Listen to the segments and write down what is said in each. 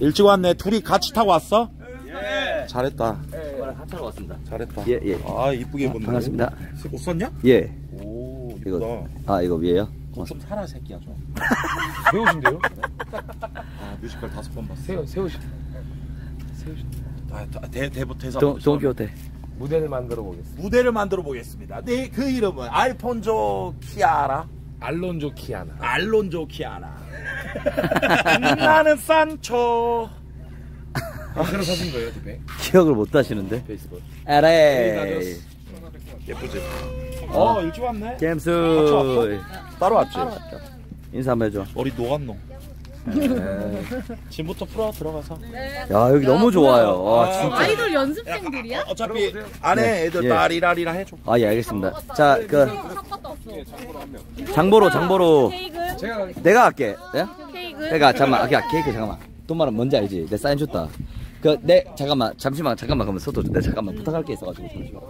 일찍 왔네. 둘이 같이 타고 왔어? 예. 잘했다. 저랑 같이 하고 왔습니다. 잘했다. 예, 예. 아, 이쁘게 입었네. 반갑습니다. 옷 썼냐? 예. 오, 이거, 이쁘다. 아, 이거 위에요? 좀 살아, 새끼야, 좀. 세우신데요? 아, 뮤지컬 다섯 번 봤어. 세우 세우신 세우신 아, 대, 대, 대사. 동, 동키호테. 무대를 만들어 보겠습니다. 무대를 만들어 보겠습니다. 네, 그 이름은 알폰조 키아라. 알론조 키아나. 알론조 키아라. 나는 산초. 새로 사신 거예요, 디베? 기억을 못 하시는데. 페이스북. 에레이. 예쁘지? 어, 일찍 왔네. 겜수. 따로 왔지? 인사 한번 해줘. 머리 녹았노. 지금부터 풀어 들어가서. 야, 여기 너무 좋아요. 와, 진짜. 아이돌 연습생들이야? 어차피 안에 애들 예. 딸이라리라 해줘. 아, 예, 알겠습니다. 자, 그. 장보로, 장보로. 내가 할게. 예? 케이크? 내가, 잠깐만, 아, 야, 케이크, 잠깐만. 돈 말은 뭔지 알지? 내 사인 줬다. 그, 내, 잠깐만, 잠시만, 잠깐만, 그러면 서도 내 잠깐만 부탁할 게 있어가지고. 잠시만.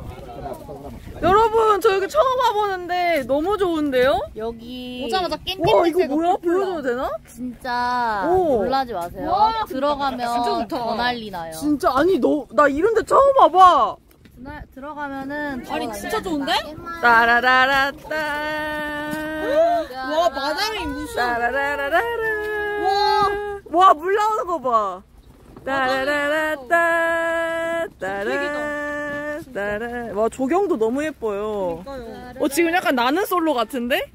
여러분 저 여기 처음 와보는데 너무 좋은데요? 여기 오자마자 깽깽 와 이거 냄새가 뭐야? 보여줘도 되나? 진짜 오. 놀라지 마세요. 와, 들어가면 진짜 좋다. 더 난리 나요. 진짜 아니 너 나 이런데 처음 와봐 나- 들어가면은 더 아니, 난리 진짜 납니다. 좋은데? 따라라라따 와, 마당이 무슨. 따라라라라 와물 나오는 거봐 따라라라따 따라 따라 와 조경도 너무 예뻐요 어 지금 약간 나는 솔로 같은데?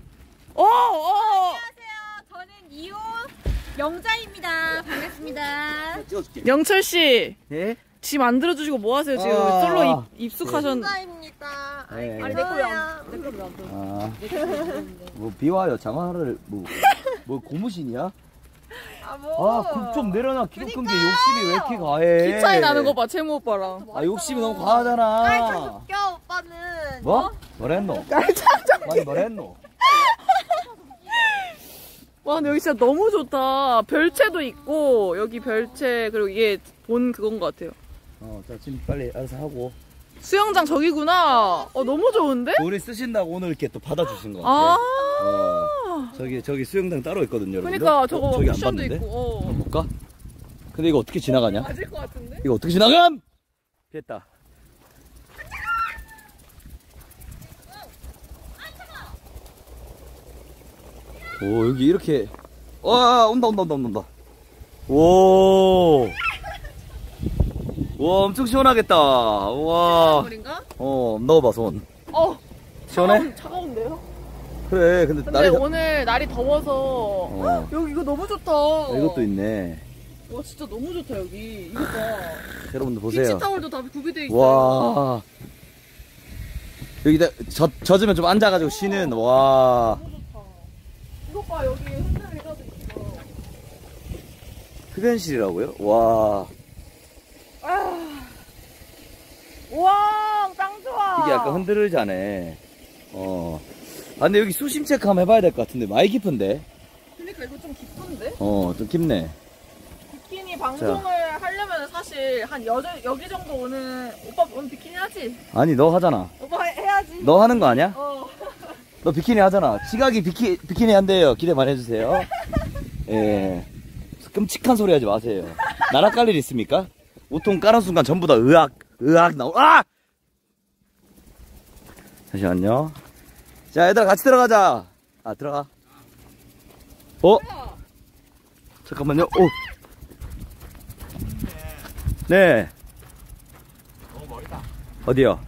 어, 어. 저는 이호 영자입니다. 반갑습니다. 찍어줄게. 영철 씨, 예? 지 만들어 주시고 뭐 하세요? 지금 아. 솔로 입, 입숙하셨. 영자입니다. 예. 아니 내 거야. 내 거야. 아, 뭐 비와요 장화를 뭐, 뭐 고무신이야? 아 뭐. 아, 굽 좀 내려놔. 기록 끈게 욕심이 왜 이렇게 가해? 키 차이 나는 거 봐, 채무 오빠랑. 아, 욕심이 너무 과하잖아. 껴 오빠는. 뭐? 뭐랬노? 많이 뭐랬노? 와, 근데 여기 진짜 너무 좋다. 별채도 있고, 여기 별채, 그리고 이게 본 그건 것 같아요. 어, 자, 지금 빨리 알아서 하고. 수영장 저기구나. 어, 너무 좋은데? 우리 쓰신다고 오늘 이렇게 또 받아주신 거 같아. 아, 어, 저기, 저기 수영장 따로 있거든요, 여러분. 그러니까 저거 저기 안 쿠션도 봤는데? 있고. 어. 한번 볼까? 근데 이거 어떻게 지나가냐? 맞을 것 같은데? 이거 어떻게 지나감? 됐다. 오 여기 이렇게 와 온다 온다 온다 온다 오. 와 엄청 시원하겠다 와. 어 넣어봐 손 어, 시원해? 차가운, 차가운데요? 그래 근데 근데 날이 다- 오늘 날이 더워서. 어. 여기 이거 너무 좋다. 이것도 있네 와, 진짜 너무 좋다, 여기. 이거 봐. 여러분들 보세요 비치 타월도 다 구비되어 있어요. 와 여기 다 젖, 젖으면 좀 앉아가지고 쉬는 와 이거 봐, 여기 흔들리가지고 있어. 흡연실이라고요? 와 우와, 땅 좋아. 이게 약간 흔들리자네 어 아, 근데 여기 수심 체크 한번 해봐야 될 것 같은데 많이 깊은데 그러니까 이거 좀 깊은데? 어 좀 깊네 비키니 방송을 하려면 사실 한 여, 여기 정도 오는 오빠 오늘 비키니 하지? 아니 너 하잖아 오빠 해, 해야지. 너 하는 거 아니야? 어. 너 비키니 하잖아 지각이 비키, 비키니 한대요 기대 많이 해주세요 예 끔찍한 소리 하지 마세요 나락 깔일 있습니까? 우통 까는 순간 전부 다 으악 으악 나오 아! 잠시만요 자 얘들아 같이 들어가자 아 들어가 어? 잠깐만요 오. 네. 어디요?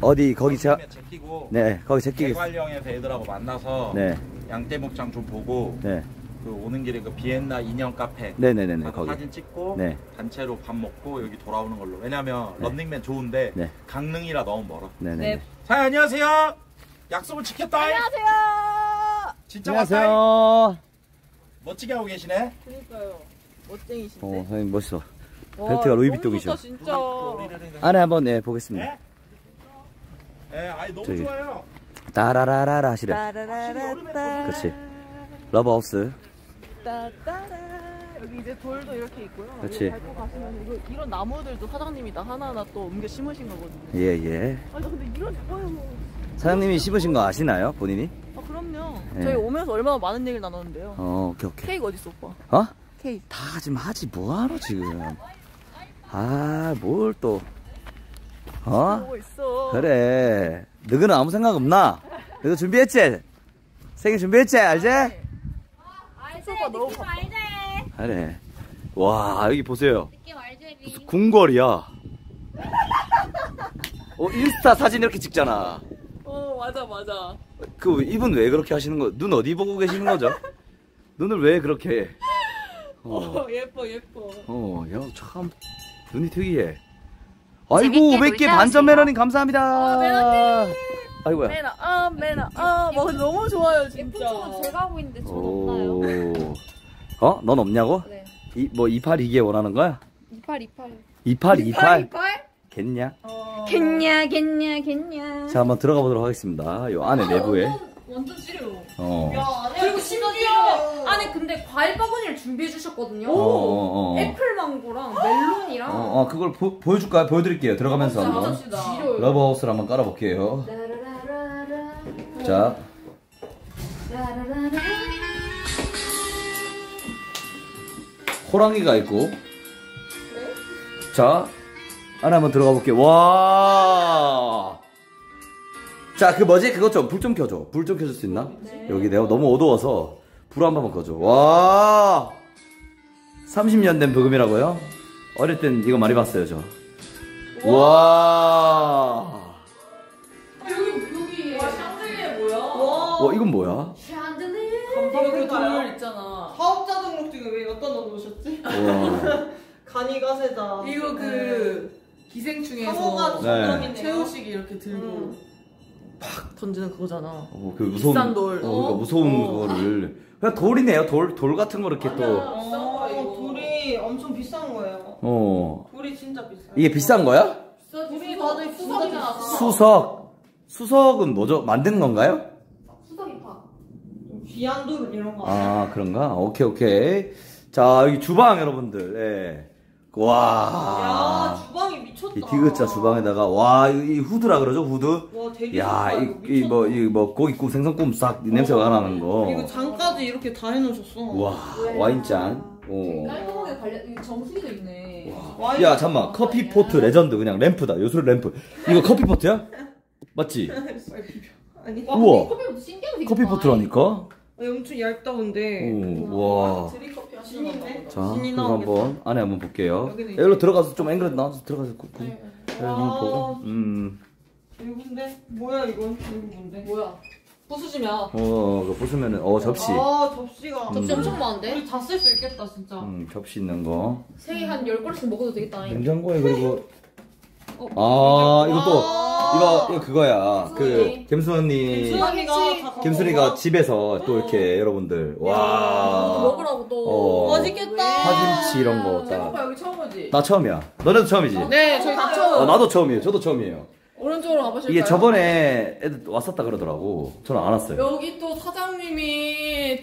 어디 거기 제 제끼고 네 거기 제끼겠 대관령에서 애들하고 만나서 네 양떼목장 좀 보고 네. 그 오는 길에 그 비엔나 인형 카페 네네네네 거기 사진 찍고 네. 단체로 밥 먹고 여기 돌아오는 걸로 왜냐면 네. 런닝맨 좋은데 네. 강릉이라 너무 멀어 네네 사장님 안녕하세요 약속을 지켰다 안녕하세요. 진짜 왔다 안녕하세요 멋지게 하고 계시네 그러니까요. 멋쟁이신데. 어 선생님 멋있어 와, 벨트가. 좋다, 진짜. 안에 한번 네 보겠습니다 네? 네 아니 너무 저기. 좋아요 따라라라라 하시래. 그치 러브하우스 따따라. 여기 이제 돌도 이렇게 있고요. 여기 밟고 가시면 이거, 이런 나무들도 사장님이 다 하나하나 또 옮겨 심으신 거거든요. 예 예 아니 근데 이런 아유, 사장님이 씹으신 거 아시나요 본인이? 아 그럼요. 네. 저희 오면서 얼마나 많은 얘기를 나눴는데요. 어 오케이 오케이 케이크 어딨어 오빠? 어? 케이크. 다 지금 하지 뭐하러 지금 아 뭘 또 어? 있어. 그래 너희는 아무 생각 없나? 너희 준비했지? 생일 준비했지 알지? 소가 너무 느낌 알지? 그래 와 여기 보세요 느낌 알지? 무슨 궁궐이야 어 인스타 사진 이렇게 찍잖아 어, 맞아, 맞아. 그 이분 왜 그렇게 하시는 거? 눈 어디 보고 계시는 거죠? 눈을 왜 그렇게? 어, 어, 예뻐, 예뻐. 어, 야, 참 눈이 특이해. 아이고, 500개 반전 메러님 감사합니다. 아이고야. 매나, 아, 매나, 아, 뭐, 너무 좋아요, 진짜. 예쁜 제가 하고 있는데 전 없나요? 오. 어? 넌 없냐고? 네. 이, 뭐, 28 이게 원하는 거야? 이팔 이팔. 28, 28? 이팔? 겠냐? 겠냐 겠냐 겠냐. 자, 한번 들어가 보도록 하겠습니다. 요 안에 내부에. 완전 찌려요. 어. 그리고 심지어 안에 근데 과일 바구니를 준비해 주셨거든요. 어, 어, 어. 애플 망고랑 멜론이랑. 어, 어, 그걸 보, 보여줄까요? 보여드릴게요. 들어가면서 한번. 지려요. 러브하우스를 한번 깔아볼게요. 라라라라라. 자. 호랑이가 있고. 자, 안에 한번 들어가 볼게요. 와. 자, 그 뭐지? 그것 좀, 불 좀 켜줘. 불 좀 켜줄 수 있나? 여기 내가 너무 어두워서 불 한 번만 꺼줘. 와. 30년 된 부금이라고요? 어릴 땐 이거 많이 봤어요, 저. 와. 여 와, 이건 뭐야? 샹들리에. 이거 그 동물 있잖아. 사업자 등록증에 왜 여기다 넣어놓으셨지? 와. 간이 가세다. 이거 그 기생충에서 상호가 네. 최우식이 이렇게 들고 음. 팍 던지는 그거잖아. 어, 그 무서운, 비싼 돌. 어, 그러니까 무서운 어. 거를. 그냥 돌이네요. 돌, 돌 같은 거 이렇게 또. 어, 돌이 엄청 비싼 거예요. 어. 돌이 진짜 비싸요. 이게 비싼 거야? 돌이 다들 비싸. 수석. 수석은 뭐죠? 만든 건가요? 돌 이런 거? 아, 그런가? 오케이, 오케이. 자, 여기 주방 여러분들. 예. 야, 와. 주방이 미쳤다. 이 디귿자 주방에다가, 와, 이, 이 후드라 그러죠? 후드? 와, 되게 야, 좋다, 이, 이거 이 뭐, 미쳤다. 이 뭐, 고깃국, 생선국 싹 냄새가 나는 거. 이거 장까지 이렇게 다 해놓으셨어. 와, 와인잔. 오. 깔끔하게 관련 이 정수기도 있네. 와인 야, 잠만. 커피 포트 레전드. 그냥 램프다. 요술 램프. 이거 커피 포트야? 맞지? 아니, 와, 우와. 근데 커피도 신기하게. 커피 포트라니까? 어, 엄청 얇다 근데. 오, 와. 드립커피 신이네. 자, 신이 그거 나오겠다. 한번 안에 한번 볼게요. 여기는 여기로 들어가서 좀 앵글 나와서 들어가서 구, 구, 네. 한번 보고. 음, 이건데 뭐야 이건? 이거 뭔데? 뭐야? 부수지면 어, 보시면은 어 접시, 아 접시가. 접시 엄청 많은데? 우리 다 쓸 수 있겠다 진짜. 음, 접시 있는 거. 세개 한 10그릇씩 먹어도 되겠다. 냉장고에 그리고 어, 아 이거 또 이거 이거 그거야. 그 김순이. 김순이 수환이가 다 갖고 김순이가 와. 집에서 또 이렇게 여러분들 와 먹으라고 또. 어. 맛있겠다. 파김치 이런 거. 태국아 자, 여기 처음 오지? 나 처음이야. 너네도 처음이지? 네, 저희 다 처음. 어, 나도 처음이에요. 저도 처음이에요. 오른쪽으로 가보실까요? 이게 저번에 애들 왔었다 그러더라고. 저는 안 왔어요. 여기 또 사장님이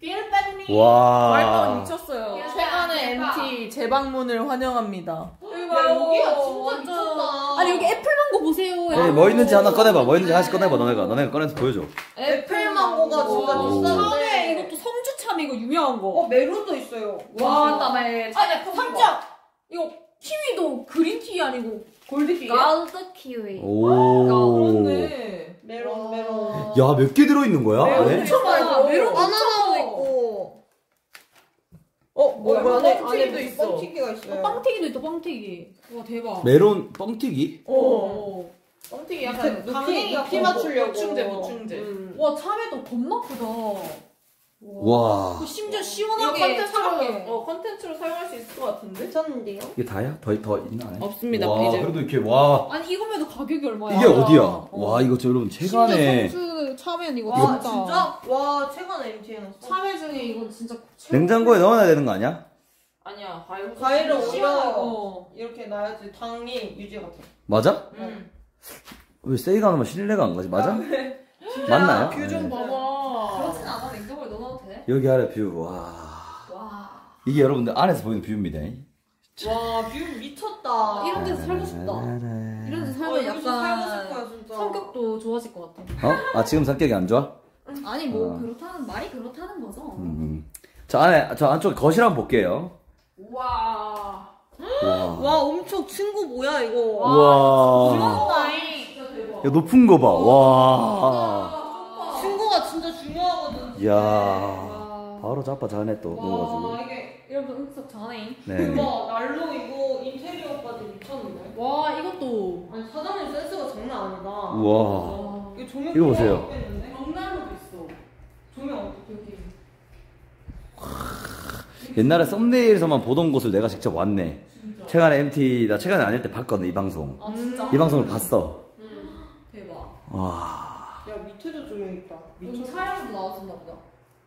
말도 와. 미쳤어요. 야, 최가네. MT 재방문을 환영합니다. 야 여기가 진짜. 미쳤다. 아니 여기 애플망고 보세요. 네, 뭐 있는지 하나 꺼내봐. 뭐 있는지 하나씩 꺼내봐. 너네가. 너네가 꺼내서 보여줘. 애플망고가 진짜 오. 비싼데. 참외 이것도 성주참 이거 유명한 거. 어 메론도 있어요. 와, 그다음에 아니 상자 이거 키위도 green키 아니고 gold키. gold 키위. 오. 그렇네. 메론 메론. 야, 몇 개 들어있는 거야? 안에? 엄청 많아. 메론 바나나도 있고. 어 뭐야 어, 안에 뻥튀기도 안에 있어. 뻥튀기가 있어요. 빵튀기도 있다 빵튀기. 와 대박. 메론 뻥튀기? 오. 뻥튀기 약간 높이 강냉이 높이 거, 맞추려고. 보충제 보충제. 음. 와 참외도 겁나 크다. 와. 그 심지어 시원하게 컨텐츠로. 어 컨텐츠로 사용할 수 있을 것 같은데? 괜찮은데요? 이게 다야? 더, 더 있나? 안에? 없습니다, 와, 이제. 그래도 이렇게, 와. 아니 이것만 해도 가격이 얼마야? 이게 어디야? 어. 와, 이거 저 여러분. 성주 참외는 이거 와 진짜. 진짜? 와 최가네 MT 해놨어. 참외 중에 이거 진짜 최고. 냉장고에 넣어놔야 되는 거 아니야? 아니야 과일 과일을 오히려 어. 이렇게 놔야지 당이 유지가 돼. 맞아? 응. 왜 세희가 하면 신뢰가 안 가지? 맞아? 맞나요? view좀 네. 봐봐. 그렇진 않아 냉장고에 넣어놔도 돼. 여기 아래 view, 와. 와. 이게 여러분들 안에서 보이는 view입니다. 와 view 미쳤다. 이런 데서 살고 싶다. 이런 데서 어, 살면 살고 약간 싶어요 진짜. 성격도 좋아질 것 같아. 어? 아, 지금 성격이 안 좋아? 아니 뭐 어. 그렇다는 말이 그렇다는 거죠. 음. 저 안에, 저 안쪽 거실 한번 볼게요. 우와. 와. 와 엄청 층고 뭐야 이거. 와. 야, 높은 거 봐. 와. 층고가 진짜 중요하거든. 이야. 바로 자빠 자네 또와 누워가지고. 이게 이러면 응석 잘하네. 네. 대박 난로 이거 인테리어까지 미쳤는데. 와 이것도 아니 사장님 센스가 장난 아니다. 우와. 이거 조명 이거 보세요. 벽난로도 있어. 조명 어떻게 여기. 옛날에 썸네일에서만 보던 곳을 내가 직접 왔네. 최근에 MT, 나 최근에 아닐 때 봤거든, 이 방송. 아 진짜? 이 방송을 봤어. 와. 야 밑에도 조명 있다. 여기. 촬영도 나왔었나 보다.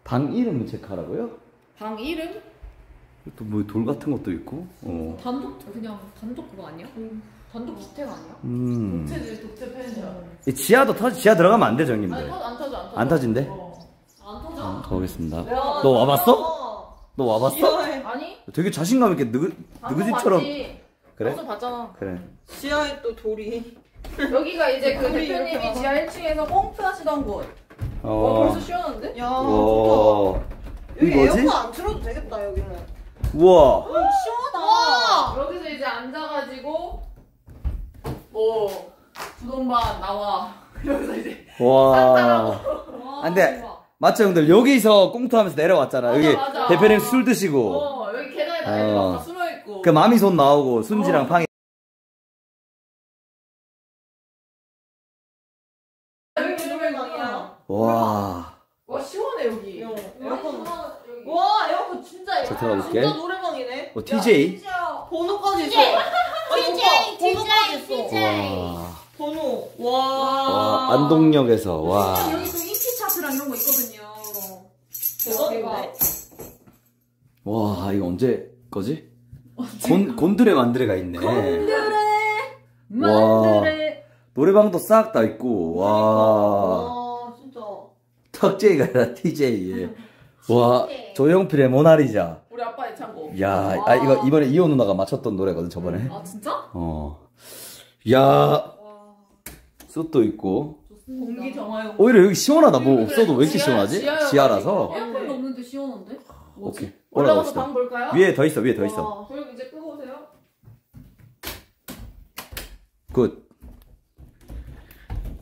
방 이름을 체크하라고요? 방 이름? 또 뭐 돌 같은 것도 있고. 어. 단독 그냥 단독 그거 아니야? 단독 주택 아니야? 음. 독채지 독채 펜션. 이 지하도 터지, 지하 들어가면 안 돼. 터, 안 터져 안 터져. 안 터진대? 어. 안 터져? 어, 가보겠습니다. 야, 너 와봤어? 어. 너 와봤어? 지하에 아니? 되게 자신감 있게 느그, 느그집처럼. 봤지. 그래? 봤잖아. 그래. 지하에 또 돌이. 여기가 이제 그 우리 이렇게 대표님이. 지하 1층에서 꽁트 하시던 곳. 와 어. 벌써 시원한데? 야 와. 좋다. 여기 뭐지? 에어컨 안 틀어도 되겠다 여기는. 우와. 어, 시원하다. 여기서 이제 앉아가지고 뭐 부동반 나와. 그러면서 이제 와. 와, 안 돼. 대박. 맞죠, 형들? 여기서 꽁투하면서 내려왔잖아. 맞아, 여기 맞아. 대표님 술 드시고. 어 여기 계단에 다 애들 어. 막 숨어 있고. 그 마미 손 나오고 순지랑 어. 팡이. 와. 와 시원해 여기. 야, 에어컨. 에어컨. 와 에어컨 진짜 저 들어가 볼게. 진짜 노래방이네. 어, TJ? 진짜. 번호까지 있어. 번호까지 있어. 와. 번호. 와, 와. 안동역에서. 와. 여기 또 인기 차트랑 이런 거 있거든요. 대박인데. 와, 이거 언제 거지? 곤, 곤드레 만드레가 있네. 만들에 노래방도 싹 다 있고. 와. 와 진짜. 턱제이가 아니라 TJ. 와. 조용필의 모나리자. 우리 아빠 애창곡. 야, 아, 이거 이번에 이호 누나가 맞췄던 노래거든, 저번에. 아 진짜? 어. 야. 숯도 있고. 공기 정화용. 오히려 여기 시원하다. 뭐 그래, 없어도 왜 이렇게 지하- 시원하지? 지하라서. 에어컨도 없는데 시원한데? 오케이. 올라가서. 방 볼까요? 위에 더 있어, 위에 더 있어. 와, 그럼 이제 끄고 오세요. Good.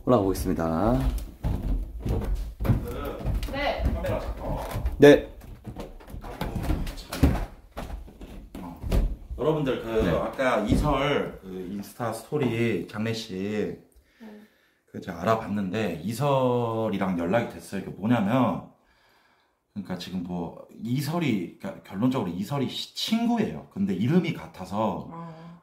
올라가 보겠습니다. 네. 네. 여러분들 그 네. 아까 이설 그 인스타 스토리 장례식 그 제가 알아봤는데 이설이랑 연락이 됐어요. 이게 뭐냐면 그러니까 지금 뭐 이설이 그러니까 결론적으로 이설이 시- 친구예요. 근데 이름이 같아서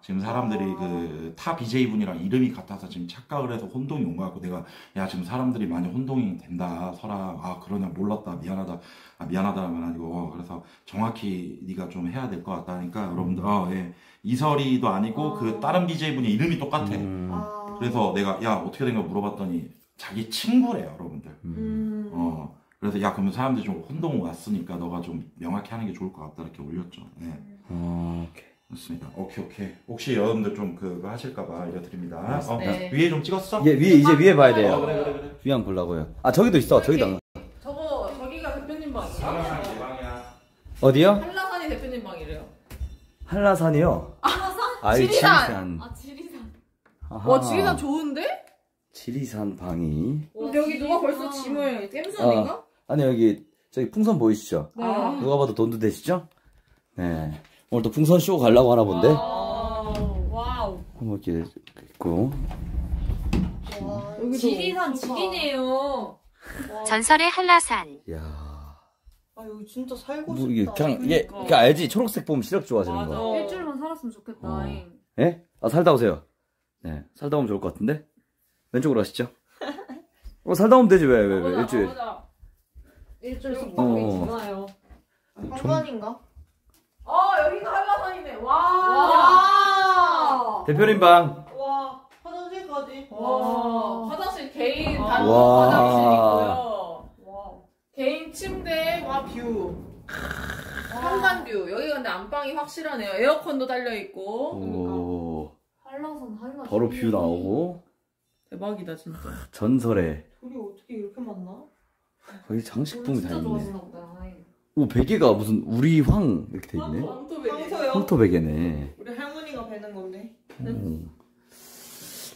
지금 사람들이 그 타 BJ 분이랑 이름이 같아서 지금 착각을 해서 혼동이 온 것 같고 내가 야 지금 사람들이 많이 혼동이 된다 설아. 아 그러냐 몰랐다 미안하다. 아 미안하다는 건 아니고. 어, 그래서 정확히 네가 좀 해야 될 것 같다. 하니까 여러분들 어 예. 이설이도 아니고 그 다른 BJ 분이 이름이 똑같아. 음. 아. 그래서 내가 야 어떻게 된 거야 물어봤더니 자기 친구래요 여러분들. 음. 어. 그래서 야 그러면 사람들이 좀 혼동 왔으니까 너가 좀 명확히 하는 게 좋을 것 같다. 이렇게 올렸죠. 네. 어, 맞습니다. 오케이 오케이. 혹시 여러분들 좀 그거 하실까봐 알려드립니다. 어, 네. 위에 좀 찍었어? 예, 위에, 이제 위에 봐야 어, 돼요. 그래 그래 그래. 위안 보려고요. 아, 저기도 있어. 저기도. 안- 저거 저기가 대표님 방이야. 방이야. 어디요? 한라산이 대표님 방이래요. 한라산이요. 한라산? 아유, 지리산. 지리산. 아 지리산. 아하. 와 지리산 좋은데? 지리산 방이. 근데 여기 누가 벌써 짐을 겜선인가? 아니, 여기, 저기 풍선 보이시죠? 네. 누가 봐도 돈도 되시죠? 네. 오늘 또 풍선 쇼 가려고 하나 본데? Wow. Wow. 한번 이렇게 있고. 여기도 지리산 좋다. 지리네요. 전설의 한라산. 이야. 아 여기 진짜 살고 뭐 싶다. 그냥, 이게, 그러니까. 그 알지? 초록색 보면 시력 좋아지는 맞아. 거. 일주일만 살았으면 좋겠다. 어. 잉. 예? 아, 살다 오세요. 네. 살다 오면 좋을 것 같은데? 왼쪽으로 가시죠. 어, 살다 오면 되지, 왜, 왜, 왜, 가보자, 일주일. 가보자. 일주일 어. 숙박비 주나요? 한간인가? 아 여기가 한라산이네. 와. 대표님 방. 와 화장실까지. 와. 화장실 개인 와. 단독 와. 화장실 있고요. 와. 개인 침대 와 뷰. 현관 뷰. 여기 근데 안방이 확실하네요. 에어컨도 달려 있고. 오. 한라산 한라산. 바로 뷰 나오고. 대박이다 진짜. 전설의. 둘이 어떻게 이렇게 만나? 거기 장식품이 다 있네. 오 베개가 무슨 우리 황 이렇게 돼 있네. 황토베개. 황토 베개네. 우리 할머니가 베는 건데. 오.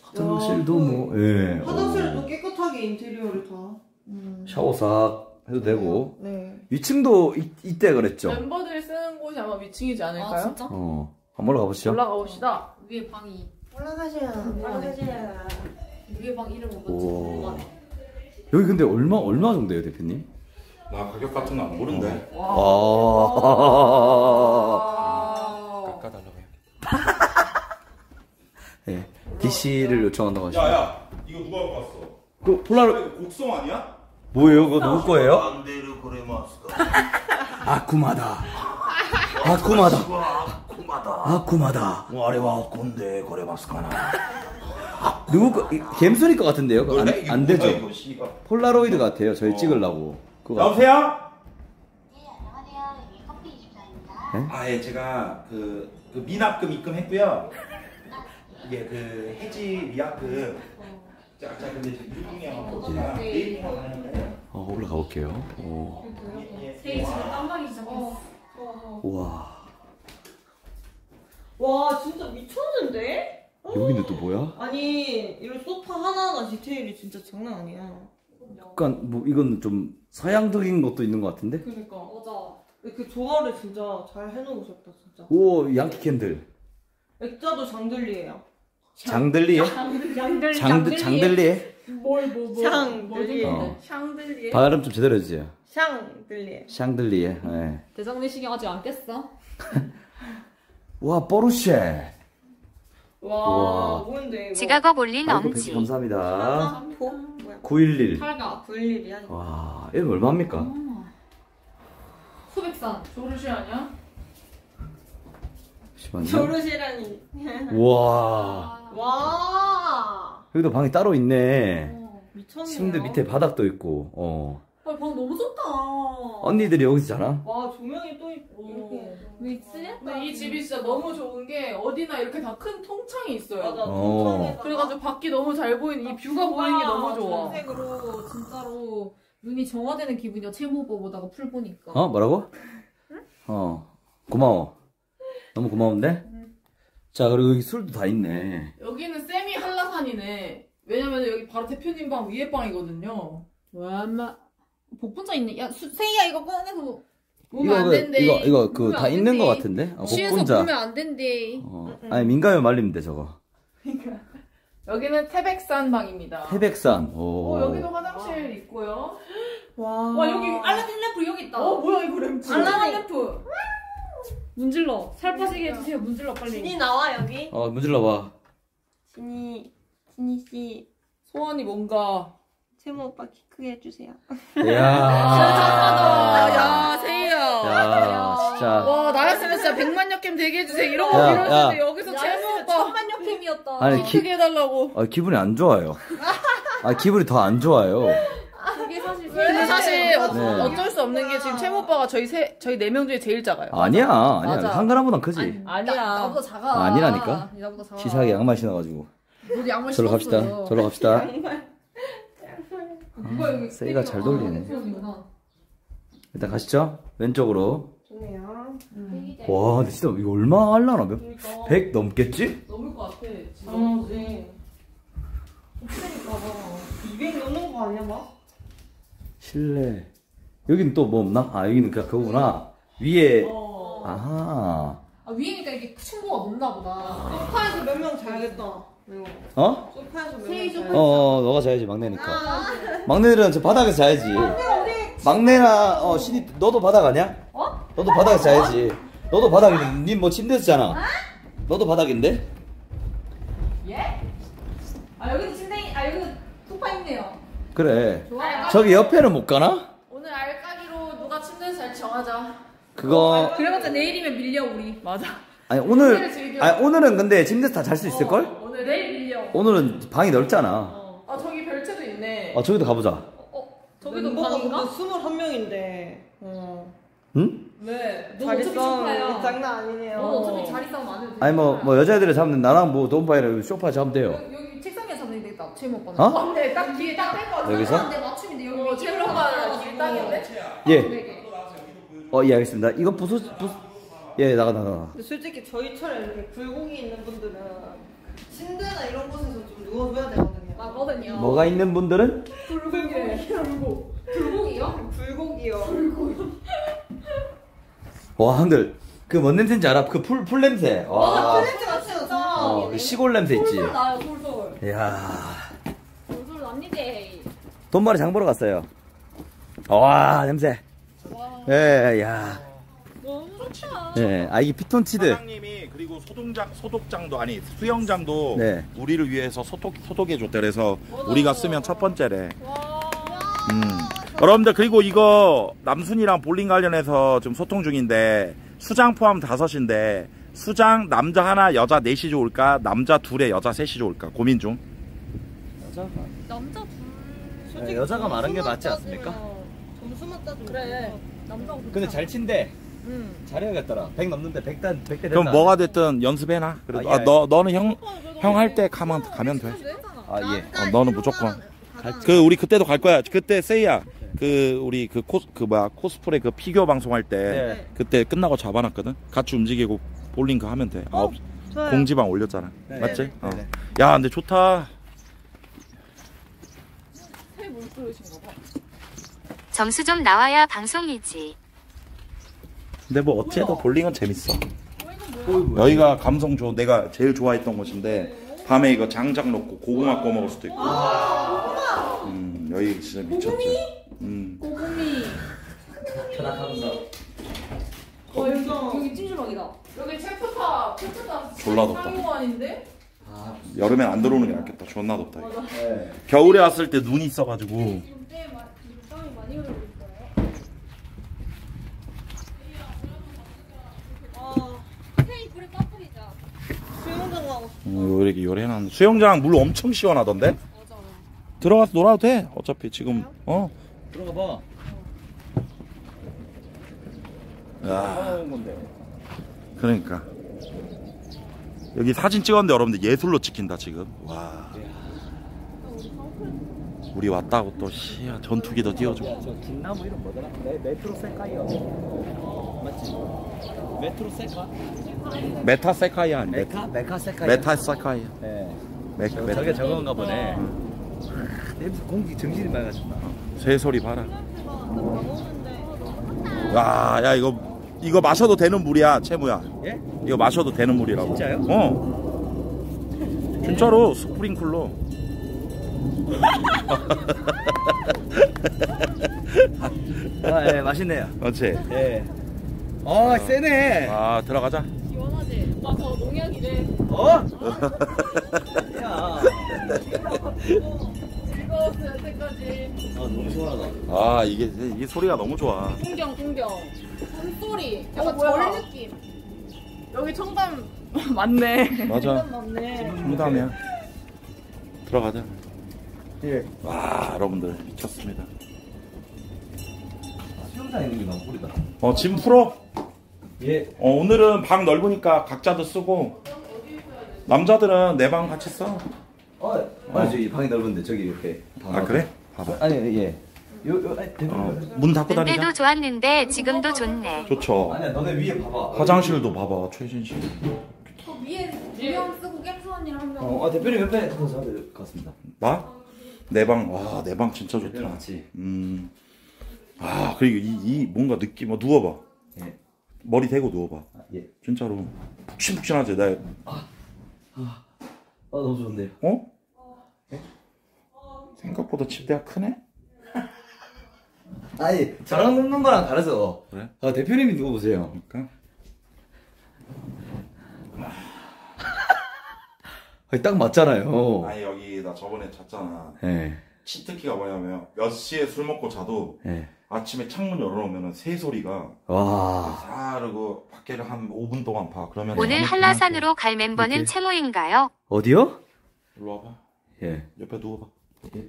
화장실도 뭐 예. 화장실도 깨끗하게 인테리어를 다. 음. 샤워 싹 해도 되고 네. 위층도 이, 이때 그랬죠. 멤버들이 쓰는 곳이 아마 위층이지 않을까요? 아 진짜? 어 한번 올라가 보시죠. 올라가 봅시다. 위에 방이 올라가세요. 올라가세요. 위에 방 이름 오. 뭐지? 여기 근데 얼마 얼마 정도예요 대표님? 나 가격 같은 거 안 모른대. 아. 깎아달라고 해. 예. DC를 요청한다고 하시죠. 야 야, 이거 누가 갖고 왔어? 그 폴라로 이거 곡성 아니야? 뭐예요? 그거 누구 거예요? 아쿠마다. 아쿠마다. 고마다. 아쿠마다. 와레와 꼰대 고레마스카나. 누구 거? 이- 갬소니 거 같은데요? 그거 안, 안 되죠? 폴라로이드 같아요. 저희 찍으려고. 그거. 여보세요? 네, 안녕하세요. 여기 커피 24입니다. 아, 예, 제가 그, 그 미납금 입금했고요. 이게 그 해지 위약금. 자, 자, 근데 저 유동이 하고 제가 내일 하는데. 어, 올라가 볼게요. 오. 세이 지금 깜빡이 시작했어. 우와. 와 진짜 미쳤는데? 여기는 또 뭐야? 아니 이런 소파 하나하나 디테일이 진짜 장난 아니야. 약간 뭐 이건 좀 서양적인 것도 있는 것 같은데? 그러니까 맞아. 그 조화를 진짜 잘 해놓으셨다 진짜. 오, 양키 캔들. 액자도 장들리예요. 장들리에? 양들 장, 장들리에? 뭘 뭐 뭐. 샹들리에. 어. 샹들리에. 발음 좀 제대로 해주세요. 샹들리에. 샹들리에. 예. 대장내시경 아직 안 깼어? 와, 포르쉐. 와, 우와. 뭔데 이거? 지각업 올린 엄지. 감사합니다. 포? 뭐야? 911. 탈가. 911이야. 와, 이거 얼마입니까? 소백산. 조르시 아니야? 잠시만요. 조르시라니. 와. 와. 여기도 방이 따로 있네. 미쳤네요. 침대 밑에 바닥도 있고, 어. 아, 방 너무 좋다. 언니들이 여기서 자나? 와 조명이 또 있고. 이렇게. 미치겠다. 근데 이 집이 진짜 너무 좋은 게 어디나 이렇게 다 큰 통창이 있어요. 맞아. 어. 통창에다가 그래가지고 밖이 너무 잘 보이는 이 뷰가 보이는 게 너무 좋아. 색으로 진짜로 눈이 정화되는 기분이야. 채무보 보다가 풀 보니까. 어, 뭐라고? 어. 고마워. 너무 고마운데? 자, 그리고 여기 술도 다 있네. 여기는 세미 한라산이네. 왜냐면 여기 바로 대표님 방 위에 방이거든요. 와, 마. 복분자 있네. 야, 수, 세이야 이거 꺼내서 보면 안 그- 된대. 이거, 이거, 그, 다안 있는. 것 같은데? 어, 취해서 복분자. 보면 안 된대. 어. 아니, 민가요 말리면 돼, 저거. 여기는 태백산 방입니다. 태백산. 오. 어, 여기도 화장실 있고요. 와. 와 여기 알라딘 램프 여기 있다. 어, 뭐야 이거 램프. 알라딘 램프. 문질러. 살 빠지게 해주세요. 문질러 빨리. 진이 나와 여기. 어, 문질러 봐. 진이 진이 씨 소원이 뭔가. 세모 오빠 키 크게 해주세요. 이야. 야, 세이야. 야, 진짜. 와, 나였으면 진짜 백만 역캠 되게 해주세요. 이런 거 야, 야. 여기서 채무 오빠 천만 역캠이었다. 아니, 키 기, 크게 해달라고. 아, 기분이 안 좋아요. 아, 기분이 더 안 좋아요. 근데 사실 어, 네. 어쩔 수 없는 게 지금 채무 오빠가 저희 세 저희 네 명 중에 제일 작아요. 아니야, 아니야. 맞아. 한 그램보단 크지. 아니야. 나 보다 작아. 아 니라니까. 나보다 작아. 치사하게 양말 신어가지고. 너도 양말 저로 갑시다. 저로 갑시다. 누가 여기 세이가 잘 돌리네. 소원이구나. 일단 가시죠. 왼쪽으로. 좋네요. 와, 근데 진짜 이거 얼마 할라나? 몇, 그러니까 100 넘겠지? 넘을 것 같아. 진짜. 당연하지. 없으니까 200 넘는 거 아니야 막? 실내. 여기는 또 뭐 없나? 아, 여기는 그냥 그거구나. 위에. 어. 아하. 아 위에니까 이게 층고가 높나 보다. 소파에서 몇 명 자야겠다. 이거. 어? 소파에서 몇 세이 명좀 자야겠다. 어, 어, 너가 자야지, 막내니까. 막내들은 저 바닥에서 자야지. 막내나, 어, 신이, 너도 바닥 아니야? 어? 너도 바닥에서 자야지. 너도 바닥인데, 니뭐 침대에서 자나? 너도 바닥인데? 예? 아 여기도 아. 그래. 좋아요. 저기 옆에는 못 가나? 오늘 알까기로 누가 침대에서 잘 정하자. 그거, 그래봤자 내일이면 밀려 우리. 맞아. 아니, 오늘, 오늘 즐겨. 아니, 오늘은 근데 침대에서 다 잘 수 있을 걸? 어, 오늘 내일 밀려. 오늘은 방이 넓잖아. 아 저기 별채도 있네. 아, 저기도 가보자. 어 저기도 멤버가 방인가? 근데 21명인데. 어. 응? 왜? 너 어차피 소파야. 장난 아니네요. 너 어차피 자리 싸움 안 해도 돼. 아니, 뭐, 뭐, 여자애들을 잡는 나랑 뭐, 돈파이를 소파에 잡으면 돼요. 여기, 채무 오빠는. 어? 근데 딱 뒤에 딱 같아. 여기서? 내 맞춤인데 여기 어, 채무 딱인데? 예. 네 개. 어, 예, 알겠습니다. 이거 부수, 부수, 예, 나가, 나가, 나가. 근데 솔직히 저희처럼 이렇게 굴곡이 있는 분들은 침대나 이런 곳에서 좀 누워줘야 되거든요. 맞거든요. 뭐가 있는 분들은? 굴곡이래. 굴곡. 굴곡이요? 굴곡이요. 와, 형들, 그뭔 냄새인지 알아? 그 풀, 풀 냄새. 와. 플랜트 같이 진짜. 어, 그 시골 냄새 있지. 솔솔 나요, 솔솔. 이야. 솔솔 납니데. 돈벌이 장 보러 갔어요. 와, 냄새. 예, 야. 너무 좋다. 예, 아, 이게 피톤치드. 사장님이 그리고 소독장 소독장도 아니 수영장도 네. 우리를 위해서 소독 소독해 줬대 그래서 우리가 쓰면 첫 번째래. 음. 여러분들 그리고 이거 남순이랑 볼링 관련해서 지금 소통 중인데 수장 포함 다섯인데 수장 남자 하나 여자 넷이 좋을까 남자 둘에 여자 셋이 좋을까 고민 중. 남자 둘. 네, 여자가 많은 게 맞지 않습니까? 점수만 따지면 그래. 남자 둘. 근데 잘 친대. 응. 잘해야겠더라. 100 넘는데 100단 100대 그럼 뭐가 됐든 연습해놔. 그래도 아, 아, 예. 너 너는 형 형 할 때 가면 가면 돼. 아, 예. 어, 너는 무조건. 그 우리 그때도 갈 거야. 그때 세이야. 그 우리 그코그 뭐야 코스프레 그 피규어 방송할 때 네. 그때 끝나고 잡아놨거든. 같이 움직이고 볼링 그 하면 돼. 아홉 좋아요. 공지방 올렸잖아. 네. 맞지? 네, 어. 네. 야 근데 좋다. 새 물그릇인가 봐. 점수 좀 나와야 방송이지. 근데 뭐 어찌해도 볼링은 재밌어. 여기가 감성 좋. 내가 제일 좋아했던 곳인데 밤에 이거 장작 넣고 고구마 꺼 먹을 수도 있고. 음 여기 진짜 미쳤지. 음. 고구미. 어, 여기, 여기 찜질방이다. 여기 체크탑, 체크탑. 졸라 덥다. 상용관인데? 여름엔 안 들어오는 게 낫겠다. 존나 덥다. 이거. 겨울에 왔을 때 눈이 있어가지고. 어, 이렇게 요래는 수영장 물 엄청 시원하던데? 들어가서 놀아도 돼. 어차피 지금 어. 들어가 봐. 야, 건데. 그러니까 여기 사진 찍었는데 여러분들 예술로 찍힌다 지금. 와. 우리 왔다고 또 씨야 전투기도 띄워주고. 저 긴나무 이름 뭐더라? 메, 메트로 세카이어. 맞지? 메트로 세카? 메타 세카이아 아니 메카? 메카 세카이어. 메타 세카이아. 네. 메, 저, 메타. 저게 저건가 보네. 냄새 공기 정신이 맑아졌나? 새 소리 봐라. 야, 야 이거 이거 마셔도 되는 물이야, 채무야. 예? 이거 마셔도 되는 물이라고. 진짜요? 어. 진짜로 스프링쿨러. 아, 예, 맛있네요. 그렇지. 예. 아, 세네. 아 들어가자. 시원하지? 와, 저 농약이래. 어? 야. 즐거웠어, 여태까지. 아, 너무 시원하다. 아 이게 이 소리가 너무 좋아. 풍경, 풍경. 물소리. 어, 약간? 절 느낌. 여기 청담 맞네. 맞아. 맞네. 청담이야. 들어가자. 예. 와 여러분들 미쳤습니다. 수영장 있는 게 너무 꿀이다. 어 짐 풀어. 예. 어 오늘은 방 넓으니까 각자도 쓰고 남자들은 내 방 같이 써. 어, 아니, 저기 방이 넓은데, 저기 이렇게. 방 아 그래? 봐봐. 아니, 예. 요, 요, 아니. 어, 문 닫고 다니자. 그때도 좋았는데 지금도 좋네. 좋죠. 아니야, 너네 위에 봐봐. 화장실도 봐봐 최신식. 저 위에 두명 쓰고 깸수 언니랑 한 명. 어, 아, 대표님 옆에 가서 하면 될것 같습니다. 나? 내 방, 와, 내 방 진짜 대표님 좋다. 같이. 음. 아, 그리고 이, 이 뭔가 느낌, 어, 누워봐. 예. 머리 대고 누워봐. 아, 예. 진짜로. 푹신푹신하지? 나, 아, 너무 좋은데요. 어? 생각보다 침대가 크네? 아니, 저랑 눕는 거랑 다르죠. 그래? 아, 대표님이 누워보세요. 그러니까. 아니, 딱 맞잖아요. 아니, 여기 나 저번에 잤잖아. 예. 치트키가 뭐냐면, 몇 시에 술 먹고 자도 예. 아침에 창문 열어놓으면 새 소리가 와. 사르고 밖에를 한 5분 동안 봐. 그러면. 오늘 아무 한라산으로 갈 멤버는. 채모인가요? 어디요? 일로 와봐. 예. 옆에 누워봐. 예.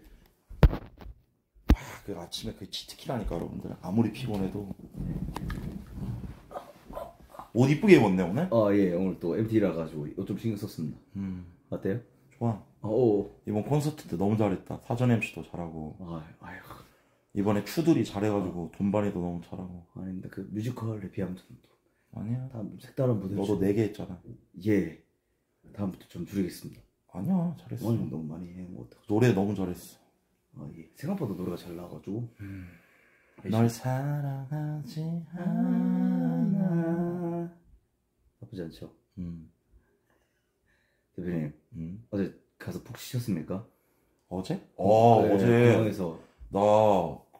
아, 그 아침에 그 치트키라니까 여러분들 아무리 피곤해도 옷 이쁘게 입었네 오늘. 아, 예. 오늘 또 MT라 가지고 옷 좀 신경 썼습니다. 음 어때요? 좋아. 어, 오. 이번 콘서트 때 너무 잘했다. 사전 MC도 잘하고. 아, 아유. 이번에 추들이 잘해가지고 돈반이도 너무 잘하고 아닌데 그 뮤지컬에 비하면 좀 아니야 다음 색다른 무대 너도 네 개 했잖아 예 다음부터 좀 줄이겠습니다 아니야 잘했어 오늘 너무 많이 어떡하죠 노래 너무 잘했어 아, 예. 생각보다 노래가 잘 나와가지고 널 사랑하지 하나 나쁘지 않죠 음, 대표님 음. 어제 가서 푹 쉬셨습니까? 어제? 어 네, 어제 공항에서 나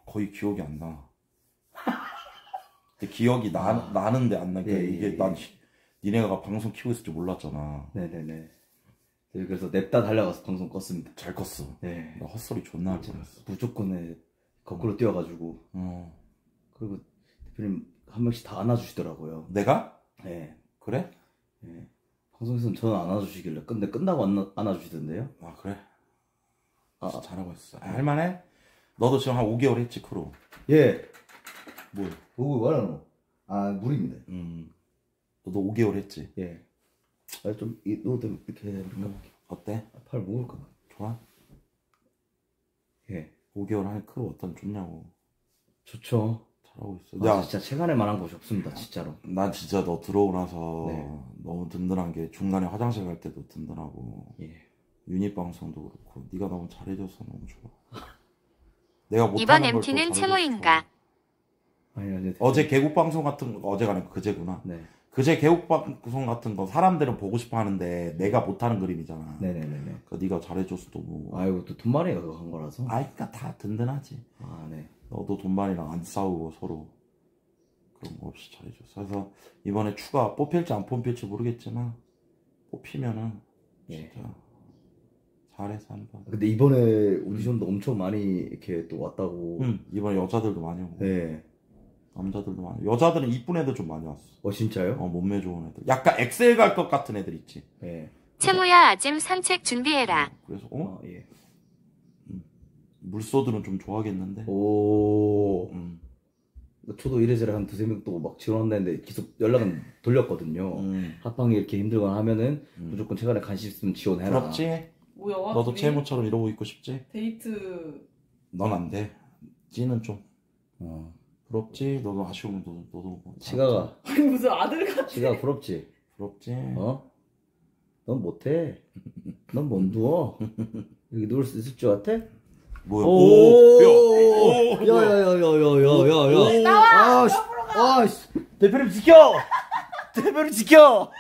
거의 기억이 안 나. 근데 기억이 나, 나는데 안 나. 예, 예, 이게 예. 난 니네가 방송 키고 있을 줄 몰랐잖아. 네네네 네, 그래서 냅다 달려가서 방송 껐습니다 잘 컸어. 네 나 헛소리 존나 할 뻔했어. 무조건에 거꾸로 뛰어가지고 어. 그리고 대표님 한 명씩 다 안아주시더라고요 내가? 네, 그래? 네. 방송에서는 저는 안아주시길래 근데 끝나고 안아, 안아주시던데요? 아 그래? 아, 진짜 잘하고 있어. 아, 할만해? 너도 지금 한 5개월 했지 크루. 예 뭘? 뭐고 말하노? 아 물입니다 음. 너도 5개월 했지. 예. 아, 좀, 이, 노도 이렇게, 해볼까? 어때? 팔 모을까? 좋아? 예. 5개월 한 크루 어떤 좋냐고. 좋죠. 잘하고 있어. 아, 야, 진짜 최가네 만한 곳이 없습니다, 진짜로. 난 진짜 너 들어오고 나서 네. 너무 든든한 게 중간에 화장실 갈 때도 든든하고 예. 유닛 방송도 그렇고 네가 너무 잘해줘서 너무 좋아. 내가 못하는 이번 MT는 채모인가? 아니, 아니. 어제 개국 방송 같은 거 어제가 아니고 그제구나. 네. 그제 개국 방송 같은 거 사람들은 보고 싶어 하는데 내가 못하는 그림이잖아. 네네네네. 그 네가 잘해줘서 너무. 아이고, 또 돈말이가 그거 한 거라서. 아이, 그니까 다 든든하지. 아, 네. 너도 돈반이랑 안 싸우고 서로 그런 거 없이 잘해줬어. 그래서 이번에 추가 뽑힐지 안 뽑힐지 모르겠지만 뽑히면은 예. 진짜 잘해서 한번. 근데 이번에 오디션도 엄청 많이 이렇게 또 왔다고. 응 이번에 여자들도 많이 오고 네. 남자들도 많이. 여자들은 이쁜 애들 좀 많이 왔어. 어, 진짜요? 어 몸매 좋은 애들. 약간 엑셀 갈 것 같은 애들 있지. 네. 채모야 아침 산책 준비해라. 그래서 어 아, 예. 물소들은 좀 좋아하겠는데. 오. 음. 저도 이래저래 한 두세 명 또 막 지원한다는데 계속 연락은 돌렸거든요. 음. 합방이 이렇게 힘들거나 하면은 음. 무조건 체간에 관심 있으면 지원해라. 부럽지? 뭐야? 너도 둘이 채무처럼 이러고 있고 싶지? 데이트 넌 안 돼. 찌는 좀 어. 부럽지? 너도 아쉬우면 너도 너도 뭐 치가가, 아니 무슨 아들 같아. 치가 부럽지? 부럽지? 어? 넌 못해. 넌 못 누워. 여기 누울 수 있을 줄 같아? 뭐야? 오! 야, 오! 야야야야야야야. 나와! 아, 씨. 아, 씨. 대표님 지켜! 대표님 지켜!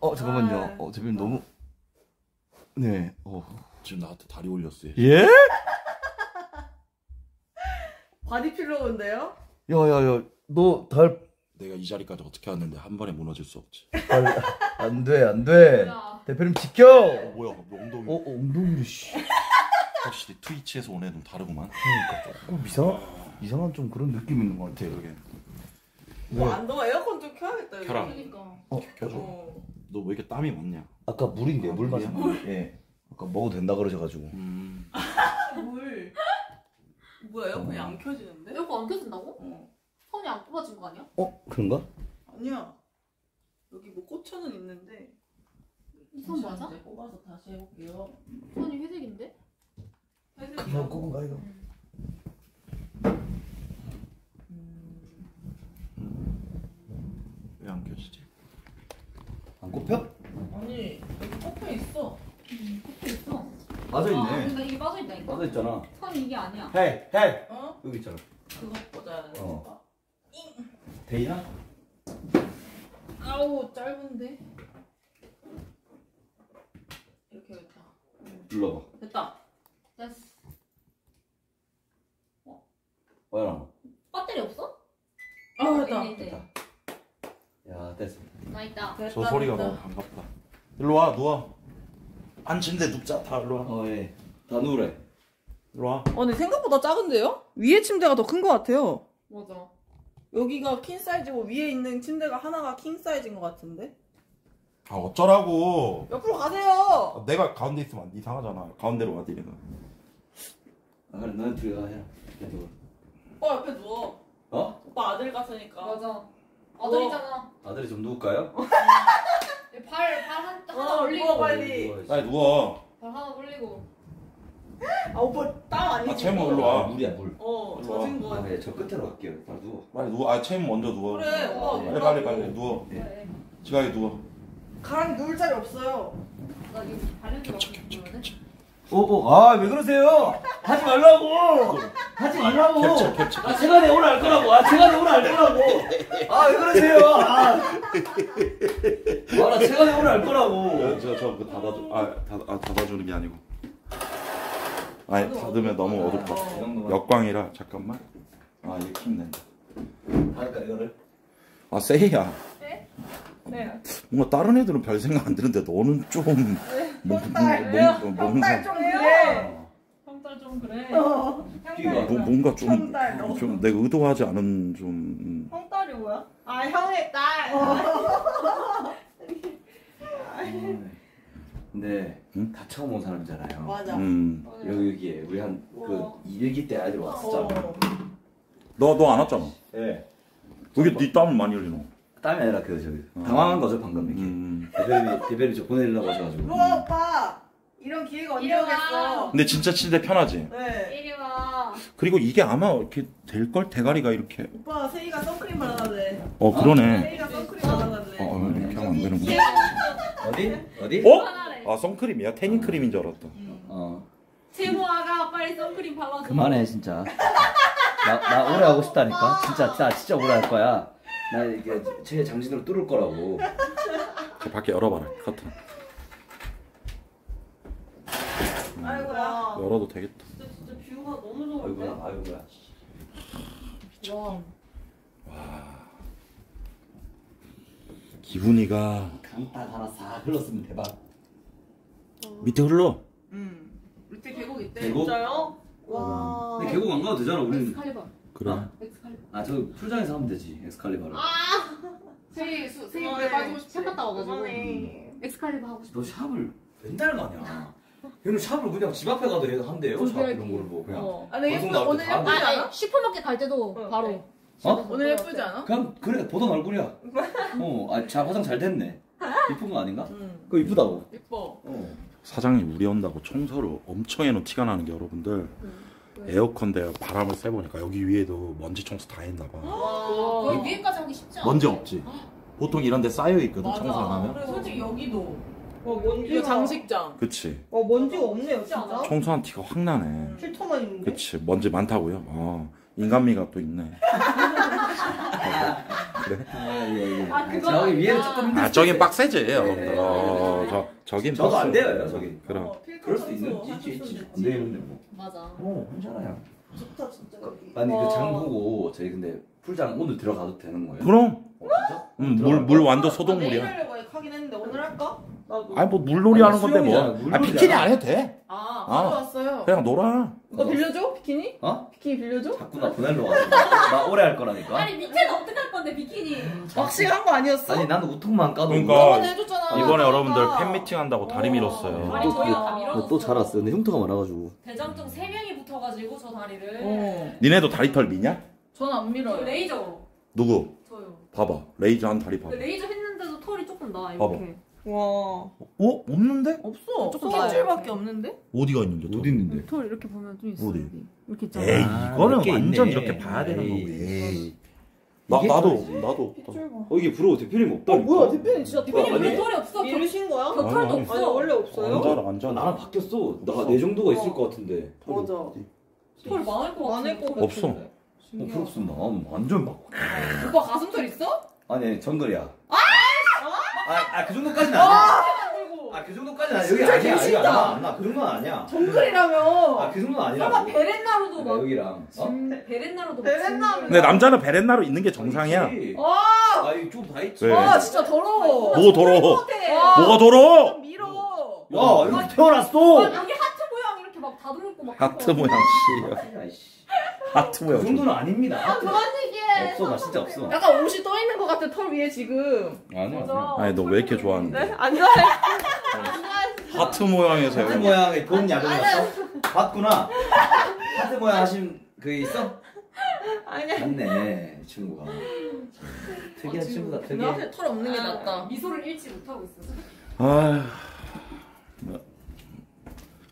어, 잠깐만요. 어, 대표님 너무. 네. 어. 지금 나한테 다리 올렸어요. 예? body pillow인데요? 야야야, 너 달, 내가 이 자리까지 어떻게 왔는데 한 번에 무너질 수 없지. 달, 안 돼, 안 돼. 야. 대표님 지켜! 어, 뭐야? 뭐 엉덩이. 어, 엉덩이, 씨. 확실히 트위치에서 온 애는 다르구만. 그러니까 조금 이상, 이상한 좀 그런 느낌 있는 것 같아. 여기 뭐 안동아 에어컨 좀 켜야겠다. 여기. 켜라. 그러니까. 켜줘. 어. 너왜 이렇게 땀이 많냐? 아까 물인데, 아, 물? 마신 물. 예. 아까 먹어도 된다 그러셔가지고. 음. 물. 뭐야 에어컨이 안 켜지는데? 에어컨 안 켜진다고? 어. 선이 안 꼽아진 거 아니야? 어? 그런가? 아니야. 여기 뭐 꽂혀는 있는데. 이 선 맞아? 이제 꼽아서 다시 해볼게요. 선이 회색인데? 그냥 꼽은가, 이거? 왜 안 켜지지? 안 꼽혀? 아니 여기 꼽혀 있어. 꼽혀 있어. 맞아 아, 그러니까 이게 빠져있다니까? 맞아 있잖아. 선이 이게 아니야. 헤이, 헤이! 어? 여기 있잖아. 그거 꽂아야 돼. 어. 데이나? 아우 짧은데. 이렇게 해야겠다. 눌러봐. 됐다. 됐어. 와야 배터리 없어? 아 됐다. 있네, 있네. 야, 됐어. 나 있다. 됐다. 저 소리가 됐다. 너무 반갑다. 일로 와 누워. 앉은데 눕자 다 일로 와. 어, 예. 다 누우래. 일로 와. 아니 생각보다 작은데요? 위에 침대가 더 큰 것 같아요. 맞아. 여기가 킹 사이즈고 위에 있는 침대가 하나가 킹 사이즈인 것 같은데. 아 어쩌라고. 옆으로 가세요. 아, 내가 가운데 있으면 안- 이상하잖아. 가운데로 와 니네가. 아, 그래, 너네 둘이 가, 해. 이쪽으로. 오빠 옆에 누워. 어? 오빠 아들 같으니까. 맞아. 아들이잖아. 아들이 좀 누울까요? 발, 발 한, 하나 어, 올리고. 누워 빨리. 빨리 누워. 발 하나 올리고. 아 오빠 땀 아니지? 아 채무 일로 와. 물이야 물. 어 일로. 젖은 거 아, 같아. 네, 저 끝으로 갈게요. 빨리 누워. 빨리 누워. 아 채무 먼저 누워. 그래 오빠 빨리 빨리 빨리 누워. 지각이 누워. 가랑 누울 자리 없어요. 겹쳐 겹쳐 겹쳐. 오, 오, 아, 왜 그러세요? 하지 말라고! 하지 말라고! 겹쳐 겹쳐. 아, 제가 내 오늘 알 거라고! 아, 제가 내 오늘 알 거라고! 아, 왜 그러세요? 아, 아나 제가 내 오늘 알 거라고! 저저 그 닫아줘. 아 닫아 아, 닫아주는 게 아니고. 아니 닫으면 너무 어둡다. 역광이라 잠깐만. 아 이거 킴 낸다. 할까, 이거를? 아 세이야. 네. 뭔가 다른 애들은 별 생각 안 드는데 너는 좀 뭐, 뭔- 뭔- 뭔가 좀 그래. 형딸 좀 그래. 어. 뭐, 뭔가 좀, 형딸 너. 좀 내가 의도하지 않은 좀 음. 형딸이 뭐야? 아 형의 딸. 근데, 응? 다 처음 온 사람이잖아요. 맞아. 음. 여기, 여기에, 우리 한, 그, 2일기 때 아이들 왔었잖아. 어. 너너 안 왔잖아. 네. 왜네 땀을 많이 흘리노? 땀이 아니라 그, 저기, 당황한 거죠, 방금 이렇게. 음. 대별이, 대별이 저 보내려고 하셔가지고. 루아 오빠 이런 기회가 언제 이리 와. 오겠어? 근데 진짜 침대 편하지. 네. 이리 와. 그리고 이게 아마 이렇게 될 걸 대가리가 이렇게. 오빠 세이가 선크림 발라달래. 어 그러네. 세이가 선크림 발라달래. 어, 어 이렇게 하면 안 되는구나. 어디? 어디? 어? 아 선크림이야? 태닝 크림인 줄 알았다. 어. 세모아가 빨리 선크림 발라줘. 그만해 진짜 나, 나 오래 하고 싶다니까 진짜 나 진짜 오래 할 거야 나 이게 제 장신으로 뚫을 거라고 저 밖에 열어봐라 커튼. 아이고야. 열어도 되겠다. 진짜 진짜 뷰가 너무 좋은데. 아이고야 아이고야 기분이가 강딱 하나 싹 흘렀으면 대박 밑에 흘러. 음. 밑에 계곡 있대. 계곡? 진짜요? 와. 근데 계곡 안 가도 되잖아 우리는. 그래. 어? 엑스칼리버. 아저 풀장에서 하면 되지 엑스칼리버를 세이 수 세이. 물에 빠지고 싶어. 샵 갔다 와가지고. 그만해. 엑스칼리버 하고 싶어. 너 샵을 맨날 가냐 얘는 샵을 그냥 집 앞에 가도 해도 한대요 샵 이런 거를 뭐 그냥 어. 아, 근데 방송 예쁘, 나올 때 오늘 다 예쁘지 아, 않아? 슈퍼마켓 갈 때도 어, 바로. 네. 어? 오늘 예쁘지 않아? 그냥 그래 보던 얼굴이야 어아 화장 잘 됐네 이쁜 거 아닌가? 응. 그거 이쁘다고 예뻐. 어 사장님 우리 온다고 청소를 엄청 해놓은 티가 나는 게 여러분들 에어컨대 바람을 쐬보니까 여기 위에도 먼지 청소 다 했나 봐. 와. 거기 위에까지 하기 쉽지 않아. 먼지 없지. 보통 이런 데 쌓여 있거든 맞아. 청소 안 하면. 그래, 솔직히 여기도 와 먼지가. 이거 장식장. 그치. 와 먼지가 없네요 진짜. 청소한 티가 확 나네. 필터만 있는데. 그치. 먼지 많다고요? 어. 인간미가 또 있네. 아, 예, 예. 아, 그거 저기 위에는 아니야. 조금 힘들 아, 수도 저긴 있어요. 빡세지, 네. 여러분들. 어, 저, 저긴 저도 안 빡세. 돼요, 저기. 그럼. 어, 그럴 수 청소 있는 있지 수 있지. 안 되는데 뭐. 맞아. 어 괜찮아요. 좋다 진짜 여기. 아니 와. 그장 보고 저희 근데 풀장 오늘 들어가도 되는 거예요? 그럼. 어, 진짜? 음, 들어갈 물, 물? 완전 아, 내일 소독물이야. 하려고 하긴 했는데 오늘 할까? 나도. 아니, 뭐, 물놀이 하는 건데 뭐. 수영이잖아, 아, 물놀이잖아. 비키니 안 해도 돼. 아, 아. 가져왔어요. 그냥 놀아. 너 빌려줘 비키니? 어? 비키니 빌려줘? 자꾸 나 보내러 와. 나 오래 할 거라니까. 아니, 밑에는 어떡할 건데, 비키니. 왁싱한 거 아니었어? 아니 나는 웃통만 까도 그러니까. 저번에 해줬잖아. 이번에 여러분들 그러니까. 팬미팅 한다고 다리 밀었어요. 다리 저희가 다 밀어줬어. 근데 흉터가 많아가지고. 대장증 3명이 붙어가지고 저 다리를. 어. 니네도 다리털 미냐? 저는 안저 밀어요. 레이저로. 누구? 저요. 봐봐. 레이저 한 다리 봐봐. 근데 레이저 했는데도 털이 조금 나. 이렇게. 와. 어? 없는데? 없어. 조금 한 나요. 줄밖에 없는데? 어디가 있는데? 또? 있는데? 털 이렇게 보면 좀 있어. 어디? 여기. 이렇게 있잖아. 에이, 이거는 몇개 완전 있네. 이렇게 봐야 되는 에이. 거고. 나, 이게 나도. 나도. 핏줄 봐. 어 이게 부러워 대표님 없다. 어 뭐야 대표님 진짜 대표님 아니, 털이 없어. 벽, 미르신 거야? 벽 털도 아니. 없어. 아니 원래 없어요? 앉아라, 앉아라. 나랑 바뀌었어. 나 내 정도가 있을 것 같은데. 맞아. 털 많을 것 많을 같은데. 것 없어. 같은데. 어, 부럽습니다. 아, 완전 막. 오빠 가슴털 있어? 아니 정글이야. 아! 아, 그 정도까지는 아니야. 아, 그 정도까지는 아니야. 여기 아니야. 여기 안 나. 안 나. 그 정도는 아니야. 정글이라며. 아, 그 정도는 아니라고. 설마 배렛나루도 막. 여기랑. 어? 배렛나루도 막 배렛나. 근데 남자는 배렛나루 있는 게 정상이야. 아, 이거 좀다 있지. 왜? 아 진짜 더러워. 뭐가 더러워? 와. 뭐가 더러워? 좀 밀어. 야, 이거 태어났어. 아, 여기 하트 모양 이렇게 막 다듬고 막. 하트. 모양, 씨. 아이씨. 하트 그 모양. 정도는 아닙니다. 그만 얘기해. 없어, 나 진짜 없어. 약간 옷이 떠 있는 것 같아 털 위에 지금. 아니야. 맞아. 아니, 너 왜 이렇게 좋아하는데? 안 좋아해. 하트 모양에서 하트 모양의 본 야동이었어? 봤구나. 하트 모양 하신 그 있어? 아니야. 맞네, 이 친구가. 특이한 친구다, 특이해. 나한테 털 없는 게 아, 낫다. 미소를 잃지 못하고 있어. 아휴.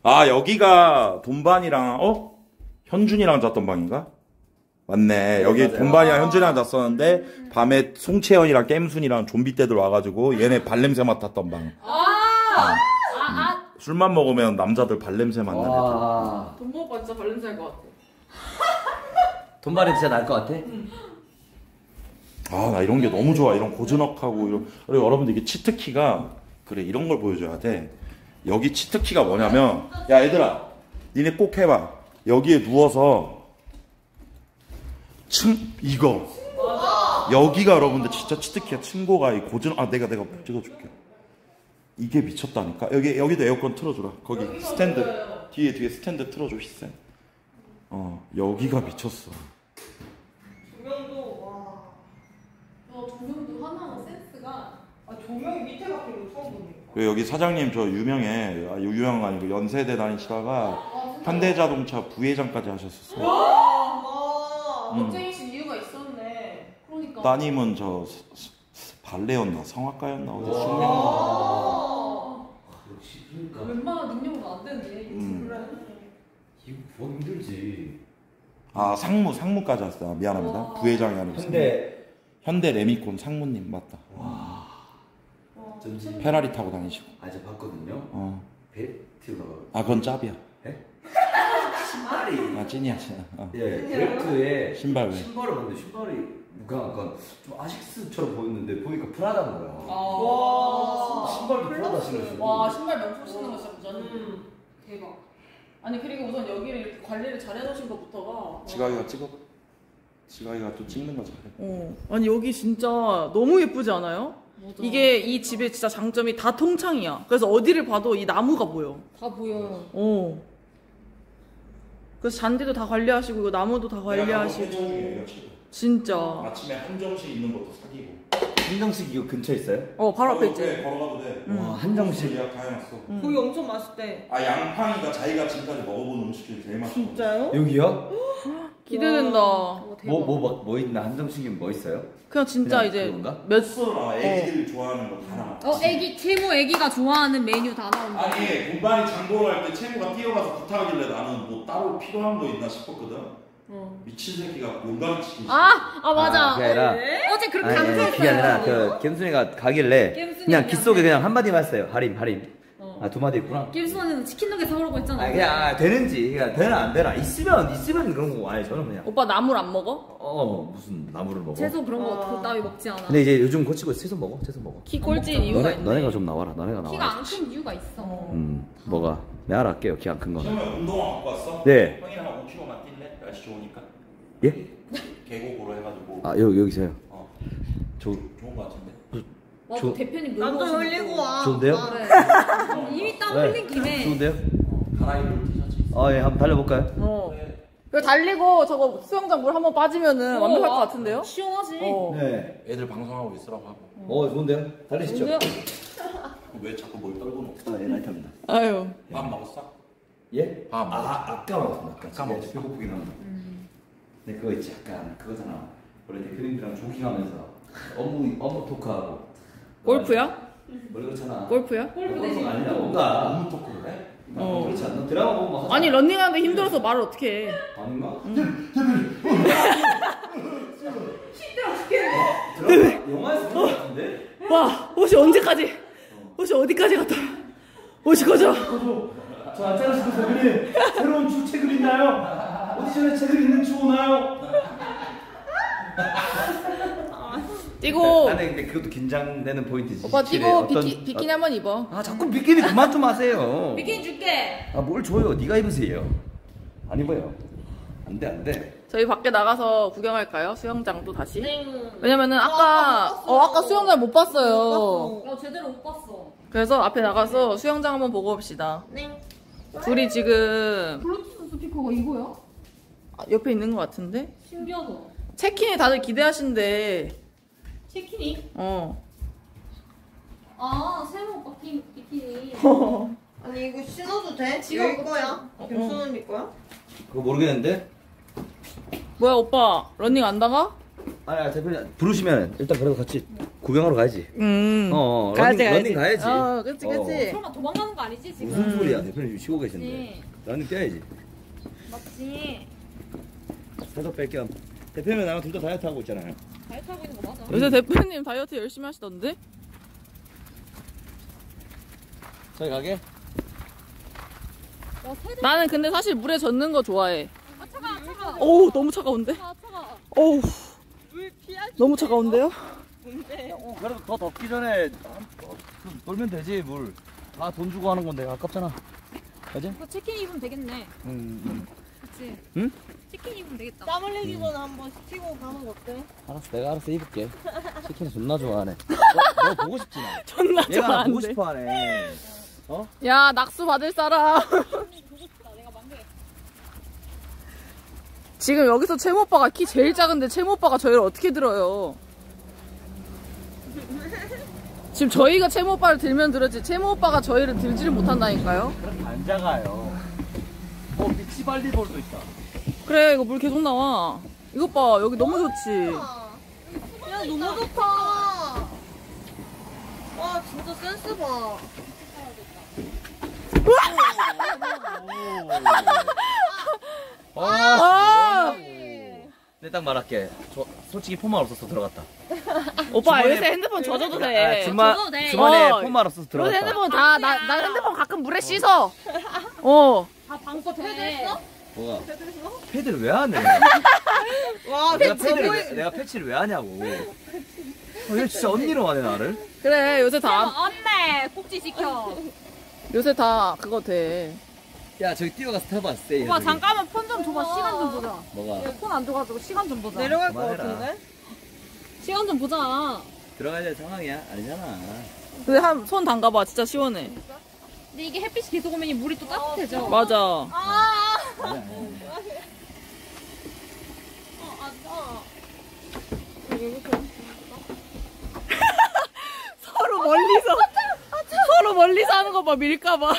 아 여기가 돈반이랑 어 현준이랑 잤던 방인가? 맞네. 여기 맞아요. 돈반이랑 현준이랑 잤었는데 밤에 송채연이랑 겜순이랑 좀비 떼들 와가지고 얘네 발냄새 맡았던 방. 아, 술만 먹으면 남자들 발냄새 맡는 애들. 와. 돈 먹고 진짜 발냄새 날것 같아. 돈발이 진짜 날 것 같아? 아 나 이런 게 너무 좋아. 이런 고즈넉하고 이런. 그리고 여러분들 이게 치트키가 그래 이런 걸 보여줘야 돼. 여기 치트키가 뭐냐면 야 얘들아 니네 꼭 해봐. 여기에 누워서 층 이거 여기가 여러분들 진짜 치트키야 층고가 이 고즈넉 아 내가 내가 찍어줄게. 이게 미쳤다니까. 여기 여기도 에어컨 틀어주라. 거기 스탠드 뒤에 뒤에 스탠드 틀어줘 히센. 어 여기가 미쳤어. 조명도 와. 어, 조명도 하나하나 센스가. 아 조명이 밑에 박힌 거 처음 보네. 그리고 여기 사장님 저 유명해 아, 유명한 거 아니고 연세대 다니시다가 현대자동차 부회장까지 하셨었어요. 와. 음. 멋쟁이신 이유가 있었네. 그러니까. 따님은 저 스- 스- 발레였나 성악가였나 어디 숙명. 아, 역시 그러니까. 웬만한 능력은 안 되는데. 음. 이거 구하기 힘들지. 아 상무 상무까지 왔어요. 미안합니다. 부회장이 아니고 상무. 근데 현대 레미콘 상무님 맞다. 전지 페라리 타고 다니시고. 아저 봤거든요. 어. 벨트가 아 그건 짭이야. 신발이 아 찐이야 찐. 어. 예 벨트에 신발 왜? 신발을 봤는데 신발이 뭔가 약간 좀 아식스처럼 보였는데 보니까 프라다인 거야. 와. 신발도 프라다 신었어. 와, 신발 명품 신는 거 진짜 부자네. 대박. 아니, 그리고 우선 여기를 이렇게 관리를 잘 해놓으신 것부터가. 지가이가 찍어. 지가이가 또 찍는 거 잘해. 어. 아니 여기 진짜 너무 예쁘지 않아요? 이게 이 집의 진짜 장점이 다 통창이야. 그래서 어디를 봐도 이 나무가 보여. 다 보여요. 어. 그래서 잔디도 다 관리하시고 이거 나무도 다 관리하시고 진짜. 아침에 한정식 있는 것도 사기고. 한정식 이거 근처에 있어요? 어 바로 앞에 어, 있지. 그래, 걸어가도 돼. 와 한정식. 예약 다 해놨어. 거기 엄청 맛있대. 아 양팡이가 자기가 지금까지 먹어본 음식 중에 제일 맛있어. 진짜요? 여기요? 기대된다. 어, 대박. 뭐뭐 뭐 있나 한정식이 뭐 있어요? 그냥 진짜 그냥 이제? 몇 아, 애기들이 좋아하는 거 다 나와. 어, 애기, 채무 애기가 좋아하는 메뉴 다 나온다. 아니 공반이 장보러 갈 때 채무가 뛰어가서 부탁하길래 나는 뭐 따로 필요한 거 있나 싶었거든. 미친 새끼가 용감치기. 아, 아, 맞아. 그게 아니라 어제 그렇게 아니, 아니 강조했어요. 그게 아니라 그 김순이가 가길래 김순이 그냥. 귓속에 그냥 한마디만 했어요. 하림 하림. 아 두 마디 있구나. 김수원은 치킨 너겟 사오라고 했잖아. 아 그냥 아, 되는지 그냥 되나 안 되나 있으면 있으면 그런 거고 아니 저는 그냥 오빠 나물 안 먹어? 어 무슨 나무를 먹어. 채소 그런 거그 따위 먹지 않아. 근데 이제 요즘 고치고. 채소 먹어. 채소 먹어. 키 꼴찌인 이유가 너네, 있네. 너네가 좀 나와라. 너네가 나와. 키가 안 큰 이유가 있어. 음 뭐가 내가 알아할게요. 키 안 큰 거는. 처음에 운동화 갖고 왔어? 네. 형이랑 한 5kg만 뛸래? 날씨 좋으니까. 예? 계곡으로 해가지고. 아 여기 여기서요. 어. 저 좋은 거 같은데. 와, 조- 대표님 놀러 나도 오신 흘리고 거. 와. 좋은데요? 아, 그래. 이미 땀 네. 흘린 김에. 좋은데요? 갈아입을 티셔츠. 아 예 한번 달려볼까요? 어. 이거 달리고 저거 수영장 물 한 번 빠지면은 완벽할 것 같은데요? 시원하지? 어. 네. 애들 방송하고 있으라고 하고. 어 좋은데요? 달리시죠. 좋은데요? 왜 자꾸 뭘 떨고 놓고? 아예 라이트입니다. 아유. 밥 먹었어? 예? 밥 먹었어. 아 아까 먹었습니다. 아까 아까 먹었어. 배고프긴 합니다. 근데 그거 있지 약간 그거잖아. 원래 대표님들이랑 조깅하면서 업무 업무 토크하고. 골프야? 원래 그렇잖아. 골프야? 골프 대신 아니라 뭔가 너무 토크를 해? 어. 그렇지 않나? 드라마 보면 막 아니 런닝하는데 힘들어서 말을 어떻게 해? 아닌가? 드라마 영화에서 본것 같은데? 와 옷이 언제까지? 옷이 어디까지 갔다? 옷이 꺼져. 저 안짜르시고 그림 새로운 주 책을 있나요? 오디션에 책을 읽는 주 오나요? 뛰고 나는 근데 그것도 긴장되는 포인트지. 오빠 뛰고 어떤- 비키 비키니 한번 입어. 아 자꾸 비키니 그만 좀 하세요. 비키니 줄게. 아 뭘 줘요? 네가 입으세요. 안 입어요. 안 돼 안 돼. 저희 밖에 나가서 구경할까요? 수영장도 다시. 네. 왜냐면은 아까 어 아까 수영장 못 봤어요. 나 제대로 못 봤어. 그래서 앞에 나가서 수영장 한번 보고 옵시다. 네. 둘이 지금 블루투스 스피커가 이거야? 아, 옆에 있는 것 같은데? 신기하다. 체키니 다들 기대하신대. 치킨이? 어. 아, 세모 오빠 비, 비키니. 아니 이거 신어도 돼? 지금 여기 거야? 김순 언니 거야? 그거 모르겠는데? 뭐야 오빠 런닝 안 나가? 아니 대표님 부르시면 일단 그래도 같이 구경하러 가야지. 음. 어, 어 가야지, 러닝, 가야지. 러닝 가야지. 어, 그치, 그치. 설마 도망가는 거 아니지 지금? 무슨 소리야? 대표님 지금 쉬고 계신데. 그치. 러닝 뛰어야지. 맞지. 살도 뺄 겸. 대표님 나랑 둘 다 다이어트 하고 있잖아요. 다이어트 하고 있는 거 맞아. 요새 대표님 다이어트 열심히 하시던데? 저기 가게? 야 세대. 나는 근데 사실 물에 젖는 거 좋아해. 아 차가 차가. 어우, 너무 차가운데? 아 차가. 어우. 너무 차가운데요? 어, 그래도 더 덥기 전에 한- 어, 좀 놀면 되지 물. 다 돈 주고 하는 건데 아깝잖아. 그지? 이거 치킨 입으면 되겠네. 음, 그치. 응? 치킨 입으면 되겠다. 땀 흘리기 전에 한번 시키고 가는 거 어때? 알았어, 내가 알아서 입을게. 치킨 존나 좋아하네. 너, 너 보고 싶지 나. 존나 얘가 나 보고 좋아한대. 싶어하네. 야, 낙수 받을 사람. 지금 여기서 채모 오빠가 키 제일 작은데 채모 오빠가 저희를 어떻게 들어요? 지금 저희가 채모 오빠를 들면 들었지 채모 오빠가 저희를 들지를 못한다니까요? 그렇게 안 작아요. 어, 비치 발리볼도 있다. 그래 이거 물 계속 나와 이것 봐 여기 너무 좋지 야 너무 좋다. 와 진짜 센스 봐. 아! 내딱 말할게. 저, 솔직히 폰만 없어서 들어갔다. 오빠 주머니에- 요새 핸드폰 젖어도 돼 아, 주마, 저도 돼. 주머니에 어, 폰만 없어서 요새 들어갔다. 핸드폰 다 나 나 핸드폰 가끔 물에 씻어 어다 방거 돼. 뭐가? 패드를 왜 하네? 와 내가 패드를 왜, 내가 패치를 왜 하냐고. 어, 얘 진짜 언니로 하네 나를. 그래 요새 다 엄매 꼭지 지켜. 요새 다 그거 돼 야 저기 뛰어가서 타봐 세이. 오빠 잠깐만 폰 좀 줘봐. 시간 좀 보자. 뭐가? 폰안 줘가지고 시간 좀 보자. 내려갈 것 그만해라. 같은데? 시간 좀 보자. 들어가야 될 상황이야? 아니잖아. 근데 한 손 담가봐 진짜 시원해 근데 이게 햇빛이 계속 오면 이 물이 또 따뜻해져. 맞아 아. 아니야. 서로 멀리서 서로 멀리서 하는 거 봐 밀까봐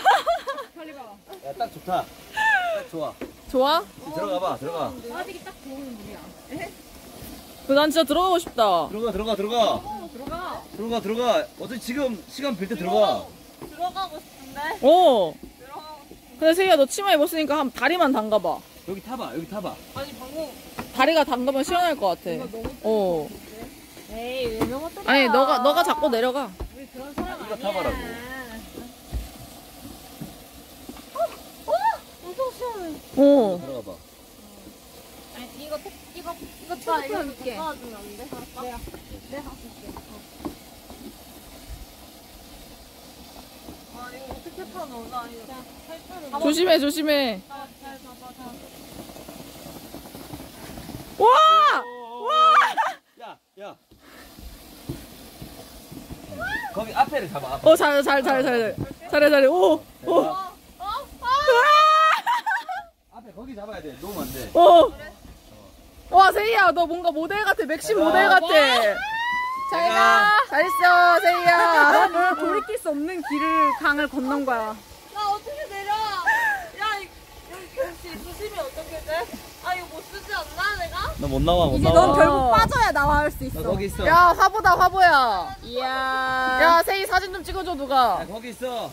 야, 딱 좋다. 딱 좋아. 좋아? 들어가 봐, 들어가. 빠지기 딱 좋은 물이야. 난 진짜 들어가고 싶다 들어가, 들어가, 들어가. 들어가. 들어가, 들어가. 어차피 지금 시간 빌 때 들어가. 들어가고 싶은데? 어 근데 세희야 너 치마 입었으니까 한 다리만 담가봐 여기 타봐, 여기 타봐. 아니 방금 다리가 담가면 시원할 것 같아 어 에이 왜 명언 아니 너가 너가 자꾸 내려가 우리 그런 사람 이거 아니야. 타봐라고. 엄청. 어 들어가 봐. 아니 이거 택- 이거 이거 나 이거 줄게. 도와주면 안 돼? 내가 내가 줄게. 아 이거 어떻게 타노? 나 이거 조심해 조심해 잘 잡아 자. 와! 야, 야. 거기 앞에를 잡아, 앞에. 어잘 잘 잘 잘 잘해 잘해 오! 오! 앞에 거기 잡아야 돼. 오! 와 세희야 너 뭔가 모델 같아 맥심 모델 같아 잘가 잘했어 세희야 너 돌이킬 수 없는 길을 강을 건넌 거야. 나 어떻게 내려? 야 이- 여기 혹시 조심히 어떻게 돼? 아 이거 못 쓰지 않나 내가? 너못 나와, 못 이제 나와. 넌 결국 빠져야 나와 할수너 있어. 거기 있어. 야 화보다 화보야 이야. 야 세희 사진 좀 찍어줘 누가 야, 거기 있어.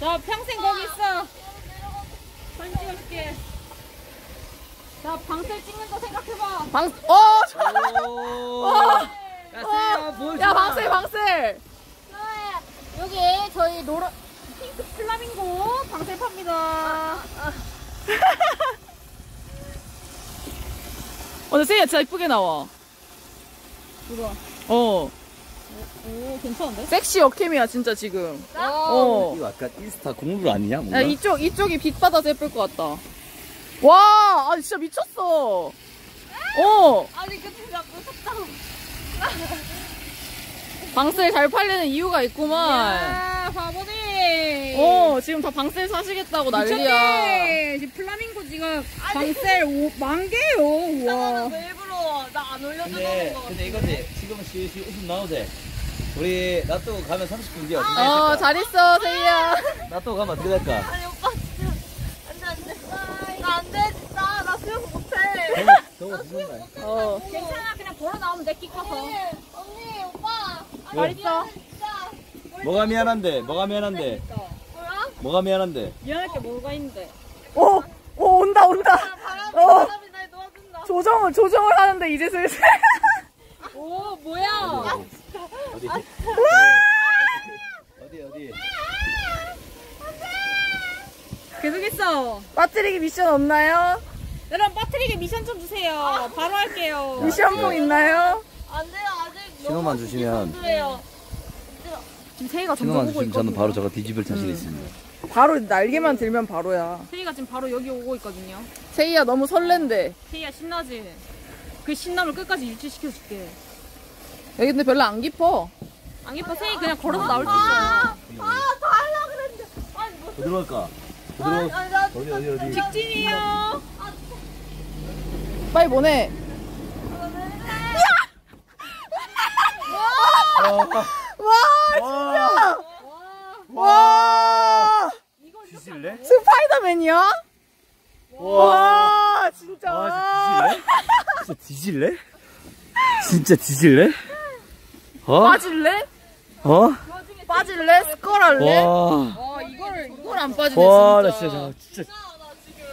자 평생 거기 있어. 사진 찍어줄게. 자 방셀 찍는 거 생각해봐. 방 어! 저- 오. 야, 세야, 보여줘. 야 방셀 방셀 여기 저희 노란 핑크 플라밍고 방셀 팝니다. 오늘 세희야 진짜 이쁘게 나와 누가? 어오 괜찮은데? 섹시 어캠이야 진짜 지금 어 이거 약간 인스타 공룰 아니냐? 뭔가? 야, 이쪽, 이쪽이 빛 받아서 예쁠 것 같다. 와, 아, 진짜 미쳤어. 어, 아니 근데 자꾸 섰다. 방셀 잘 팔리는 이유가 있구만. 아 바보네. 어, 지금 다 방셀 사시겠다고 난리야. 미쳤네. 지금 플라밍고 지금 방셀 오, 만 개요. 와. 왜 일부러 나 안 올려주는 거 근데 이거지. 지금은 시시 웃음 나오지. 우리 놔두고 가면 30분 뒤에 어떻게 어, 될까? 잘 있어, 세희야. 놔두고 가면 어떻게 될까? 아니 오빠 나 안 돼 진짜 나 수영 못해 너무 무슨 말. 어. 괜찮아 그냥 걸어 나오면 내키 커서. 언니 잘 있어. 뭐가 미안한데? 뭐가 미안한데? 뭐야? 뭐가 미안한데? 미안할 게 뭐가 있는데? 오, 오 온다 온다. 바람, 어. 바람이 날 도와준다. 조정을 조정을 하는데 이제 슬슬. 오, 뭐야? 어디? 어디 어디? 계속했어. 빠뜨리기 미션 없나요? 여러분, 빠트리게 미션 좀 주세요. 바로 할게요. 미션 봉 있나요? 안 돼요, 아직. 신호만 주시면. 지금 세이가 신호만 주시면 저는 바로 저거 뒤집을 자신 있습니다. 바로 날개만 들면 바로야. 세이가 지금 바로 여기 오고 있거든요. 세이야 너무 설렌데. 세이야, 신나지? 그 신남을 끝까지 유지시켜 줄게. 여기 근데 별로 안 깊어. 안 예뻐, 세이 그냥 걸어서 나올 수 있어요. 어디 들어갈까? 어디 들어? 어디 어디 어디? 직진이요. 빨리 보내. 와 와. 뒤질래? 스파이더맨이야? 와 진짜. 와 진짜 뒤질래? 진짜 뒤질래? 진짜 뒤질래? 어? 빠질래? 어? 빠질래? 스컬할래? 와. 와 이걸 이걸 안 빠지네 와, 나 진짜. 진짜, 진짜,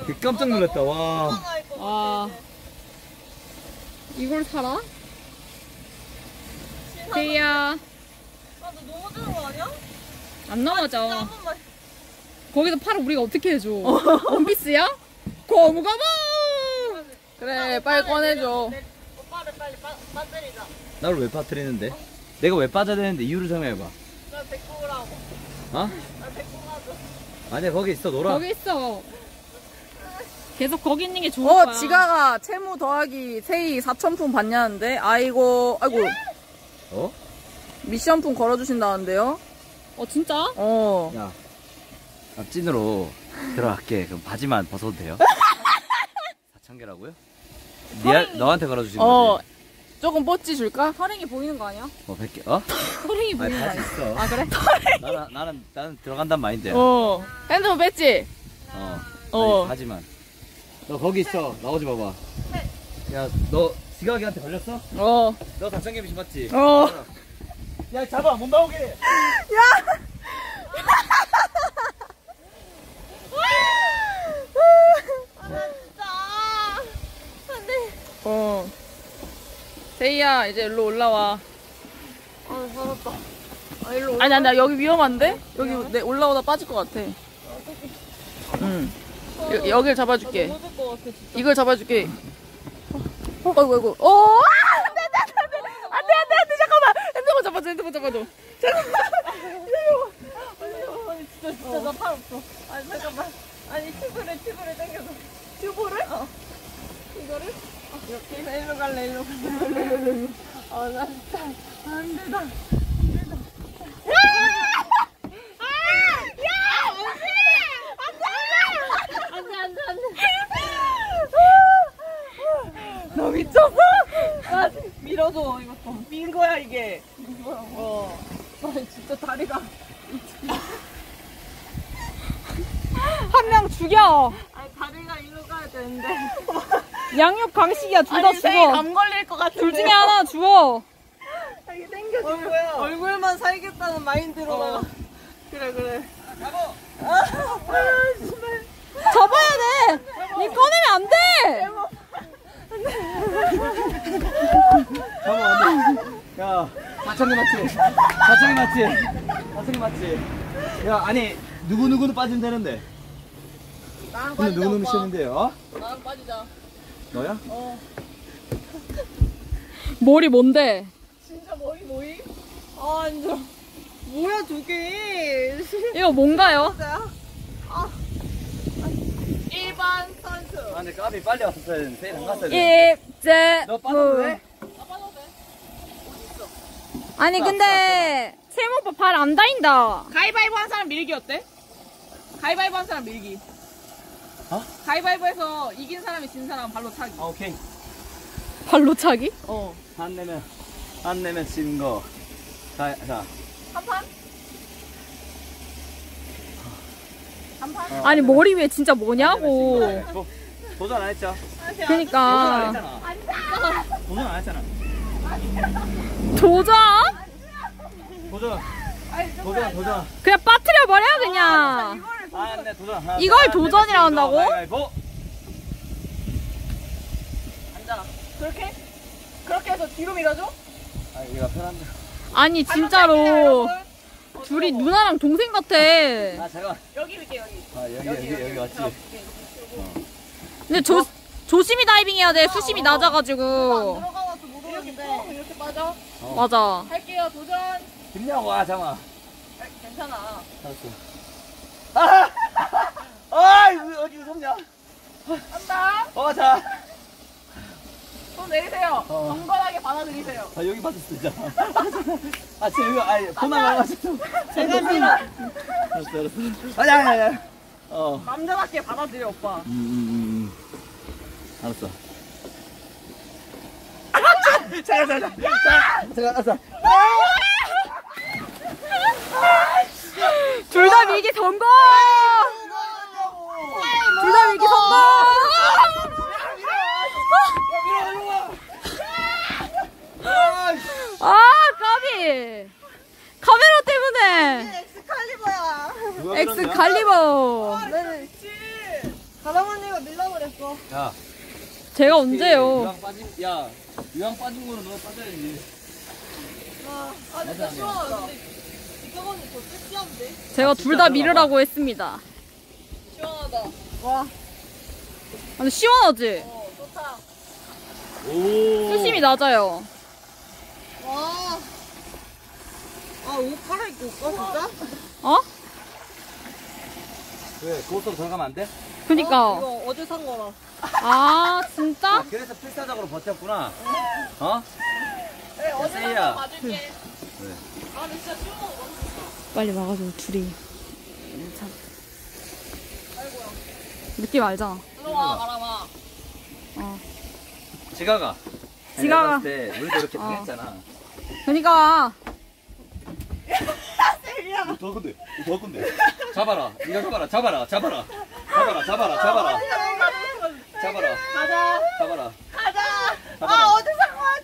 진짜 깜짝 놀랐다. 와. 와. 이걸 사라? 세이야. 아, 너 넘어지는 거 아니야? 안 넘어져. 한 번만. 거기서 팔을 우리가 어떻게 해줘? 원피스야? 고무고무! 그래 빨리 꺼내줘. 내 오빠를 빨리 빠, 빠뜨리자. 나를 왜 빠뜨리는데? 내가 왜 빠져야 되는데 이유를 설명해봐. 나 데리고 오라고. 어? 나 데리고 가줘. 아니야, 거기 있어, 놀아. 거기 있어. 계속 거기 있는 게 좋을 어 거야. 지가가 채무 더하기 세이 4천푼 받냐는데 아이고 아이고 어? 미션품 걸어주신다는데요? 어 진짜? 어. 야. 앞진으로 들어갈게. 그럼 바지만 벗어도 돼요? 4,000개라고요? 니, 너한테 걸어주신 어. 거지? 조금 뽀찌 줄까? 허링이 보이는 거 아니야? 어, 100개, 어? 아니, 보이는 거 바지 아니야? 있어. 아 그래? 나는, 나는, 나는 들어간단 마인드야. 어. 핸드폰 뺐지? 어. 어. 아니, 바지만. 너 거기 있어. 나오지 마봐. 야, 너 지각이한테 걸렸어? 어. 너 4,000개 미신 맞지? 어. 야, 잡아. 못 나오게. 어. 세이야 이제 일로 올라와. 아, 살았다. 아니 아니 나 여기 위험한데? 여기 내 올라오다 빠질 것 같아. 응. 여, 여길 잡아줄게. 것 같아. 이걸 잡아줄게. 어, 아이고 아이고. 어! 안돼 안돼 안돼 안돼 안돼 안돼 잠깐만 핸드폰 잡아줘 핸드폰 잡아줘. 아니, 진짜, 진짜 나팔 없어. 아니, 잠깐만. 아니, 튜브를, 튜브를 당겨서. 튜브를? 어. 이거를? 어, 이렇게. 일로 갈래, 일로 갈래. 일로 갈래, 일로. 아, 나 진짜. 안 되다. 너 미쳤어? 밀어줘, 이것도. 민 거야, 이게. 어. 아니, 진짜 다리가. 한 명 죽여. 아니, 다리가 일로 가야 되는데. 양육 강식이야. 둘 다 죽어. 감 걸릴 것 같은데. 둘 중에 하나 죽어. 여기 땡겨줘. 얼굴만 살겠다는 마인드로다가. 그래, 그래. 접어야 돼. 니 꺼내면 안 돼. 잠깐만, 안 돼. 야, 4,000개 맞지? 4,000개 맞지? 4,000개 맞지? 야, 아니, 누구누구는 빠지면 되는데. 나랑 빠지자 누구누구? 어? 나랑 빠지자. 너야? 머리 뭔데? 진짜 머리 모임? 아, 진짜. 뭐야, 두 개. 이거 뭔가요? 일반 선수. 아, 근데 까비 빨리 왔었어야 되는데, 안 갔어야 돼. 입제. 너 빠져도 돼? 아니 근데 세모 오빠 발 안 다인다. 가위바위보 한 사람 밀기 어때? 가위바위보 한 사람 밀기. 어? 가위바위보에서 이긴 사람이 진 사람 발로 차기. 아, 오케이. 발로 차기? 어. 안 내면, 안 내면 진 거. 자, 자. 한 판? 어, 아니 머리 위에 진짜 뭐냐고. 도, 도전 안 했죠? 도전 안 그니까 했잖아. 도전 안 했잖아. 도전? 도전. 도전, 도전. 그냥 빠뜨려 버려 그냥. 아, 네, 도전. 하나, 이걸 도전이라 넷, 한다고? 가위바위보. 그렇게? 그렇게 해서 뒤로 밀어줘? 아, 얘가 편한데. 아니 진짜로 둘이 누나랑 동생 같아. 아, 잠깐. 여기 밀게 여기. 아, 여기, 여기, 여기, 맞지? 근데 조 조심히 다이빙 해야 돼. 수심이 낮아가지고. 들어가서 못 이렇게 오는데. 쭉 이렇게 빠져. 맞아. 할게요 도전. 힘냐고, 아, 잠깐. 괜찮아. 알았어. 아! 아, 어디 무섭냐? 한다. 어, 자. 손 내리세요. 어. 경건하게 받아들이세요. 아, 여기 받을 수 있잖아. 아, 쟤 이거, 아니, 포나가가지고. 제가 밀어. 알았어, 알았어. 아니, 아니, 아니. 어. 남자답게 받아들여 오빠. 음, 음, 음. 알았어. 잠깐, 잠깐, 잠깐. 잠깐, 알았어. 둘 다 밀기 성공. 둘 다 밀기 성공. 아 까비. 카메라 때문에. 엑스칼리버야. 엑스칼리버. 네. 가람 언니가 밀어버렸어. 야. 제가 언제요? 유황 빠진, 야. 유황 빠진 거는 너 빠져야지. 아, 진짜 시원하다. 이거는 더 섹시한데? 제가 둘다 밀으라고 했습니다. 시원하다. 근데 시원하지? 어, 좋다. 오. 수심이 낮아요. 와. 아, 옷 갈아입고 올까, 진짜? 어? 왜? 그것도 들어가면 안 돼? 그니까. 어, 이거 어제 산 거라. 아 진짜? 아, 그래서 필사적으로 버텼구나. 어? 네, 야, 세이야. 봐줄게. 왜? 아, 근데 진짜 시원하다. 빨리 와가지고 둘이. 느낌 알잖아. 들어와, 가람아. 지가가. 지가가. 봤을 때 우리도 이렇게 어. 당했잖아. 그니까. 더 건데, 더 건데. 잡아라. 네가 잡아라, 잡아라, 잡아라. 잡아라, 잡아라, 잡아라. 잡아라. 가자. 잡아라. 가자. 아, 거야.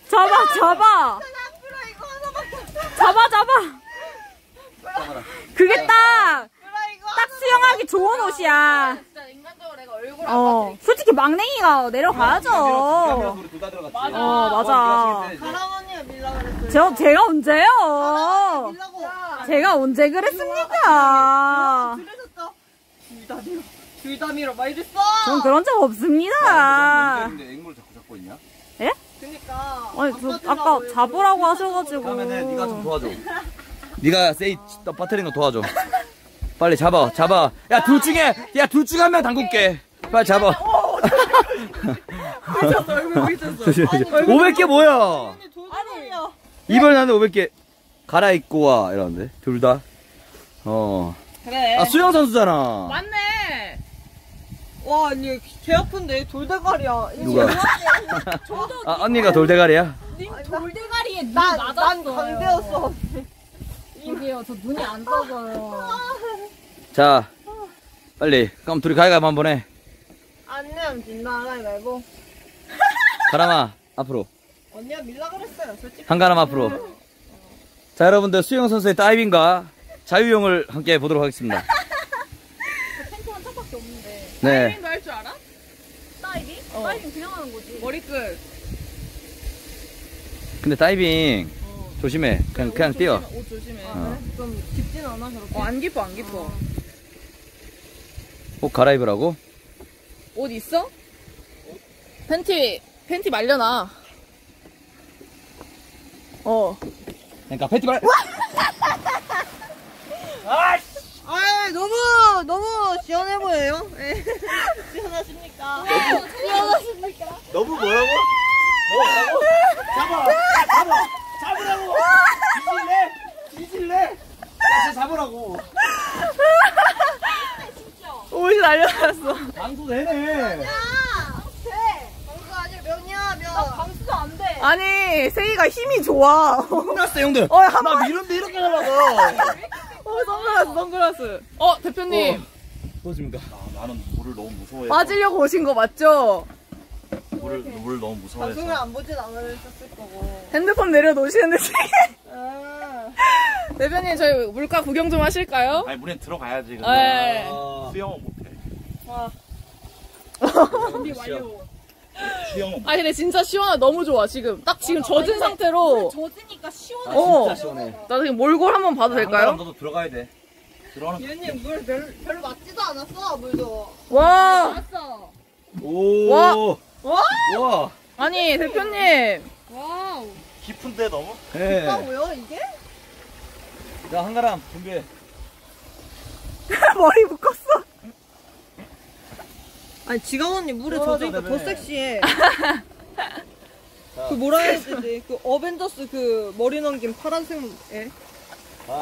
잡아, 잡아. 이거. 잡아, 잡아. 잡아라. 그게 딱, 딱 수영하기 좋은 옷이야. 진짜 인간적으로 내가 얼굴 안 어. 솔직히 막냉이가 내려가야죠. 어. 들어갔지. 맞아. 어, 맞아. 가람 언니가 밀라 그랬어요. 저, 제가 언제요? 제가 언제 그랬습니까? 그래졌어. 둘다 밀어. 막 이랬어. 전 그런 적 없습니다. 근데 앵무를 자꾸 잡고 있냐? 그니까. 아니, 저 아까 잡으라고 하셔가지고. 그러면은 네가 좀 도와줘. 네가 세이 빠뜨리는 거 도와줘. 빨리 잡아, 잡아. 야, 둘 중에, 야, 둘 중에 한 명 담글게. 빨리 잡아. 500개 뭐야? 아니에요. 이번에 나는 500개 갈아입고 와 이러는데 둘 다. 어. 그래. 아 수영 선수잖아. 맞네. 와, 언니, 개 아픈데. 돌대가리야. 누가? 아 언니가 돌대가리야? 님 돌대가리에 맞았어요. 난 강대였어. 저기요, 저 눈이 안 떠져요. 자 빨리 그럼 둘이 가위가위 한번 해. 안녕, 빛나라, 말고. 가람아 앞으로 언니가 밀라 그랬어요, 솔직히. 한 가람 앞으로. 자 여러분들 수영 선수의 다이빙과 자유형을 함께 보도록 하겠습니다. 탱크만 짝밖에 없는데. 네. 다이빙도 할 줄 알아? 다이빙? 어. 다이빙 그냥 하는 거지. 머리끝. 근데 다이빙 조심해. 그냥 그냥 뛰어. 옷 조심해. 어. 좀 깊진 않아, 저렇게. 어, 안 깊어, 안 깊어. 꼭 갈아입으라고. 옷 있어? 팬티, 팬티 말려놔. 어. 그러니까 패티 발. 아 너무, 너무 시원해 보여요? 예. 시원하십니까? 시원하십니까? 너무 뭐라고? 뭐라고? 잡아! 잡아! 잡으라고! 뒤질래! 뒤질래! 야, 잡으라고! 옷이 날려놨어. 되네! 방수 돼. 아니, 세이가 힘이 좋아. 끝났어, 형들! 어, 한나 미련도 이렇게 날아가! 어, 선글라스, 선글라스. 어, 대표님. 보십니까? 아, 나는 물을 너무 무서워해서 빠지려고 오신 거 맞죠? 물을, 물을 너무 무서워해서 방송을 안 보진 않으셨을 거고. 핸드폰 내려놓으시는데, 아. 대표님 저희 물가 구경 좀 하실까요? 아니 물에 들어가야지. 근데 네. 수영은 못해. 준비 완료. 수영은 아 근데 진짜 시원하 너무 좋아 지금 딱 지금 젖은 상태로 젖으니까 시원해. 어. 진짜 시원해. 나 지금 몰골 한번 봐도 될까요? 너도 들어가야 돼. 들어가는. 얘는 물 별로, 별로 맞지도 않았어, 물도. 와 맞았어. 오. 와. 와! 와. 아니 대표님 wow. 깊은데 너무? 예. 뭐야, 이게? 자 한가람 준비해. 머리 묶었어. 아니, 지강 언니 물에 시원하죠, 젖으니까 더 대표님? 섹시해. 그 뭐라 해야 되지? 그 어벤져스 그 머리 넘긴 파란색 애?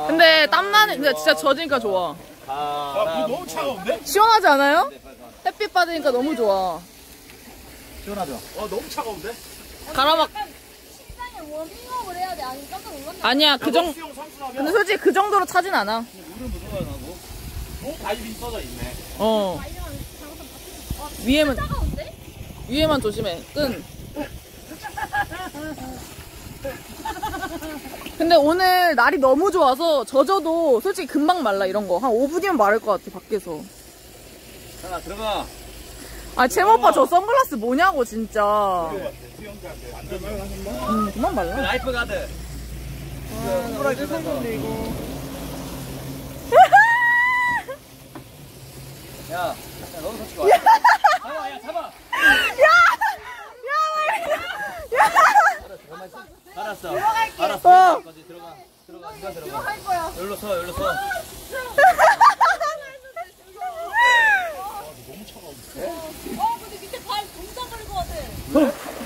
근데 땀나는 근데 진짜 젖으니까 좋아. 아, 물 너무 차가운데? 시원하지 않아요? 햇빛 받으니까 너무 좋아. 시원하죠. 어 너무 차가운데? 가라막 워밍업을 해야 돼. 아니 깜짝 놀랐네. 아니야 그 정. 수영 선수라면 근데 솔직히 그 정도로 차진 않아. 물은 무서워요 나고. 어, 다이빙 써져 있네. 어. 위에만 위에만 조심해. 끈. 근데 오늘 날이 너무 좋아서 젖어도 솔직히 금방 말라 이런 거 한 5분이면 마를 것 같아 밖에서. 자 들어가. 아 채모 오빠 저 선글라스 뭐냐고 진짜. 음 그만 말라. Lifeguard. 아, 어제 산 건데, 이거. 야, 야 너도 같이 와. 잡아, 야 잡아. 알았어. 알았어. 알았어. 어. 들어가. 들어가. 누가 들어가. 할 거야. 여기로 서, 여기로 서. 어 근데 밑에 발 동상 걸릴 것 같아.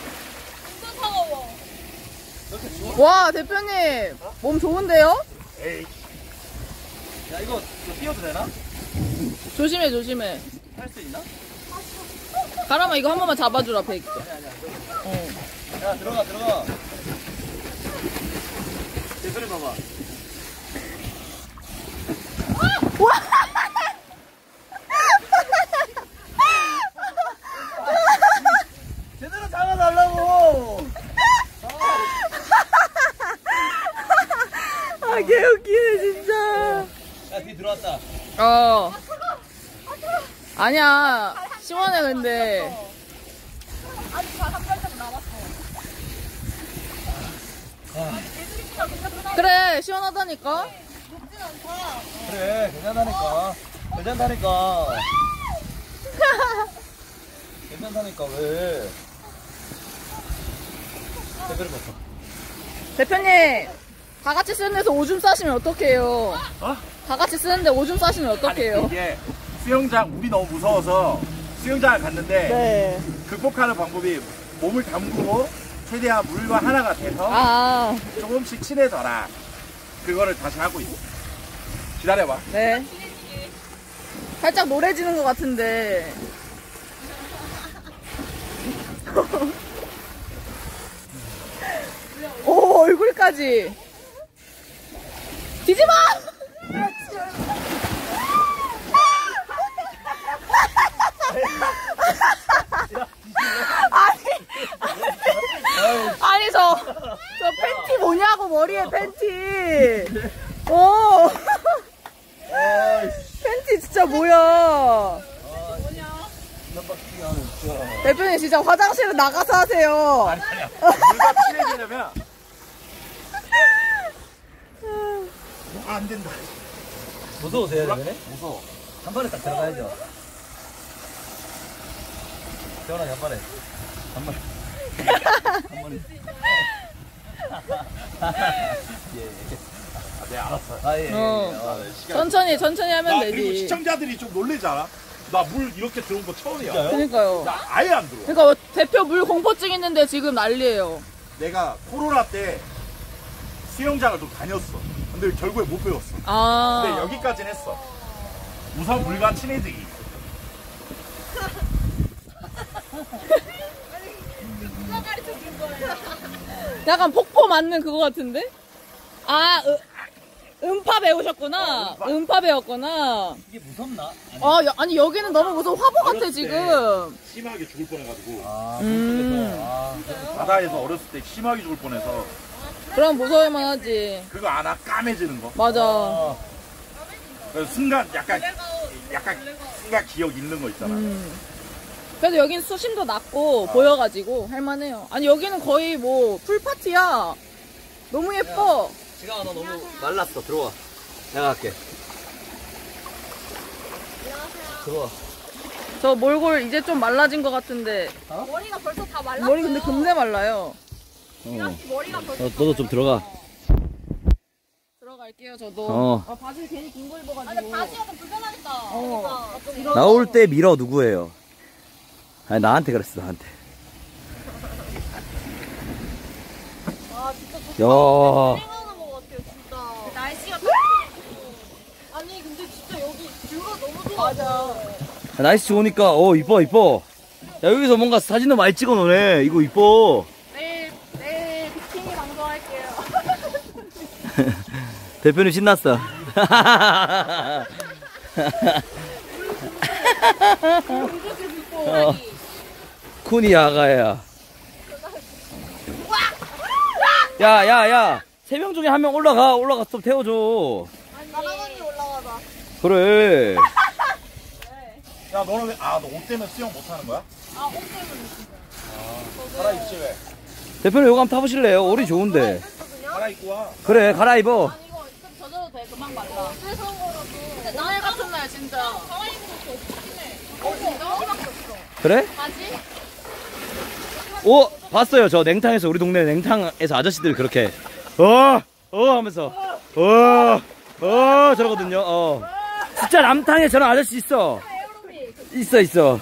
와 대표님 몸 좋은데요? 야 이거 이거 띄워도 되나? 조심해 조심해. 할 수 있나? 가람아 이거 한 번만 잡아주라 백. 어. 야 들어가 들어가. 대표님 봐봐. 제대로 잡아달라고. 아 개 웃기네 진짜. 야 뒤 들어왔다. 어. 아니야. 시원해 근데. 그래 시원하다니까. 그래 괜찮다니까. 괜찮다니까. 괜찮다니까 왜? 대표님 다 같이 쓰는 데서 오줌 싸시면 어떡해요? 어? 다 같이 쓰는데 오줌 싸시면 어떡해요? 이게 수영장 물이 너무 무서워서 수영장을 갔는데 네. 극복하는 방법이 몸을 담그고 최대한 물과 하나가 돼서 아, 조금씩 친해져라. 그거를 다시 하고 있어. 기다려봐. 네. 살짝 노래 지는 것 같은데. 오, 얼굴까지. 뒤집어! 아니, 아니, 저, 저 팬티 뭐냐고, 머리에 팬티. 오. 팬티 진짜 뭐야. 대표님 진짜 화장실은 나가서 하세요. 아니야. 물과 친해지려면 아, 안 된다. 무서우세요, 대표님? 무서워. 한 번에 딱 들어가야죠. 태원아, 한 번에. 한 번에. 한 번에. 예. 아, 네, 알았어. 아, 예. 예. 어. 어. 천천히, 천천히 하면 나 그리고 되지. 시청자들이 좀 놀래잖아. 나 물 이렇게 들어온 거 처음이야. 그러니까요. 나 아예 안 들어. 그러니까 대표 물 공포증 있는데 지금 난리예요. 내가 코로나 때 수영장을 좀 다녔어. 근데 결국에 못 배웠어. 근데 아. 여기까지는 했어. 우선 물과 친해지기. 약간 폭포 맞는 그거 같은데? 아, 으, 음파 배우셨구나. 음파 배웠구나. 이게 무섭나? 아니, 아, 여- 아니 여기는 너무 무슨 화보 같아 지금. 심하게 죽을 뻔해가지고 아, 음. 아, 바다에서 어렸을 때 심하게 죽을 뻔해서 그럼 무서울만 하지. 그거 아나 까매지는 거. 맞아. 어. 그 순간 약간 약간 순간 기억 있는 거 있잖아. 음. 그래도 여긴 수심도 낮고 보여가지고 할만해요. 아니 여기는 거의 뭐 풀파티야. 너무 예뻐. 지가 너 너무 말랐어. 들어와. 내가 할게. 들어와. 저 몰골 이제 좀 말라진 것 같은데 머리가 벌써 다 말랐어요. 머리 근데 금세 말라요. 어. 너, 너도 좀 들어가. 들어갈게요 저도. 어. 아, 바지 괜히 긴거 아, 근데 입어가지고. 바지가 좀 불편하겠다. 어. 그러니까. 나올 때 밀어 누구예요? 아니 나한테 그랬어 나한테. 아, 진짜 좋다. 야. 생각나는 것 같아요, 진짜. 날씨가 딱. 아니, 근데 진짜 여기 뷰가 너무 좋아. 맞아. 날씨 좋으니까 어 이뻐 이뻐. 야 여기서 뭔가 사진도 많이 찍어 놓네. 이거 이뻐. 내일, 내일 비키니 방송할게요. 대표님 신났어. 어, 쿤이 아가야. 야, 야, 야. 세 명 중에 한 명 올라가. 올라가서 좀 태워줘. 나랑 언니 올라와봐. 그래. 야 너는 왜 아 너 옷 때문에 수영 못 하는 거야? 아, 옷 때문에. 아, 갈아입지 왜? 대표님 요거 한번 타보실래요? 오리 좋은데. 갈아입고 와. 그래, 갈아입어. 아니, 이거 좀 젖어도 돼. 금방 말라. 그래서 거라도. 근데 오늘 같은 날 진짜. 가만히 있는 것도 없긴 해. 어, 너무밖에 없어. 그래? 바지? 오, 봤어요. 저 냉탕에서, 우리 동네 냉탕에서 아저씨들 그렇게. 어, 어 하면서. 어, 어, 저러거든요. 어. 진짜 남탕에 저런 아저씨 있어. 있어, 있어.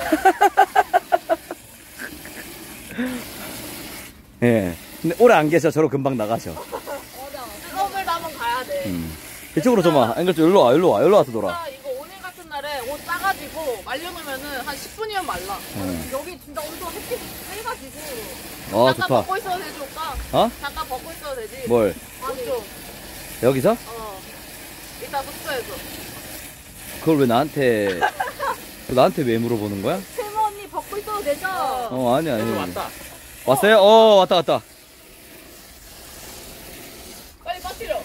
예. 근데 오래 안 계셔. 저로 금방 나가셔. 수업을 한번 가야 돼. 음. 이쪽으로 좀 와. 앵글 좀 일로 와, 일로 와, 일로 와서 놀아. 아, 이거 오늘 같은 날에 옷 싸가지고 말려놓으면은 한 10분이면 말라. 음. 여기 진짜 엄청 햇빛 세가지고. 어, 잠깐 좋다. 벗고 있어도 되지, 오빠? 어? 잠깐 벗고 있어도 되지? 뭘? 옷 좀. 여기서? 어. 이따 숙소에서. 그걸 왜 나한테, 나한테 왜 물어보는 거야? 세모 언니 벗고 있어도 되죠? 어, 아니, 아니. 왔다. 왔어요? 어, 왔다, 왔다. 빨리 빠뜨려.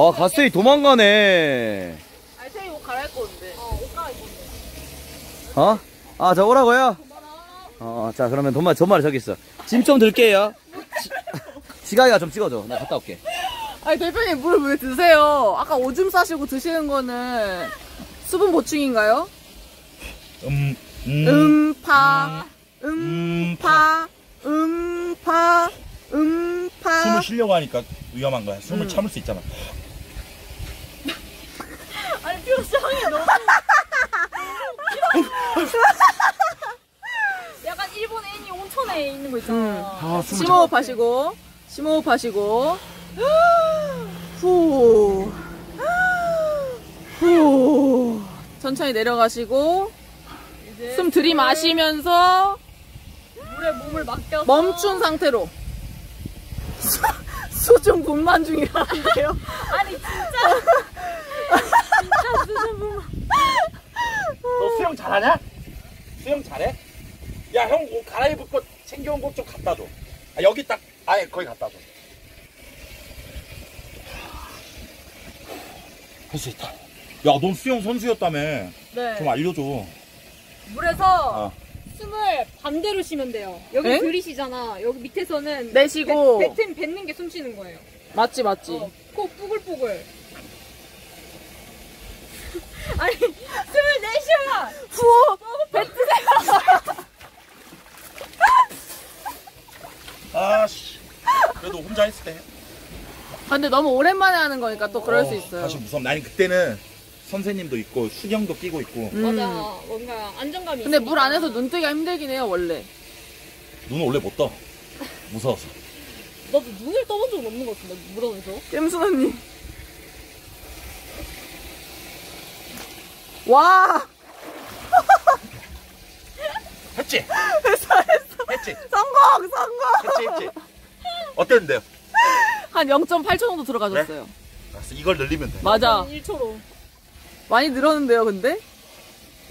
아, 가스이 도망가네. 아니, 태희 옷 갈아입고 온대. 어, 옷 갈아입고. 어? 아, 저 오라고요? 어, 자, 그러면 돈말, 돈말이 저기 있어. 짐 좀 들게요. 지, 지가이가 좀 찍어줘. 나 갔다 올게. 아니, 대표님 물 왜 드세요? 아까 오줌 싸시고 드시는 거는 수분 보충인가요? 음, 음, 음파, 음, 음파, 음파, 음파. 숨을 쉬려고 하니까 위험한 거야. 숨을 음. 참을 수 있잖아. 아니, 표정이 너무. 약간 일본 애니 온천에 있는 거 있잖아. 음. 아, 숨을 심호흡 하시고, 심호흡 하시고, 후, 후. 천천히 내려가시고, 숨 들이마시면서 물에 몸을 맡겨서. 멈춘 상태로. 수중 분만 중이라는데요. 아니, 진짜. 너 수영 잘하냐? 수영 잘해? 야, 형 옷 갈아입을 거 챙겨온 것 좀 갖다 줘. 아, 여기 딱, 아예 거기 갖다 줘. 할 수 있다. 야, 넌 수영 선수였다며. 네. 좀 알려줘. 물에서 어. 숨을 반대로 쉬면 돼요. 여기 엥? 들이쉬잖아. 여기 밑에서는 내쉬고. 뱉, 뱉은, 뱉는 게 숨 쉬는 거예요. 맞지, 맞지. 어, 코 뽀글뽀글. 아니, 숨을 내쉬어야! 후! 아씨. 그래도 혼자 했을 때. 해. 아, 근데 너무 오랜만에 하는 거니까 또 그럴 어, 수 있어요. 다시 무섭네. 아니, 그때는 선생님도 있고, 수경도 끼고 있고. 음. 맞아. 뭔가 안정감이 근데 있으니까. 물 안에서 눈 뜨기가 힘들긴 해요, 원래. 눈은 원래 못 떠. 무서워서. 나도 눈을 떠본 적은 없는 것 같은데, 물 안에서. 겜순 언니. 와! 했지? 했어, 했어. 했지? 성공! 성공! 했지, 했지? 어땠는데요? 한 0.8초 정도 들어가졌어요. 알았어, 이걸 늘리면 돼. 맞아. 1초로. 많이 늘었는데요, 근데?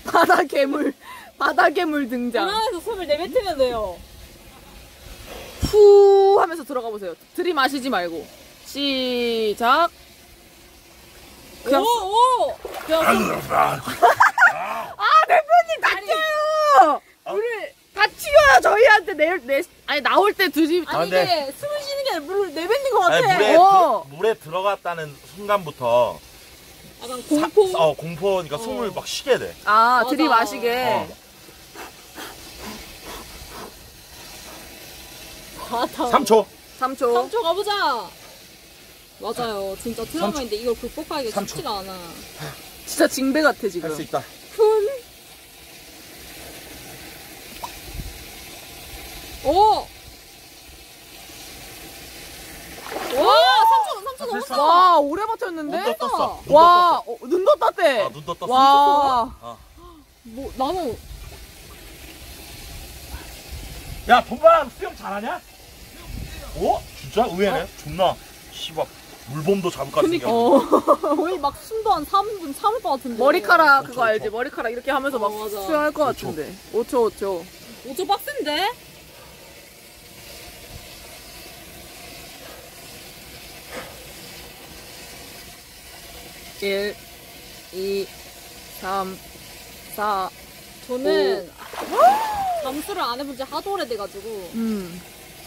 바다 괴물, 바다 괴물 등장. 물 안에서 숨을 내뱉으면 돼요. 후 하면서 들어가 보세요. 들이마시지 말고. 시작. 그냥 오! 그냥 아 대표님 다쳐요. 우리 다치어요 저희한테 내일 내 아니 나올 때 드시 아니 근데- 이게 숨을 쉬는 게 아니라 물을 내뱉는 것 아니, 같아. 물에, 어. 들- 물에 들어갔다는 순간부터 약간 사- 공포. 어, 공포니까 숨을 막 쉬게 돼. 아 맞아. 들이마시게. 어. 맞아. 3초. 3초. 3초 가보자. 맞아요. 진짜 트라우마인데 이걸 극복하기가 삼 초. 쉽지가 않아. 진짜 징배 같아 지금. 할 수 있다. 푼. 오! 와! 3초, 3초 넘었어. 와 오래 버텼는데. 눈 떴어. 눈 와 어, 눈 떴다대. 아, 눈 떴어. 와. 뭐, 나는 야, 돈바람 수영 잘하냐? 오? 진짜 의외네. 존나 씨발 물범도 것 같은 게. 어. 거의 막 숨도 한 3분 참을 것 같은데. 머리카락 그거 알지? 머리카락 이렇게 하면서 막 어, 맞아. 수영할 것 오초. 같은데. 5초 5초. 5초 빡센데? 일, 이, 삼, 사. 저는 잠수를 안 해본 지 하도 오래돼가지고. 음.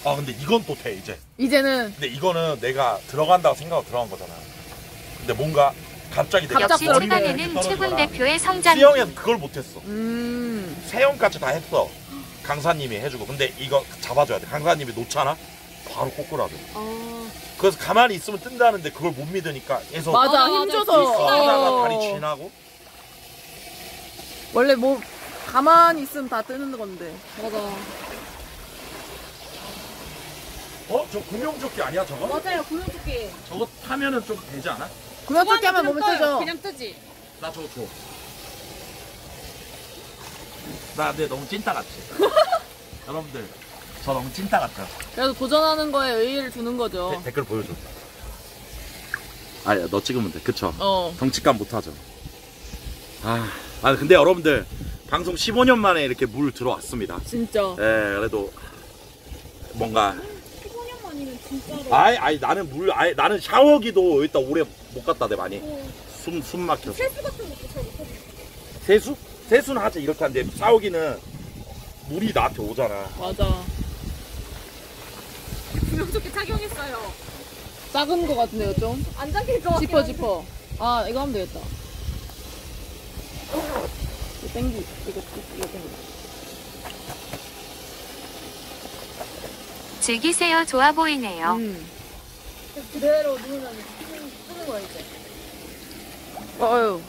아, 근데 이건 또 돼, 이제. 이제는 근데 이거는 내가 들어간다고 생각하고 들어간 거잖아. 근데 뭔가 갑자기 내가 머리를 초반에는 떨어지거나 최군 대표의 성장. 수영에서 그걸 못했어. 음. 세영까지 다 했어. 강사님이 해주고. 근데 이거 잡아줘야 돼. 강사님이 놓잖아? 바로 꼬꾸라져. 아, 그래서 가만히 있으면 뜬다는데 그걸 못 믿으니까 계속 맞아, 맞아, 힘줘서. 하다가 어. 다리 쥐나고. 원래 뭐 가만히 있으면 다 뜨는 건데. 맞아. 어? 저 구명조끼 아니야 저거? 맞아요, 구명조끼. 저거 타면은 좀 되지 않아? 구명조끼 하면 몸에 뜨죠. 그냥 뜨지. 나 저거 줘. 나 근데 너무 찐따 같지? 여러분들 저 너무 찐따 같죠? 그래서 도전하는 거에 의의를 두는 거죠. 데- 댓글 보여줘. 아야 너 찍으면 돼. 그쵸? 어. 덩치감 못하죠. 아, 아 근데 여러분들 방송 15년 만에 이렇게 물 들어왔습니다. 진짜. 예, 그래도 뭔가 15년 만이면 진짜로. 아이 아이 나는 물 아이 나는 샤워기도 일단 오래 못 갔다 내 많이 숨 숨 막혀서 세수 같은 것도 잘 못하고. 세수 세수는 하지 이렇게 하는데 샤워기는 물이 나한테 오잖아. 맞아. 구명조끼 착용했어요. 작은 거 같은데요, 좀? 안 잠길 것 같아. 지퍼, 지퍼. 아, 이거 하면 되겠다. 이거 땡기. 이거, 이거 땡기. 즐기세요. 좋아 보이네요. 음. 그대로 누우면 뜨는 거야, 이제. 어유.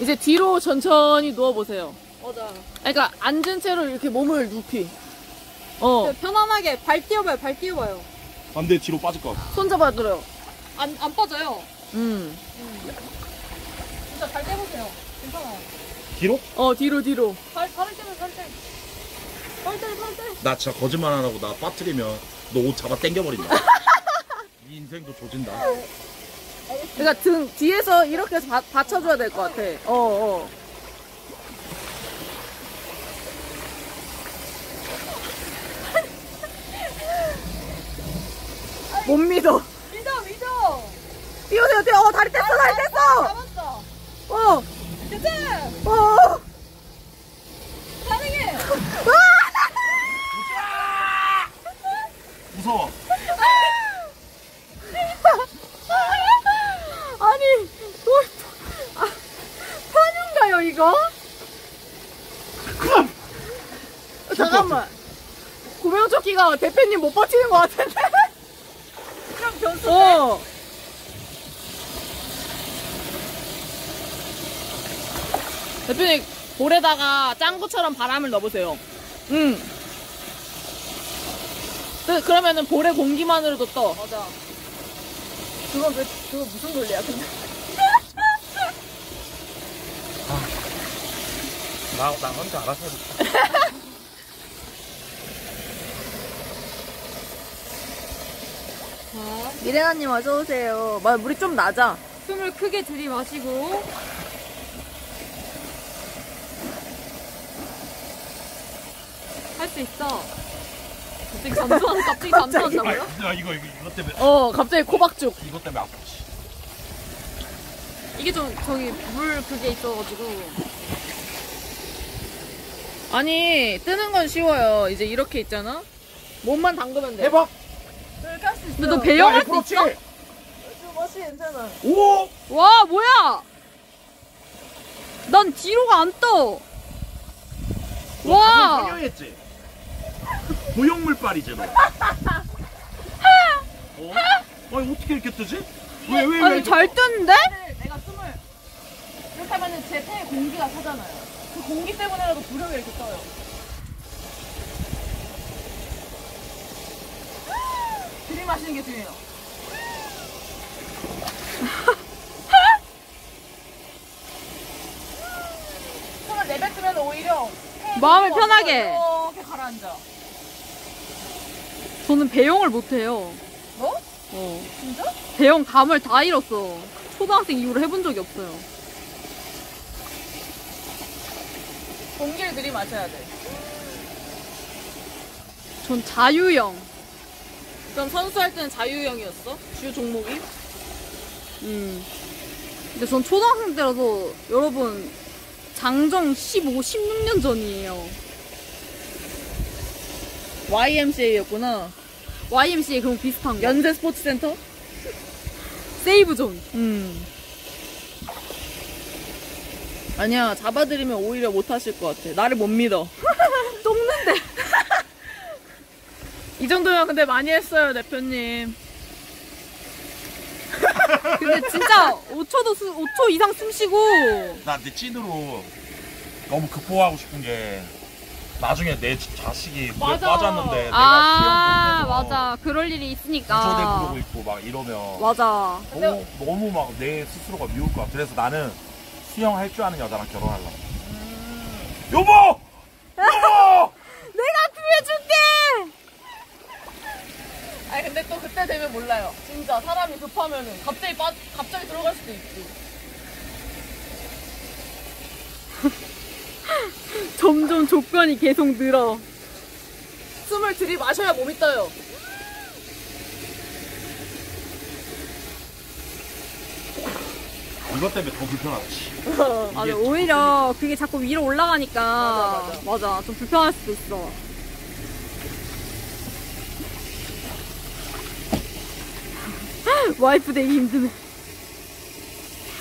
이제 뒤로 천천히 누워보세요. 맞아. 그러니까 앉은 채로 이렇게 몸을 눕히. 어. 편안하게 발 띄워봐요, 발 띄워봐요. 안돼 뒤로 빠질 것 같아. 손 잡아들어요. 안, 안 빠져요. 음. 진짜 발 떼보세요. 괜찮아요. 뒤로? 어, 뒤로, 뒤로. 발, 발을 떼면 발 떼. 발 떼. 나 진짜 거짓말 안 하고 나 빠뜨리면 너 옷 잡아 당겨버린다. 네 인생도 조진다. 그러니까 등, 뒤에서 이렇게 해서 바, 받쳐줘야 될 것 같아. 어, 어. 못 믿어. 믿어, 믿어. 뛰어내요, 뛰어. 어, 다리 뗐어, 다리 뗐어. 잡았어. 어, 괜찮아. 어. 가능해. 무서워. 아니, 뭐, 아, 편인가요, 이거? 어, 잠깐만. 구명조끼가 대표님 못 버티는 것 같은데? 그럼 변수. 어. 대표님, 볼에다가 짱구처럼 바람을 넣어보세요. 응. 그, 그러면은 볼의 공기만으로도 떠. 맞아. 그건 왜, 그거 무슨 논리야, 근데? 나, 나 혼자 알아서 해볼게. 미래나님 어서오세요. 마, 물이 좀 낮아. 숨을 크게 들이마시고. 할 수 있어. 갑자기 잠수한 갑자기 잠수한다고요? 야 이거 이거 이것 때문에 어 갑자기 코박죽. 이것 때문에 아프지. 이게 좀 저기 물 그게 있어가지고 아니 뜨는 건 쉬워요. 이제 이렇게 있잖아. 몸만 담그면 돼. 해봐. 이렇게 할수 있어. 근데 너 배영할 수. 있어? 맛이 괜찮아. 오. 와 뭐야 난 뒤로가 안 떠. 와 상영했지. 고용물빨이지 너. 어? 아니 어떻게 이렇게 뜨지? 왜 왜 왜? 아니 잘 뜨는데? 내가 숨을 이렇게 하면은 제 폐에 공기가 차잖아요. 그 공기 때문에라도 부력이 이렇게 떠요. 들이마시는 게 중요해요. 손을 내뱉으면 오히려 마음을 편하게. 이렇게 가라앉아. 저는 배영을 못해요. 뭐? 어. 진짜? 배영 감을 다 잃었어. 초등학생 이후로 해본 적이 없어요. 공기를 들이마셔야 돼. 전 자유형. 그럼 선수할 때는 자유형이었어? 주 종목이? 음. 근데 전 초등학생 때라서 여러분 장정 15, 16년 전이에요. YMCA였구나. YMCA 그럼 비슷한 거. 연세 스포츠센터? 세이브존. 음. 아니야, 잡아드리면 오히려 못 하실 것 같아. 나를 못 믿어. 똥는데. 이 정도면 근데 많이 했어요, 대표님. 근데 진짜 5초도 수, 5초 이상 숨 쉬고 나내 찐으로 너무 극복하고 싶은 게 나중에 내 자식이 물에 맞아. 빠졌는데 내가 아 수영 못해서 맞아 그럴 일이 구조대 있으니까 부르고 있고 막 이러면 맞아 너무 너무 막 내 스스로가 미울 거야. 그래서 나는 수영할 줄 아는 여자랑 결혼하려고. 여보! 여보! 내가 구해줄게 아니, 근데 또 그때 되면 몰라요. 진짜 사람이 급하면은 갑자기 빠, 갑자기 들어갈 수도 있지. 점점 조건이 계속 늘어. 숨을 들이마셔야 몸이 떠요. 이것 때문에 더 불편하지. 맞아 오히려 그게 자꾸 위로 올라가니까. 맞아, 맞아 좀 불편할 수도 있어. 와이프 되기 힘드네.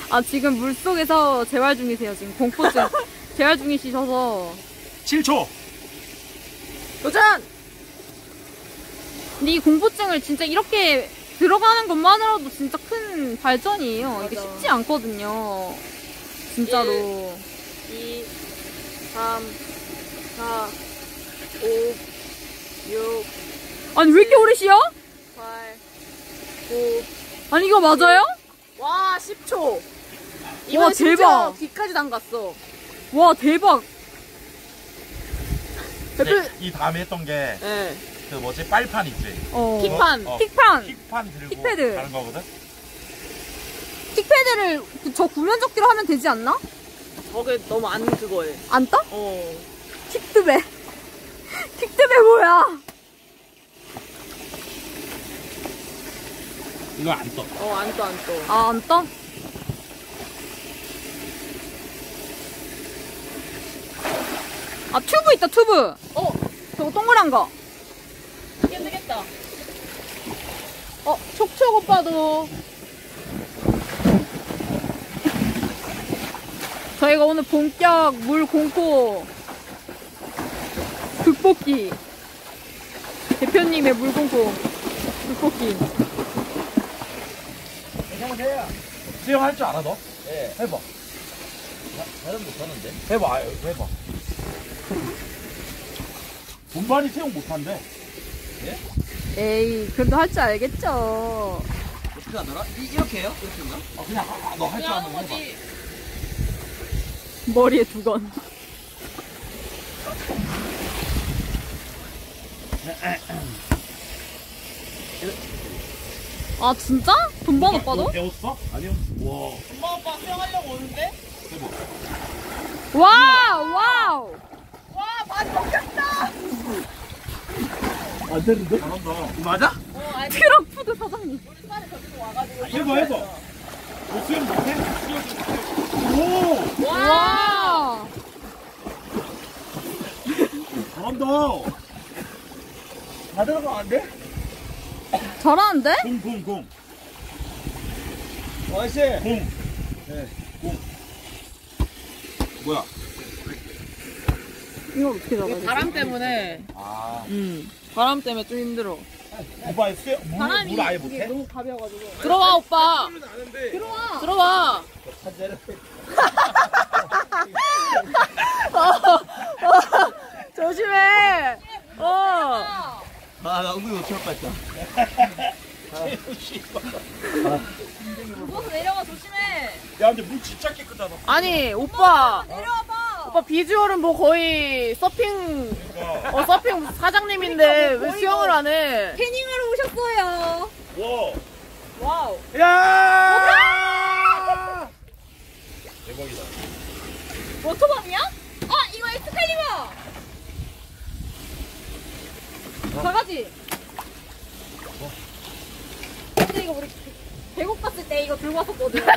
아 지금 물 속에서 재활 중이세요 지금. 공포증 재활 중이시셔서 7초! 도전! 근데 이 공포증을 진짜 이렇게 들어가는 것만으로도 진짜 큰 발전이에요. 이게 맞아. 쉽지 않거든요. 진짜로. 2, 3, 4, 5, 6, 아니, 왜 이렇게 오래 쉬어? 8, 9. 아니, 이거 맞아요? 와, 10초. 와, 이번 심지어 대박. 귀까지 담갔어. 와, 대박. 네, 이 다음에 했던 게, 네. 그 뭐지, 빨판 있지? 어. 킥판. 어, 킥판. 킥판 들고 킥패드. 가는 거거든? 킥패드를 그- 저 구면적기로 하면 되지 않나? 저게 너무 안 그거해. 안 떠? 어. 킥드배. 킥드배 뭐야? 이거 안 떠. 어, 안 떠, 안 떠. 아, 안 떠? 아, 튜브 있다, 튜브. 어, 저거 동그란 거. 이게 되겠다. 어, 촉촉 오빠도. 저희가 오늘 본격 물 공포 극복기 대표님의 물 공포 극복기 수영할 줄 알아, 너? 네. 해봐. 잘은 못하는데. 해봐, 해봐. 분반이 수영 못한대. 에이 그래도 할 줄 알겠죠 어떻게 하더라? 이, 이렇게 해요? 이렇게 했나? 아, 그냥 너 할 줄 아는 하는 거 해봐. 거지. 머리에 두 건 아 진짜? 돈번 너 오빠도? 배웠어? 아니요. 와. 엄마, 오빠 수영하려고 오는데? Wow wow 와, 많이 먹혔다! 어, 안 되는데? 잘한다. 맞아? 트럭 푸드 사장님. 해봐 해봐. 너 수영 못해? 오 와. 잘한다. 다 들어가면 안 돼? 잘하는데? 공공 공. 아저씨. 공. 네. 공. 뭐야? 이거 어떻게 잡아야 돼? 바람 때문에. 아. 음. 바람 때문에 좀 힘들어. 오빠 수영 물, 바람이 물 아예 이게 못해? 너무 가벼워가지고. 들어와 오빠. 들어와. 들어와. 조심해. 어. 아, 나 엉덩이 놓칠 뻔했다. 무거워서 내려가 조심해. 야 근데 물 진짜 깨끗하다. 아니 오빠. 내려와봐. 오빠 비주얼은 뭐 거의 서핑 어 서핑 사장님인데 왜 수영을 안 해? 태닝하러 오셨어요. 와. Wow. 야! 대박이다. 워터밤이야? 아 이거 엑스칼리버. 바가지. 근데 이거 우리 계곡 갔을 때 이거 들고 왔었거든.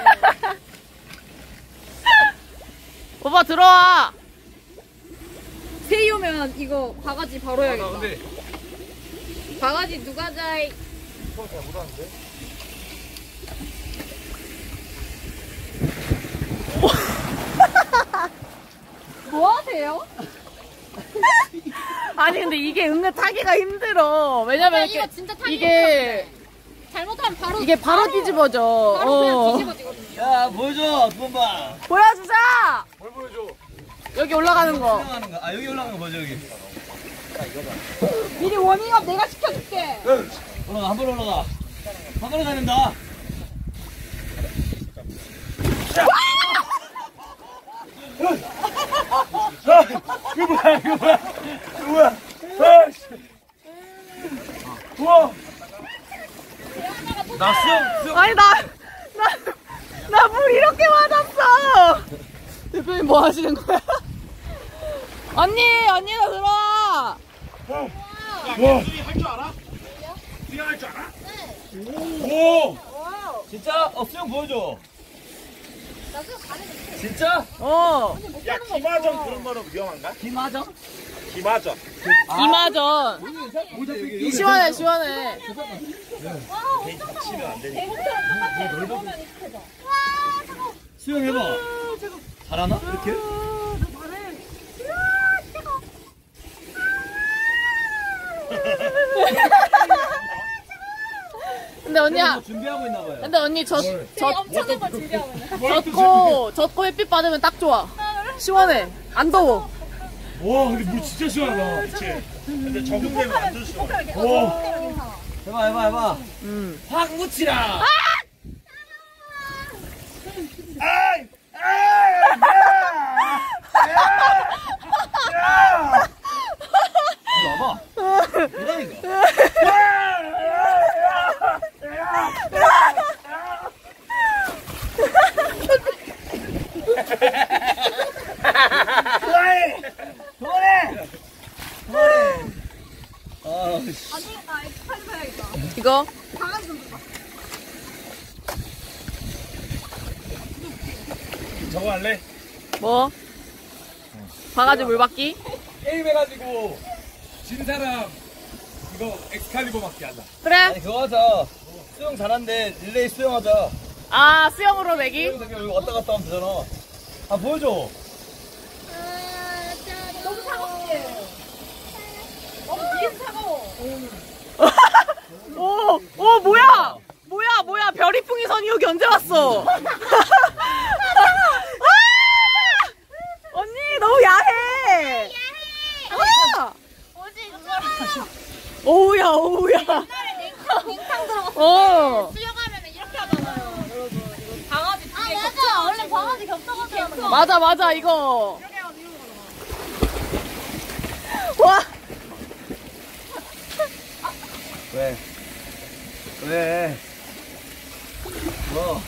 오빠 들어와. 세이 오면 이거 바가지 바로 해야겠다. 아, 근데 바가지 누가 자이? 잘 못하는데? 뭐 하세요? 아니 근데 이게 은근 타기가 힘들어. 왜냐면 타기 이게 잘못하면 바로 이게 바로 뒤집어져. 바로 그냥 어. 뒤집어지거든요. 야, 보여줘, 두 번만. 보여주자. 뭘 보여줘? 여기 올라가는 거. 수영하는 거. 아, 여기 올라가는 거 보여줘, 여기. 미리 워밍업 내가 시켜줄게. 올라가, 한 번 올라가. 한 번에 가는다. 이거 뭐야 이거 뭐야 이거 뭐야? 우와. 나 수영, 수영. 아니 나 나 나 물 이렇게 맞았어. 대표님 뭐 하시는 거야? 언니 언니가 들어와. 와. 할줄 알아? 수영 할줄 알아? 오. 진짜? 어, 수영 보여줘. 진짜? 어. 야 김하정 그런 거는 위험한가? 김하정? 김하정. 이마전. 시원해 시원해. 치면 안 되니까. 수영해봐. 잘하나? 이렇게? 근데 언니야. 뭐 준비하고 있나 봐요. 근데 언니 젖, 젖, 엄청난 거 준비하고 있네. 젖고, 젖고 햇빛 받으면 딱 좋아. 시원해. 안 더워. 와 근데 물 진짜 시원하다. 그치? 근데 적응되면 완전 시원해. 와. 해봐, 해봐, 해봐. 음. 확 묻히라! 아이! 아이! 이리 와봐. 이러니까. 아, 씨. 안 되겠다. 엑스칼리버 해야겠다. 이거? 강아지 좀 줘봐. 저거 할래? 뭐? 바가지 물 받기? 게임 해가지고 진 사람 이거 엑스칼리버 맞게 한다. 그래. 아니, 그거 하자. 수영 잘한데, 릴레이 수영하자. 아, 수영으로 내기? 수영 여기 왔다 갔다 하면 되잖아. 아, 보여줘. 너무 차갑게. 너무 뒤에서 차가워. 오, 오, 뭐야? 뭐야, 뭐야. 별이풍이 선이 여기 언제 왔어? 아! 언니, 너무 야해. 아! 뭐지 그거랑 오우야, 오우야. 옛날에 냉탕 냉탕 들어갔을 어. 때 수영하면 이렇게 하잖아요. 강아지 아 맞아. 원래 강아지 겹쳐가지고 하는 거. 맞아, 맞아, 이거. 와, 왜? 왜? 뭐?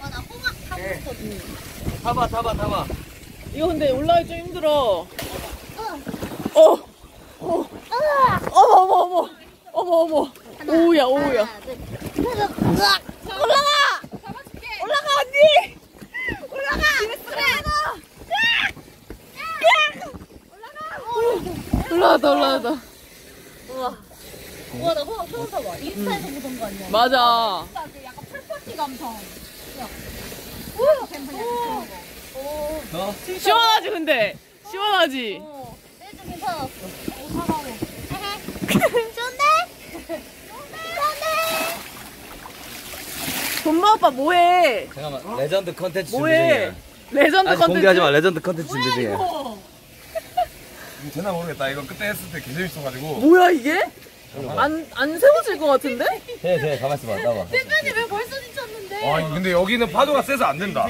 아나 꼬막 타고 싶거든. 타봐, 타봐, 타봐. 이거 근데 올라가기 좀 힘들어. 어, 어머 어머 어머. 어머 어머. 오우야 오우야. 올라가! 올라가 언니! 올라가! 인스타에서 보던 거 아니야 맞아. 약간 풀파티 감성 시원하지 근데. 시원하지. 어, 괜찮았어. 좋은데? 좋은데? 돈마 오빠 뭐해 잠깐만 레전드 컨텐츠 준비 뭐해 중이야 레전드 아직 컨텐츠 공개하지 마 레전드 컨텐츠 준비 중이야 이거 되나 모르겠다. 이거 그때 했을 때 개 재밌어가지고. 뭐야 이게? 안, 안 세워질 것 같은데? 쟤 쟤 가만 있어봐 나봐 대표님 왜 벌써 지쳤는데? 아 근데 여기는 파도가 세서 안 된다.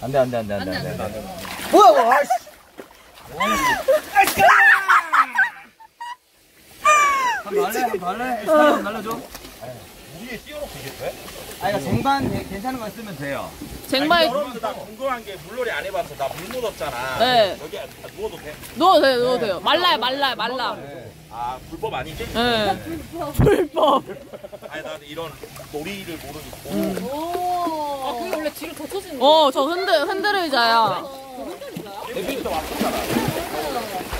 안돼 안돼 안돼 안돼 안돼 한번 할래? 한번 할래? 한번 날려줘 위에 띄워놓고 이게 돼? 아 이거 쟁반 괜찮은 거 쓰면 돼요 쟁반에 여러분들 나 궁금한 게 물놀이 안 해봐서 나 물 묻었잖아. 네. 여기 누워도 돼? 넣어도 돼요 넣어도 돼요 말라요 말라요 말라 아 불법 아니지? 네. 불법 아니 난 이런 놀이를 모르니까. 오. 아, 그게 원래 뒤로 더 쳐지는 어저 흔들 흔들 의자야 데뷔부터 왔었잖아.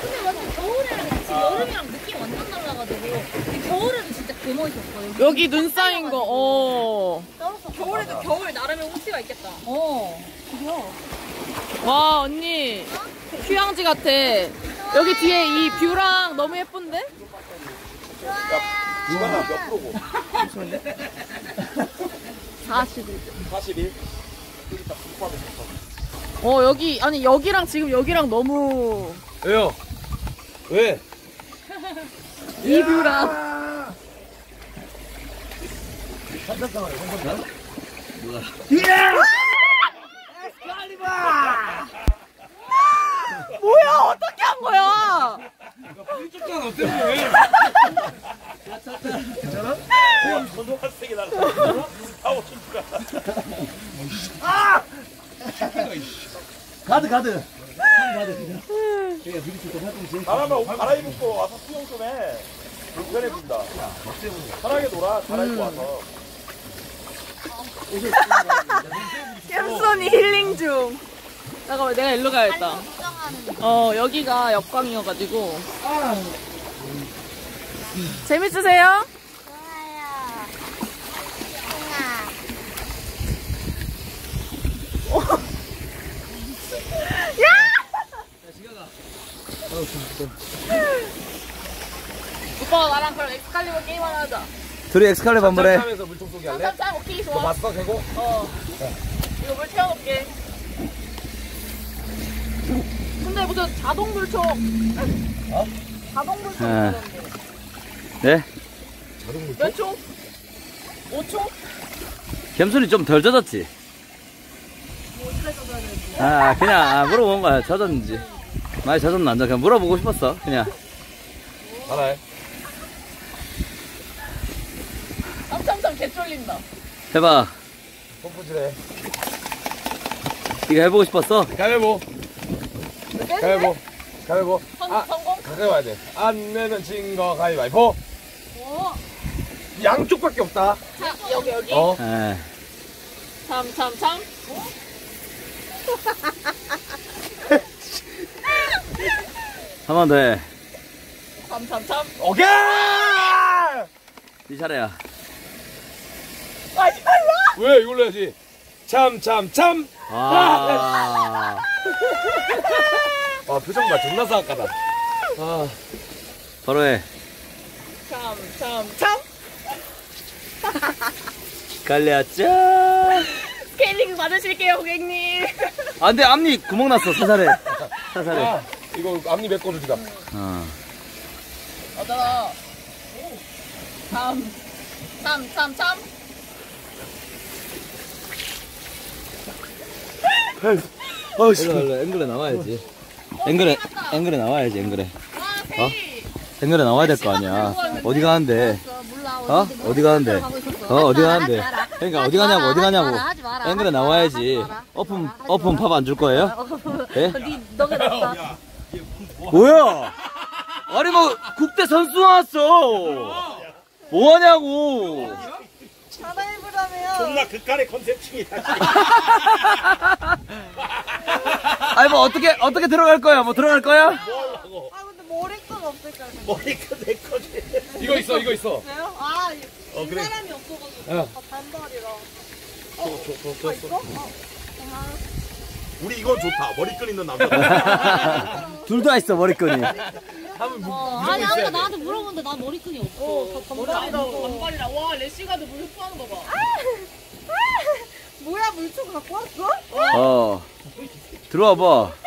근데 완전 겨울이랑 지금 여름이랑 느낌 완전 달라가지고 이 겨울에도 진짜 개 멋있었어요. 여기 눈 쌓인 거어 겨울에도 겨울 나름의 운치가 있겠다. 어. 와 언니 휴양지 같아 여기 뒤에 이 뷰랑 너무 예쁜데? 누가 나몇 프로고? 41 41? 어 여기 아니 여기랑 지금 여기랑 너무. 왜요? 왜? 이 뷰랑 뭐야 어떻게 한 거야. 괜찮아? 하고 춤추 가. 가드 가드 바람에 옷 갈아입고 와서 수영 좀 해. 불편해 보인다. 편하게 놀아. 갈아입고 와서. 캠손이 힐링 중 잠깐만 내가 일로 가야겠다 어 여기가 역광이어가지고 재밌으세요? 오빠가 나랑 그럼 엑스칼리버 게임 하나 하자 둘이 엑스칼리버 한번 해 하면서 물총 쏘기 할래? 깜짝 오케이 너 좋아 봤어, 개고? 어 이거 물 채워놓을게 근데 무슨 자동 물총 어? 자동 물총 아. 네? 몇 총? 5총? 겸손이 좀 덜 젖었지? 아 그냥 아, 물어본 거야 젖었는지 많이 젖었나 안 그냥 물어보고 싶었어 그냥 하나에. 깜짝깜짝 개 쫄린다 해봐 펌프질해. 이거 해보고 싶었어? 가위보. 가위보. 가위보. 성, 아. 성공? 가까이 와야 돼. 안 내면 진 거 가위바위보. 양쪽밖에 없다. 자 여기 여기 어. 에참참참 한번더 해. 참참참 오케이! 네 차례야. 하지 말라 왜 이걸로 해야지? 참, 참, 참! 아, 아, 표정 봐. 존나 사악하다. 아, 바로 해. 참참참 갈려짜. 스 케일링 받으실게요 고객님 안 돼, 앞니 구멍 났어. 사살해. 사살해. 아, 이거 앞니 메꿔주지가. 어. 맞아 참참 참 참 어이씨. 앵글에, 앵글에 나와야지. 앵글에, 앵글에 나와야지, 앵글에. 아 어? 앵글에 나와야 될 거 아니야. 어디 가는데? 몰라. 어? 어디 가는데? 어, 어디 가는데? 그러니까 어디 가냐고, 어디 가냐고. 앵글에 나와야지. 오픈, 오픈 팝안줄 거예요? 예? 너가 낫다. 뭐야? 아니 뭐 국대 선수 나왔어. 뭐 하냐고. 존나 극간의 컨셉팅이다. 아니 뭐 어떻게 어떻게 들어갈 거야? 뭐 들어갈 거야? 아 머리끈 없을까? 머리끈 내 거지. 이거 있어, 이거 있어. 그래요? 아, 이 어, 그래. 사람이 없어가지고. 야. 아, 단발이라. 저, 저, 저, 저, 이거? 어, 고마워. 우리 이건 좋다. 머리끈 있는 남자. 둘 다 있어 머리끈이. 어, 아니, 아까 나한테 물어보는데 나 머리끈이 없어. 단발이라고. 단발이라. 와, rash guard 물 흡수하는 거 봐. 뭐야, 물총 갖고 왔어? 어. 들어와 봐.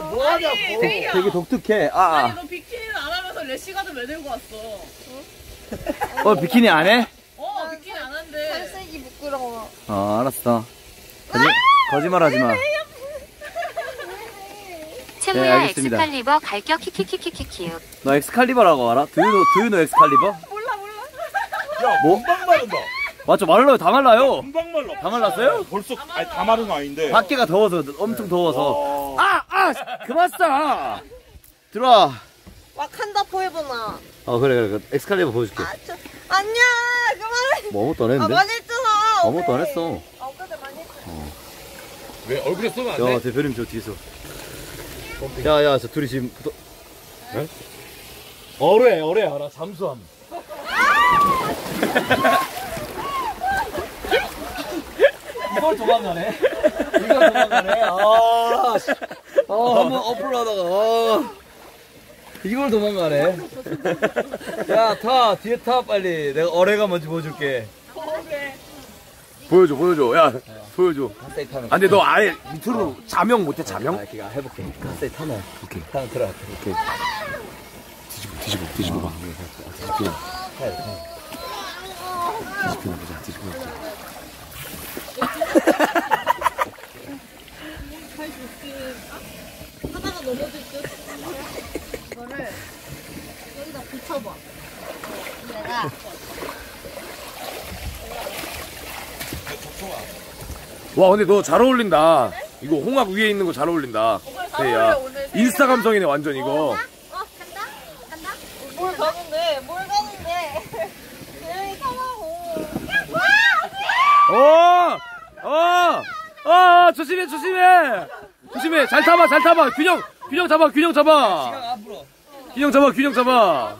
뭐 하냐고. 되게 독특해. 아니, 아. 너 비키니는 안 하면서 rash guard 왜 들고 왔어? 어 비키니 안 해? 어, 비키니 안 한대. 살색이 부끄러워. 어 알았어. 거짓 거짓말 하지 마. 채무야 네, 알겠습니다. 엑스칼리버 갈격 키키키키키키우. 너 엑스칼리버라고 알아? 두유노 두유노 엑스칼리버? 몰라, 몰라. 야, 뭐? 금방 마른다. 맞죠 말라요 다 말라요. 금방 말라. 다 말랐어요? 벌써, 아니, 다 마른 거 아닌데. 밖에가 더워서 엄청 더워서. 어. 아아 그만 싸. 들어와. 와칸다 포에버나. 어 그래 그래 그래. 엑스칼리버 보여줄게. 아, 저, 안녕! 그만해! 뭐 아무것도 안 아, 했는데? 많이 했잖아! 아무것도 안. 했어. 아, 근데 많이 했잖아. 왜 얼굴에 쏘면 안야 돼? 대표님 저 뒤에서. 야야 저 둘이 지금 붙어. 어뢰, 어뢰 알아. 잠수함. 이걸 도망가네. 이걸 도망가네. 아, 씨. 아, 한번 어플 하다가, 아. 이걸 도망가네. 야, 타. 뒤에 타, 빨리. 내가 어뢰가 뭔지 보여줄게. 보여줘, 보여줘. 야, 보여줘. 가스에 타는 아, 근데 너 아예 밑으로 자명 못해, 자명? 아, 걔가 해볼게. 가스에 타면. 오케이. 타면 들어갈게. 오케이. 뒤집어, 뒤집어, 뒤집어 봐. 뒤집어. 뒤집어 보자, 뒤집어 보자. 하다가 넘어질 듯. 이거를 여기다 붙여봐. 내가 와, 근데 너 잘 어울린다. 이거 홍학 위에 있는 거 잘 어울린다. 네, 야. 인스타 감성이네, 완전 이거. 어 간다 간다. 뭘 가는데 뭘 가는데. 조용히 타라고. 어! 어! 어! 조심해, 조심해! 조심해! 잘 타봐, 잘 타봐! 균형! 균형 잡아, 균형 잡아! 균형 잡아, 균형 잡아!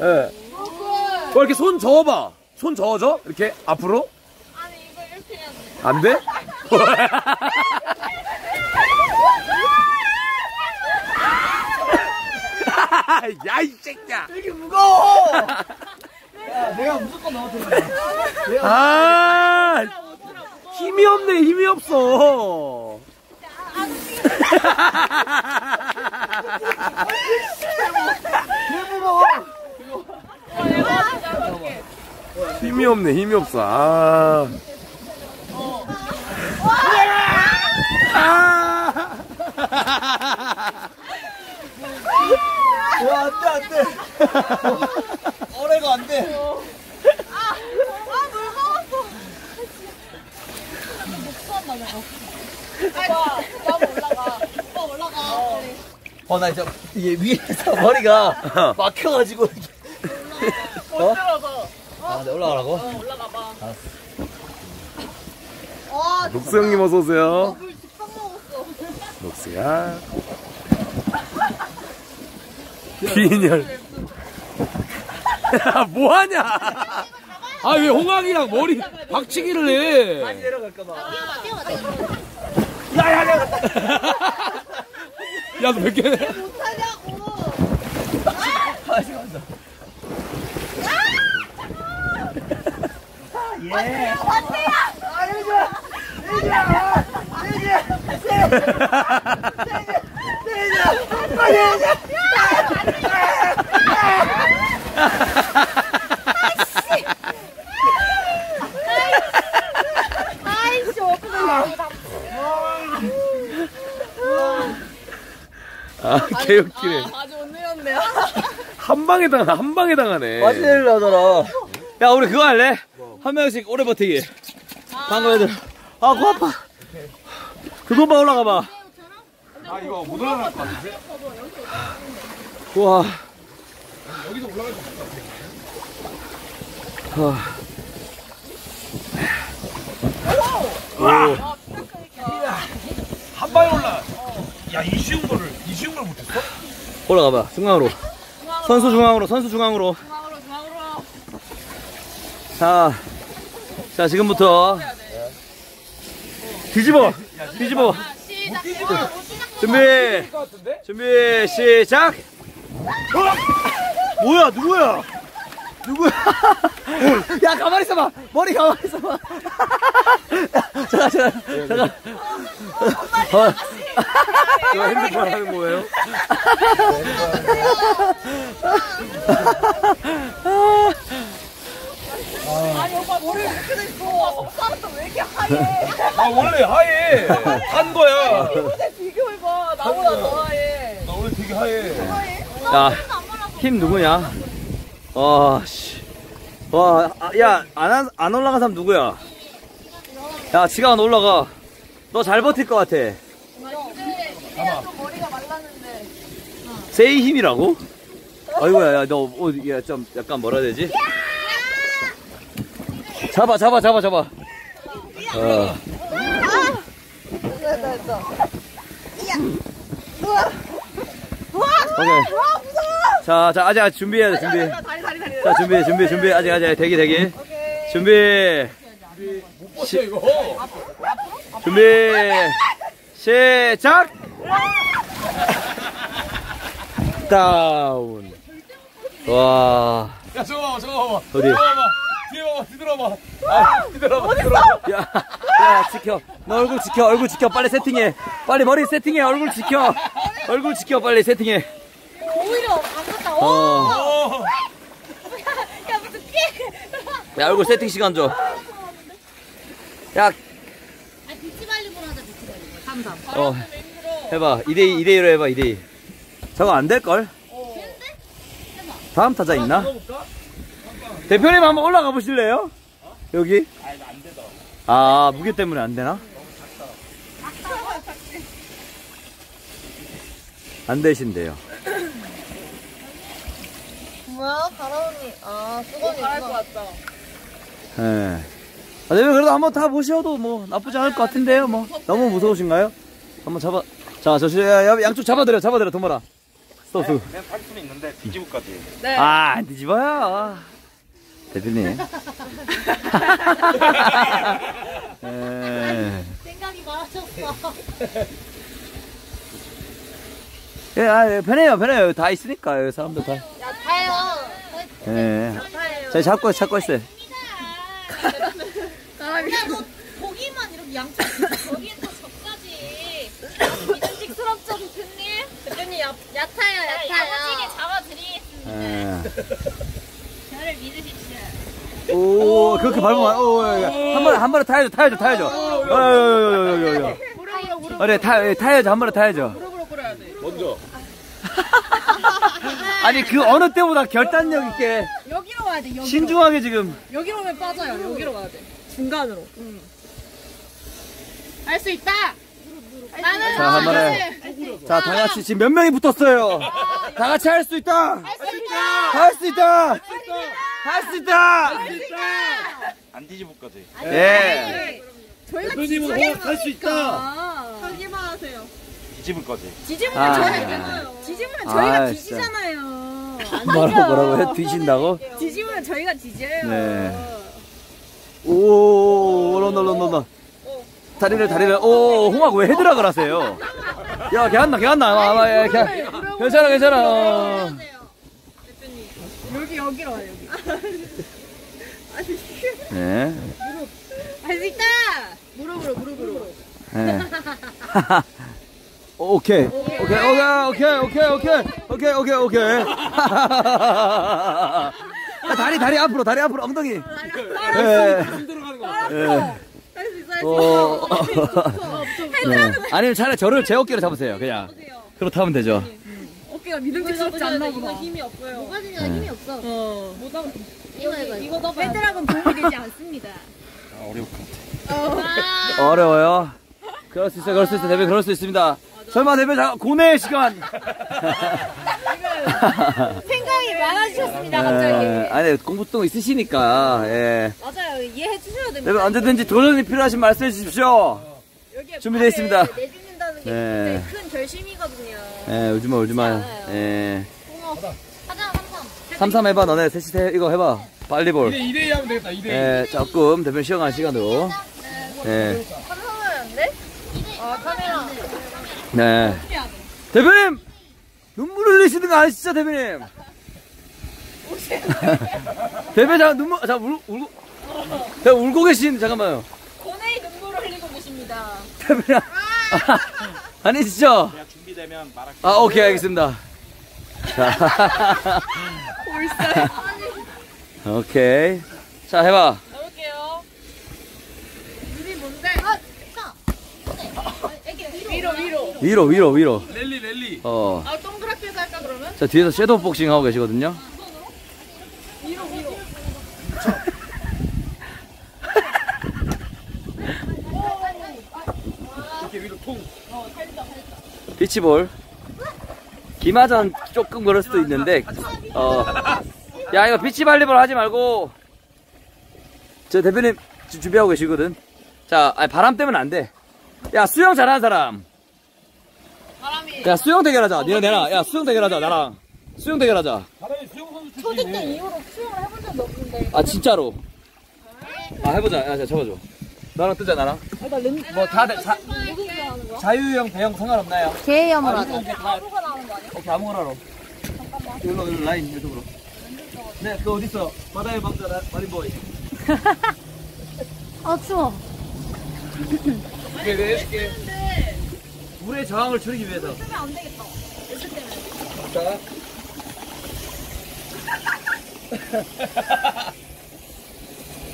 예. 어, 이렇게 손 저어봐! 손 저어줘? 이렇게 앞으로? 아니 이거 이렇게 해야 돼. 안 돼? 야, 이 새끼야! 되게 무거워! 야, 내가 무조건 넘어뜨린다. 아! 힘이 없네, 힘이 없어! 힘이 없네, 힘이 없어. 아. 아. 야, 안 돼, 안 돼. 어뢰가 안 돼. 아 무거웠어. 목수한다 내가. 오빠 오빠 올라가. 오빠 올라가. 어, 나 이제 이게 위에서 머리가 막혀가지고. 어? 들어서. 아, 네, 올라가라고? 올라가 봐. 와 녹수 형님 어서 오세요. 물 직접 먹었어. 녹수야. 비인열. 뭐하냐? 아, 왜 홍학이랑 머리 박치기를 해? 내려갈까봐. 야, 너 몇 개네? 못하냐고. 아, 잠깐만. 예. 아이씨 어떻게 여기다. 아, 개웃기네. 아주 못 내렸네요. 한 방에 당하, 한 방에 당하네. 바지 내리려잖아. 야, 우리 그거 할래? 한 명씩 오래 버티기. 방금 애들. 아, 코 아파. 그것만 올라가 봐. 아 이거 못 올라갈 것 같은데? 우와. 여기서 올라갈 수 있을 것 같아. 와. 한 방에 올라. 야 이 쉬운 거를 이 쉬운 걸 못했어? 올라가봐. 중앙으로. 선수 중앙으로, 선수 중앙으로. 자, 자, 지금부터. 뒤집어! 뒤집어! 준비! 준비, 시작! 뭐야, 누구야? 누구야? 야, 가만히 있어봐! 머리 가만히 있어봐! 잠깐, 잠깐, 잠깐. 어. 제가 핸드폰 하는 거예요? 아니 오빠 머리 이렇게 됐어. 사람도 왜 이렇게 하얘? 아 원래 하얘. 한 거야. 이번에 비교해봐. 나보다 더 하얘. 나 원래 되게 하얘. 야, 팀 누구냐? 와, 씨. 와, 아, 야, 안, 안 올라간 사람 누구야? 야, 지가 안 올라가. 너 잘 버틸 것 같아. 세이 힘이라고? 아이고야, 야, 너, 어, 야, 좀, 약간 뭐라 해야 되지? 잡아, 잡아, 잡아, 잡아. 어. 오케이. 자, 자, 아직, 아직 준비해야 돼, 준비. 다리 다리 다리. 자, 준비, 준비, 준비. 아직, 아직, 대기, 대기. 준비. 이거. 준비 시작 다운 와 야 저거 봐봐 저거 봐봐. 어디? 저거 봐봐. 뒤에 봐봐 뒤돌아봐. 아 뒤돌아봐 뒤돌아봐. 야, 야 지켜 너 얼굴 지켜 얼굴 지켜 빨리 세팅해 빨리 머리 세팅해 얼굴 지켜 얼굴 지켜 빨리 세팅해 오히려 안 갔다. 어. 어. 야 무슨 피? 야 얼굴 세팅 시간 줘 야 아 비치발리볼 하자 비치발리볼. 담담. 어, 해봐 2대2 2대2로 해봐 2대2 저거 안 될걸? 다음 타자 있나? 대표님 한번 올라가 보실래요? 여기? 아 무게 때문에 안 되나? 안 되신대요 뭐야 가라 언니. 아 수건이 잘할 것 같다. 예. 아, 네, 그래도 한번 타 보셔도 뭐 나쁘지 않을 것 같은데요, 뭐. 너무 무서우신가요? 한번 잡아. 자, 저, 양쪽 잡아드려, 잡아드려, 도마라. 스톱. 그냥 탈 수는 있는데 뒤집을까지. 네. 아, 안 뒤집어요. 대표님. 예. 생각이 많아졌어. 예, 아, 예, 편해요, 편해요. 다 있으니까, 여기 사람들 다. 야 타요. 예. 자, 잡고, 잡고 있어요. 야 너 고기만 이렇게 양쪽 여기에 또 젓가지. 믿음직스럽죠 대표님? 대표님 야, 얕아요 얕아요. 야무지게 잡아드리겠습니다. 예. 저를 믿으십시오. 오, 그렇게 밟으면, 오, 한 번에, 한 번에 타야죠, 타야죠, 타야죠. 어, 어, 어, 어, 어, 어. 그래, 타, 예, 타야죠, 한 번에 타야죠. 먼저. 아니, 그 어느 때보다 결단력 있게, 여기로 와야 돼. 여기로. 신중하게 지금. 여기로 오면 빠져요. 여기로 가야 돼. 중간으로. 할수 있다. 자, 한 번에. 자, 다 같이 지금 몇 명이 붙었어요? 다 같이 할 수 있다! 할 수 있다. 할 수 있다! 할 수 있다! 안 뒤집을까지. 예. 저희가 대표님은 호흡할 수 있다. 하기만 하세요. 뒤집을 거지. 뒤집으면 아. 저희가 뒤집으면 아, 저희가 진짜. 뒤지잖아요. 뭐라고, 뭐라고 해? 뒤진다고? 뒤집으면 저희가 뒤져요. 네. 오, 런다, 런다, 런다. 다리를, 다리를, 오, 홍학 왜 헤드락을 하세요? 야, 걔한나, 걔한나. 아, 아, 야, 걔, 괜찮아, 괜찮아. 어. 여기 여기로 와요. 여기. 네. 할수 있다. 무릎으로 무릎으로. 네. 오케이. 오케이, 오케이, 오케이, 오케이, 오케이, 오케이, 오케이, 오케이. 아, 다리, 다리 앞으로, 다리 앞으로, 엉덩이. 예. 예. 할 수 있어. 할 수 어, 있어. 네. 아니면 차라리 저를 제 어깨로 잡으세요, 그냥. 그렇다 하면 되죠. 어깨가 믿음직스럽지 않나 보다. 힘이 없어요. 뭐가 지냐 네. 힘이 없어. 어. 이거 해봐. 이거 넣어봐. 헤드락은 도움이 되지 않습니다. 아, 어려울 것 같아. 아, 어려워요. 그럴 수 있어요, 그럴 수 있어요. 대표 그럴 수 있습니다. 설마 대표 자, 고뇌의 시간. 생각이 많아지셨습니다, 예, 갑자기. 아니, 공부동 있으시니까, 예. 맞아요. 이해해 주셔야 됩니다. 대표 언제든지 도전이 필요하신 말씀해 주십시오. 준비되어 있습니다. 내딛는다는 게 네. 굉장히 큰 결심이거든요. 예, 울지마, 울지마. 예. 하자, 삼삼. 33 해봐, 너네 셋이 해, 이거 해봐. 빨리 볼. 2대2 하면 되겠다 2대2 예, 조금 대표 쉬어가는 시간으로. 예. 삼삼하는데? 아, 카메라. 네. 대표님! 눈물 흘리시는 거 아시죠, 대표님? 대표, 자, 눈물, 자, 울, 울고, 자, 울고 계신, 잠깐만요. 고뇌의 눈물을 흘리고 계십니다. 대표님. 아니시죠? 제가 준비되면 말할게요. 아, 오케이, 알겠습니다. 자. 오케이. 자, 해봐. 넣을게요. 눈이 뭔데? 아, 위로 위로. 위로, 위로, 위로. 랠리 랠리 어. 아 동그랗게 해서 할까 그러면? 자, 뒤에서 섀도우 복싱 하고 계시거든요. 위로 위로. 이렇게 위로 통 비치볼. 기마전 조금 그럴 수도 있는데, 어. 야, 이거 비치 발리볼 하지 말고. 저 대표님 지금 준비하고 계시거든. 자, 아니, 바람 때문에 안 돼. 야, 수영 잘하는 사람. 바람이. 야, 수영 대결하자. 니네 내나. 야, 수영 대결하자. 나랑. 수영 대결하자. 바람이 수영 선수 초딩 때 출신이네 이후로 수영을 해본 적이 없는데. 아, 진짜로. 아, 해보자. 야, 자, 접어줘. 나랑 뜨자, 나랑. 뭐, 다들, 자, 무슨 수영하는 거야? 자유형, 배영 상관없나요? 개염을 아, 하자. 다- 하루가 나오는 거 아니야? 오케이, 아무거나 하러. 일로, 일로, 라인, 이쪽으로. 네, 그 어딨어? 바다의 왕자, 라- 마린보이. 아, 추워. 오케이, 네, 해줄게. 물의 저항을 줄이기 위해서. 쓰면 안 되겠다. 자.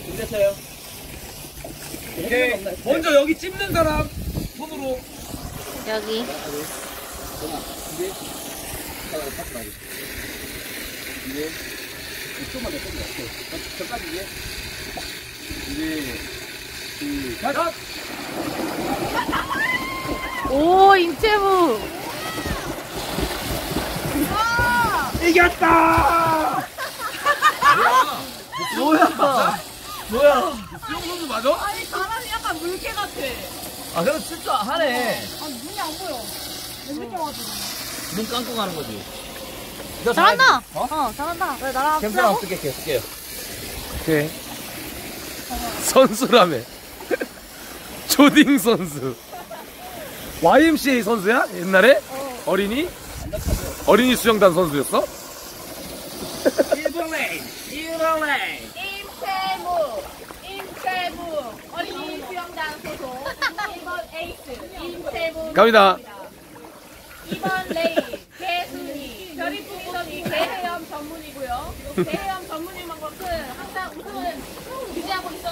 준비했어요. 오케이 먼저 여기 찝는 사람 손으로 여기. 조금만 더, 조금만 더. 오케이. 저까지 이제. 이제, 시작! 오, 임채무. 이겼다 뭐야? 뭐야? 수영 선수 맞아? 아니 바람이 약간 물개 같아. 아, 그럼 진짜 하네. 아, 눈이 안 보여. 눈 감고 가는 거지. 잘한다. 어? 어, 잘한다. 왜 나랑 캠프랑? 쓸게요, 쓸게요. 오케이 선수라며 조딩 선수 YMCA 선수야? 옛날에? 어 린이? 어린이 수영단 선수였어? 임채무, 임채무, 어린이 수영단 소속 1번 에이스 임채무. 갑니다 2번 레이, 개순이, 별이풍이 선이 개헤엄 전문이고요. 개헤엄 우승을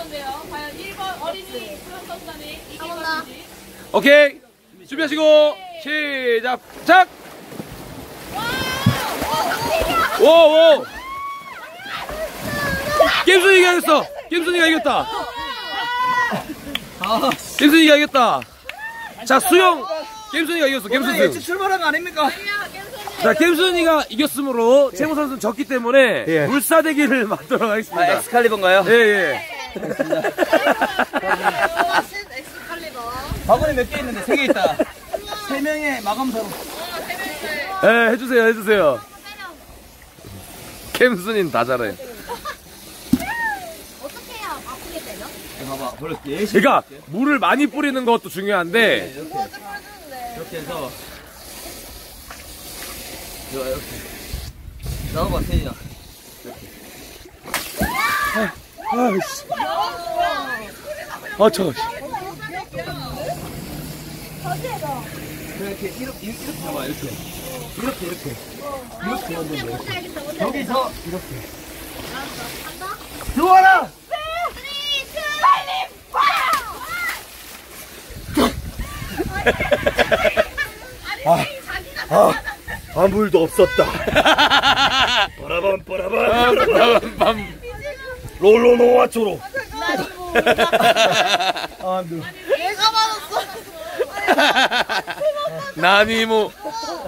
있었는데요. 과연 1번 어린이 수영선수단이 이길 것인지. 오케이. 준비하시고 시작. 작 오오. 겜순이가 이겼어. 겜순이가 이겼다. 겜순이가 이겼다. 자 수영. 겜순이가 이겼어 겜순이. 출발한 거 아닙니까? 자 겜순이가 이겼으므로 채무 선수는 졌기 때문에 예. 물사대기를 만들어 아, 가겠습니다. 엑스칼리버인가요? 예 예 바구니 몇 개 있는데 세 개 있다. 세 명의 마감사로. 예, 해주세요 해주세요 겜순이는 다 잘해 어떻게 해야 아프게 되죠? 봐봐, 그렇게. 그러니까 물을 많이 뿌리는 것도 중요한데 이렇게, 이렇게 해서. 이렇게. 나와봐, 세인아. 아이씨 아 저. 이렇게, 이렇게, 이렇게 잡아, 이렇게. 이렇게, 이렇게. 이렇게 하는데. 여기서, 이렇게. 들어와라! 아무 일도 없었다. 빠라밤 빠라밤 빰빰. 롤로노와 초로. 아, 안 돼. 얘가 맞았어. 何も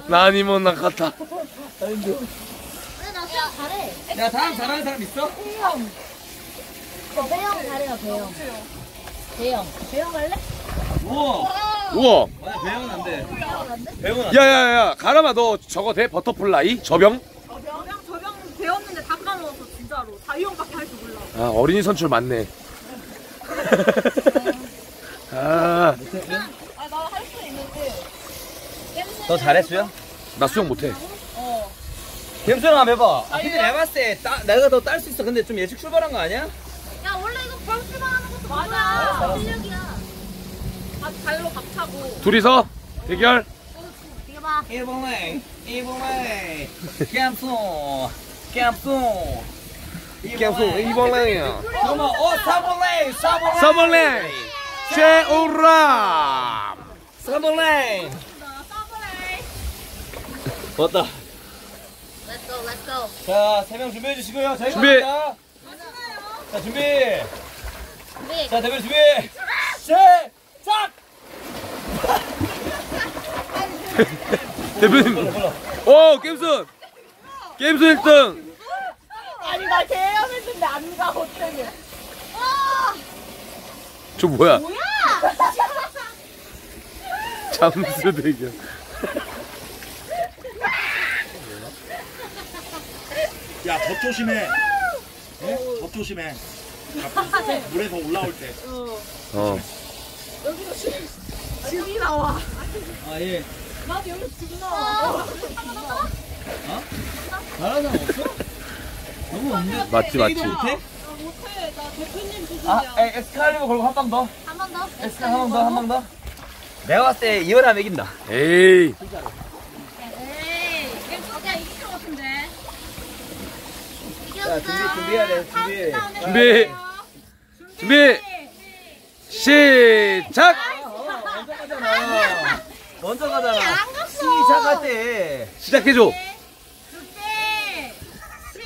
何も なかった 근데 나 수영 잘해. 야 다음 잘하는 사람 있어? 저 배영 잘해요, 배영. 배영. 배영 갈래? 우와 우와 아니 배영은 안 돼 배영 안 돼? 배영은 안 돼 야 야 야 가람아 너 저거 돼 버터플라이 접영 접영 접영 배웠는데 다 까먹었어 진짜로 자유형밖에 할줄 몰라. 아 어린이 선출 맞네 아나 아나 할수 있는데. 너 잘해 수영? 수영 못해 김수영 한번 해봐 아, 근데 내가 봤을 때 따, 내가 더 딸 수 있어 근데 좀 예측 출발한 거 아니야? 야, 원래 이거 벌스만 하는 것도 맞아. 맞아. 실력이야. 아 발로 박차고. 둘이서 대결 이거 봐. 이봉레 이봉레 깜송 깜송 계속 이번랑이야 잠깐만 어 사봉레 사봉레 서벌레 최오람 사봉레 왔다 Let's go, let's go. 자, 세 명 준비해 주시고요. 저희 준비. 갑니다. 자, 준비. 준비. 자, 대표 준비. 시작! 대표님 오 게임슨 게임슨 1등 아니 나 대형했는데 안 가 어떡해. 저 뭐야 잠수 대결 야, 더 조심해. 어? 더 조심해. 물에서 올라올 때. 어 죽이 나와. 아, 예. 나도 여기 죽 나와. 잘하는 사람 없어? 너무 없는데? 맞지 맞지 못해? 나 못해. 나 대표님 수준이야. 아, 에, 엑스칼리버 걸고 한 방 더. 한번 더. 엑스칼 한방 더, 한 방 더. 내가 봤을 때 이거라면 이긴다. 에이 에이, 게임 진짜 이길 것 같은데. 자, 이겼어. 준비, 준비해야 돼, 준비. 준비 준비 시작 먼저 가잖아. 먼저 가잖아. 안 갔어. 시작할 때. 시작해줘 준비. 시작.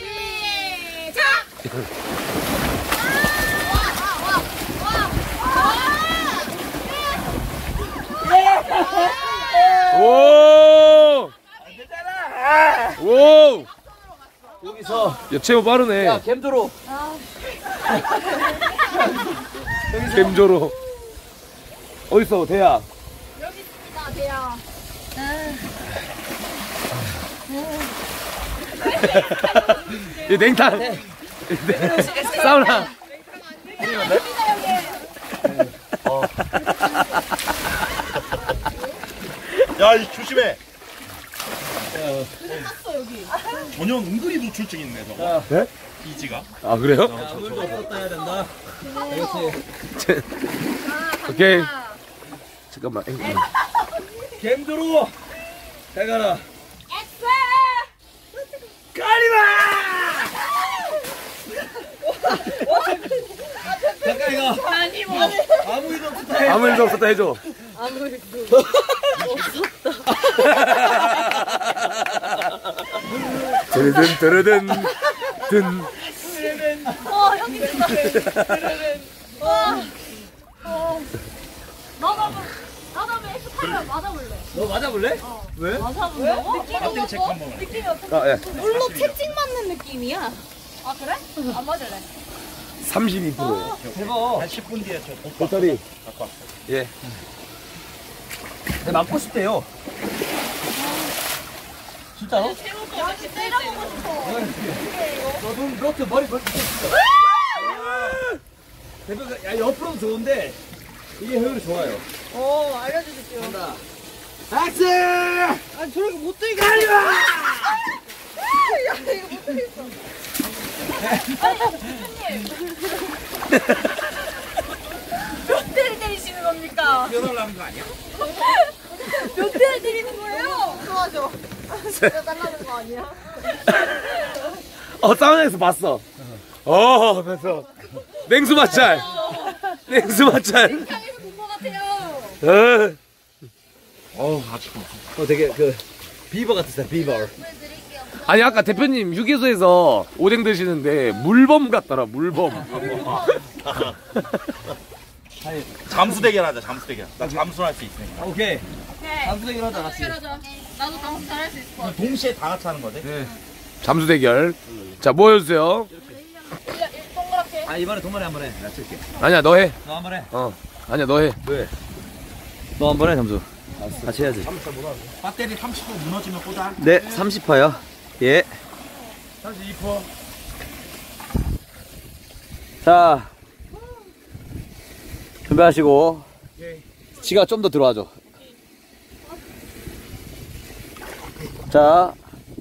오! 오! 여기서. 야, 채호 빠르네. 야, gem도로. 겜조로. 어딨어, 대야? 여기 있습니다, 대야. 이 냉탕. 사우나. 야, 이 조심해. 전혀 은근히 노출증 있네, 저거. 네? 이지가. 아, 그래요? 물도 없었다 해야 된다. 그렇지. 오케이. 잠깐만. 엥, 엥. gem도로. 잘 가라. 잠깐 이거 아니 뭐. 아무 일도 없었다 해. 아무 일도 없었다 해줘. 드르든, 드르든, 든. 어 형님 진짜. 와. 어. 한번 나도 한번 엑스파일러 맞아볼래. 너 맞아볼래? 왜? 느낌이 깍두기 체크 한 번만. 느낌이 어때? 아, 예. 물로 채찍 맞는 느낌이야. 아 그래? 안 맞을래. 32%예요. 대박. 한 10분 뒤에 저 복- 보따리. 갖고 왔어. 예. 내 맞고 싶대요. 진짜로? 여기 때려보고 싶어. 너눈 그렇게 머리 그렇게 대표가 야 옆으로도 좋은데 이게 효율이 좋아요. 어 알려주십시오. 간다. 액스! 아 저렇게 못 들겠어. 야 이거 못 들겠어. 아니. 몇 대를 때리시는 겁니까? 뛰어달라는 거 아니야? 몇 대를 때리는 거예요? 도와줘. 달라는 거 아니야? 어, 사우나에서 봤어. 어, 하면서. 냉수 맛잘. 냉수 맛잘. 어. 어우, 아직 어 되게 그 비버 같았어 비버. 아니, 아까 대표님 휴게소에서 오뎅 드시는데 물범 같더라, 물범. 잠수 대결 하자, 잠수 대결. 나 잠수할 수 있으니까. 오케이. 잠수 대결 하자, 같이. 그러자. 나도 방송 잘할 수 있을 것 같아. 동시에 다 같이 하는 거지? 네. 잠수 대결. 자, 모여주세요. 아, 이번에 동만에 한번 해. 나 칠게. 아니야, 너 해. 너 한번 해. 어. 아니야, 너 해. 왜? 너 한 번 해, 잠수. 같이 해야지. 배터리 30분 무너지면 꽂아. 네, 30파요. 예. 32%. 자. 준비하시고. 지가 좀 더 들어와줘. 자,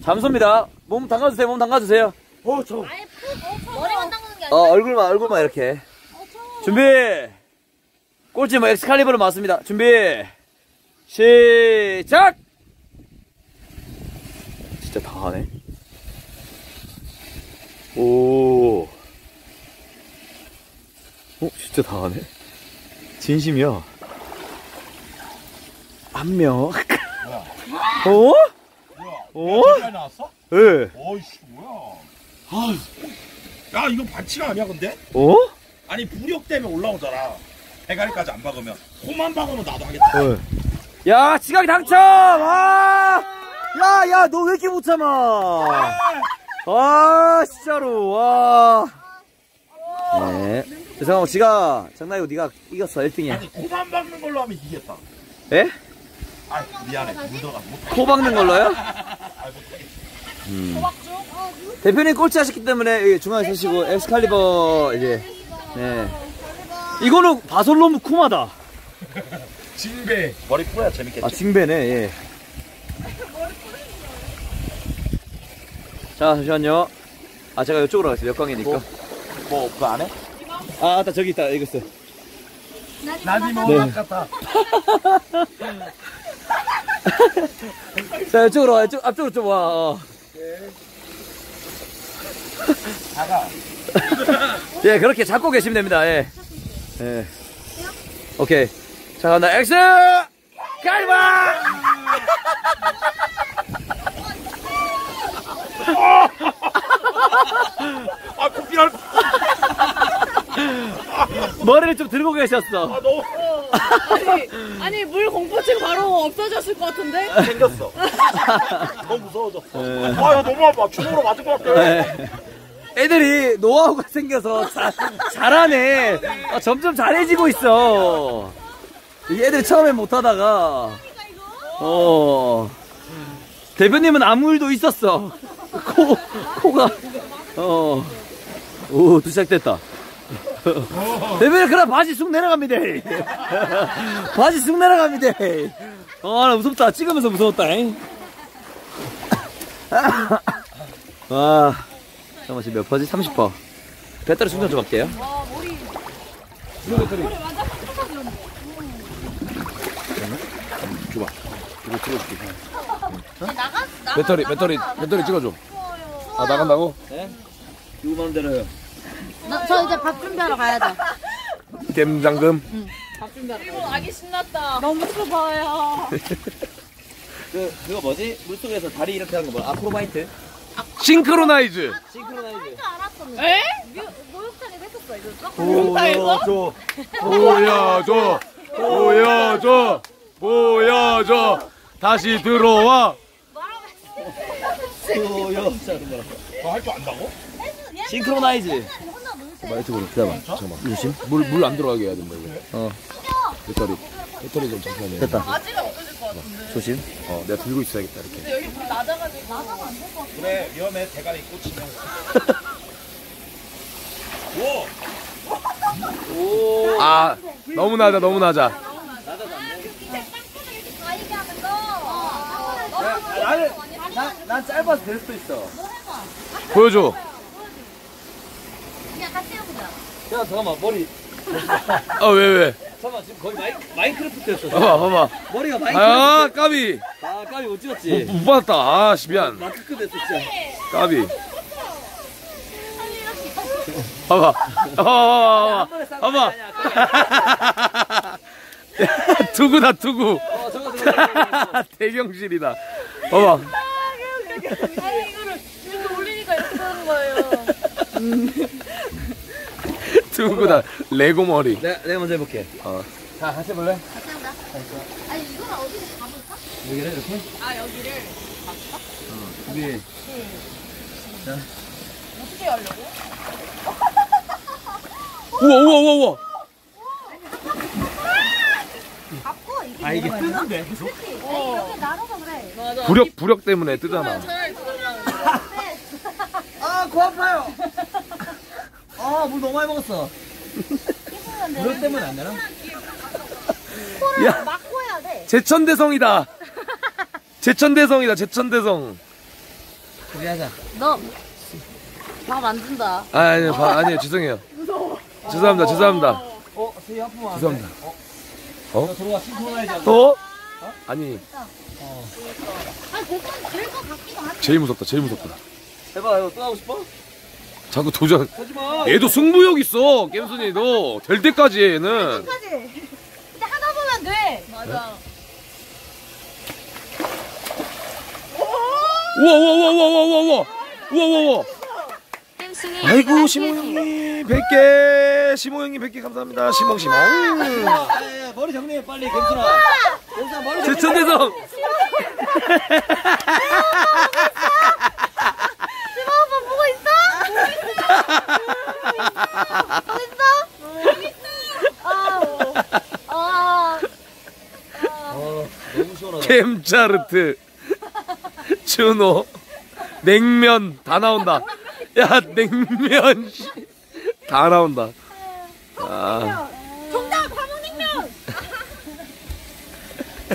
잠수입니다. 몸 담가주세요, 몸 담가주세요. 어, 저. 머리만 담그는 게 어, 얼굴만, 얼굴만 이렇게. 준비! 꼴찌 뭐 엑스칼리버를 맞습니다. 준비! 시작! 진짜 다 하네. 오. 어, 진짜 다 하네. 진심이야. 한 명. 어? 어? 잘 나왔어? 예. 어이씨, 뭐야. 아유. 야, 이거 반치가 아니야, 근데? 어? 아니, 부력 때문에 올라오잖아. 대가리까지 안 박으면. 코만 박으면 나도 하겠다. 어. 야, 지각이 당첨! 와! 야, 야, 너 왜 이렇게 못 참아? 아, 진짜로, 와. 네. 죄송하고, 지가, 장난이고, 네가 이겼어, 1등이야. 아니, 코만 박는 걸로 하면 이기겠다. 예? 아, 미안해. 못코 박는 걸로요? 아. 음. 대표님 꼴찌 하셨기 때문에 여기 중앙에 서시고, 엑스칼리버, 이제, 네. 이거는 바솔 너무 쿰하다. 징배. 머리 풀어야 재밌겠지. 아, 징배네, 예. 자, 잠시만요. 아, 제가 이쪽으로 가겠습니다. 역광이니까. 뭐, 그거 안 해? 아, 아따, 저기 있다. 여기 있어요. 나니 뭐, 네. 같다. 자, 이쪽으로 와. 이쪽, 앞쪽으로 좀 와. 어. 다가. 예, 그렇게 잡고 계시면 됩니다. 예. 예. 오케이. 자, 간다. 엑스! 칼리바! 아, 코피 날. 머리를 좀 들고 계셨어. 아, 너무 아니, 아니 물 공포증 바로 없어졌을 것 같은데? 생겼어. 너무 무서워졌어. 예. 아, 야, 너무 아파. 주먹으로 맞을 것 같아. 예. 애들이 노하우가 생겨서 자, 잘하네. 아, 점점 잘해지고 있어. 이 애들이 처음엔 못하다가, 어. 대표님은 아무 일도 있었어. 코, 코가, 어. 오, 또 시작됐다. 대표님, 그럼 바지 쑥 내려갑니다. 바지 쑥 내려갑니다. 아, 나 무섭다. 찍으면서 무서웠다. 잉. 와. 잠깐만, 지금 몇 퍼지? 30퍼. 배터리 충전 좀 할게요. 줘봐. 이거 찍어줄게. 배터리, 배터리, 배터리 찍어줘. 아, 나간다고? 네? 누구 마음대로요? 저 이제 밥 준비하러 가야죠. 겜장금. 일본 아기 신났다. 너무 추워요. 그, 그거 뭐지? 물속에서 다리 이렇게 하는 거 뭐야? 아크로바이트? 싱크로나이즈. 싱크로나이즈. 에? 목욕탕에서 했었어, 이거. 보여줘. 보여줘. 보여줘. 보여줘. 다시 들어와. 할줄 안다고? 싱크로나이즈. 마이트로 기다려봐. 잠깐만. 조심. 물, 물 안 들어가게 해야 된다, 이거. 어. 배터리. 배터리 좀 잠시만요. 됐다. 아지가 없어질 것 같은데. 조심. 어, 내가 들고 있어야겠다, 이렇게. 근데 여기 불 낮아가지고. 낮아가 안될것 같아. 그래, 위험해. 대가리 꽂히면. 오! 아, 너무 낮아, 너무 낮아. 나는, 나, 난 짧아서 될 수도 있어. 보여줘. 그냥 같이 해보자. 야, 잠깐만, 머리. 아, 왜, 왜? 잠깐만, 지금 거의 마이, 마인크래프트였어. 봐봐, 봐봐. 머리가 아, 마인크래프트. 까비. 아, 까비 못 찍었지? 못 받았다. 아, 씨, 미안. 마크급 됐어, 진짜. 까비. 봐봐. 봐봐. 봐봐. 봐봐. 투구다, 투구. 어, 저거, 저거, 저거. 대경실이다. 봐봐. 아니, 이거를 이렇게 올리니까 이렇게 되는 거예요. 누구다 레고 머리. 내가, 내가 먼저 해볼게. 어. 자, 같이 해볼래? 아니 이거는 어디서 가볼까? 여기를 이렇게? 아 여기를 여기. 어떻게 하려고? 우와, 우와, 우와, 우와. 이게 아, 이게 뜨는데? 계속? 이렇게 나눠서 그래. 맞아. 부력, 부력 때문에 뜨잖아. 아, 코 아파요. 아, 물 너무 많이 먹었어. 물 때문에 안 되나? 야, 막고 해야 돼. 제천대성이다. 제천대성이다, 제천대성. 그래 하자. 밥안 준다. 아, 아니요, 바, 아니요, 죄송해요. 죄송합니다, 죄송합니다. 어, 세이 아프면 안 돼. 죄송합니다. 어? 나 들어와 신고해야지. 또? 아니, 아니 될것 될것 같기도 하네. 제일 무섭다, 제일 무섭다. 해봐, 이거 또 하고 싶어? 자꾸 도전. 하지 마. 얘도 승부욕 있어, 겜순이도. 될 때까지 해, 얘는. 까지. 근데 하다 보면 돼. 맞아. 우와, 우와, 우와, 우와, 우와, 우와. 우와, 우와, 우와. 땜순이 아이고, 시모 형님, 100개. 시모 형님 100개 감사합니다. 시몽, 시몽. 야, 야, 머리 정리해, 빨리, gem순아. gem순아, 머리 정리해. 제천대성. 지금 오빠 보고 있어? 보고 있어? 아, 아, 어, 너무 시원하다. 캠차르트. 준호. 냉면 다 나온다. 야, 냉면. 씨. 다 나온다. 아, 정답 화목냉면.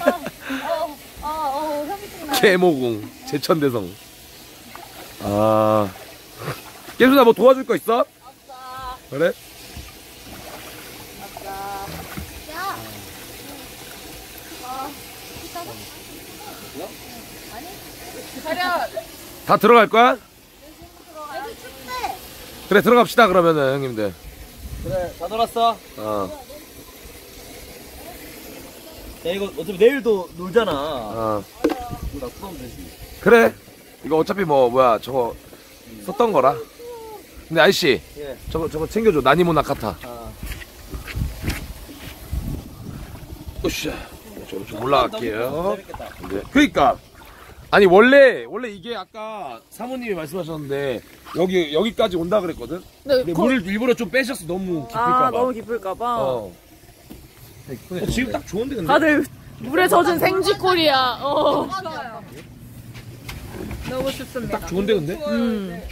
어, 어, 어, 나. 개모공. 제천대성. 아. 깨수나 뭐 도와줄 거 있어? 그래? 야, 다 들어갈 거야? 여기 춥대. 그래, 들어갑시다, 그러면은, 형님들. 그래, 다 놀았어. 어, 야, 이거 어차피 내일도 놀잖아. 어. 나 풀어면 되지. 그래. 이거 어차피 뭐, 뭐야, 저거, 썼던 거라. 근데 아저씨, 예. 저거, 저거 챙겨줘. 나니모 나카타. 아. 으쌰. 좀, 좀 올라갈게요. 재밌겠다. 네. 그니까. 아니, 원래, 원래 이게 아까 사모님이 말씀하셨는데, 여기, 여기까지 온다 그랬거든? 근데 근데 거- 물을 일부러 좀 빼셨어. 너무 깊을까봐. 아, 너무 깊을까봐. 어. 근데 지금 딱 좋은데, 근데? 다들 물에 젖은 생쥐꼴이야. 어. 너무 춥습니다. 딱 좋은데, 근데? 음.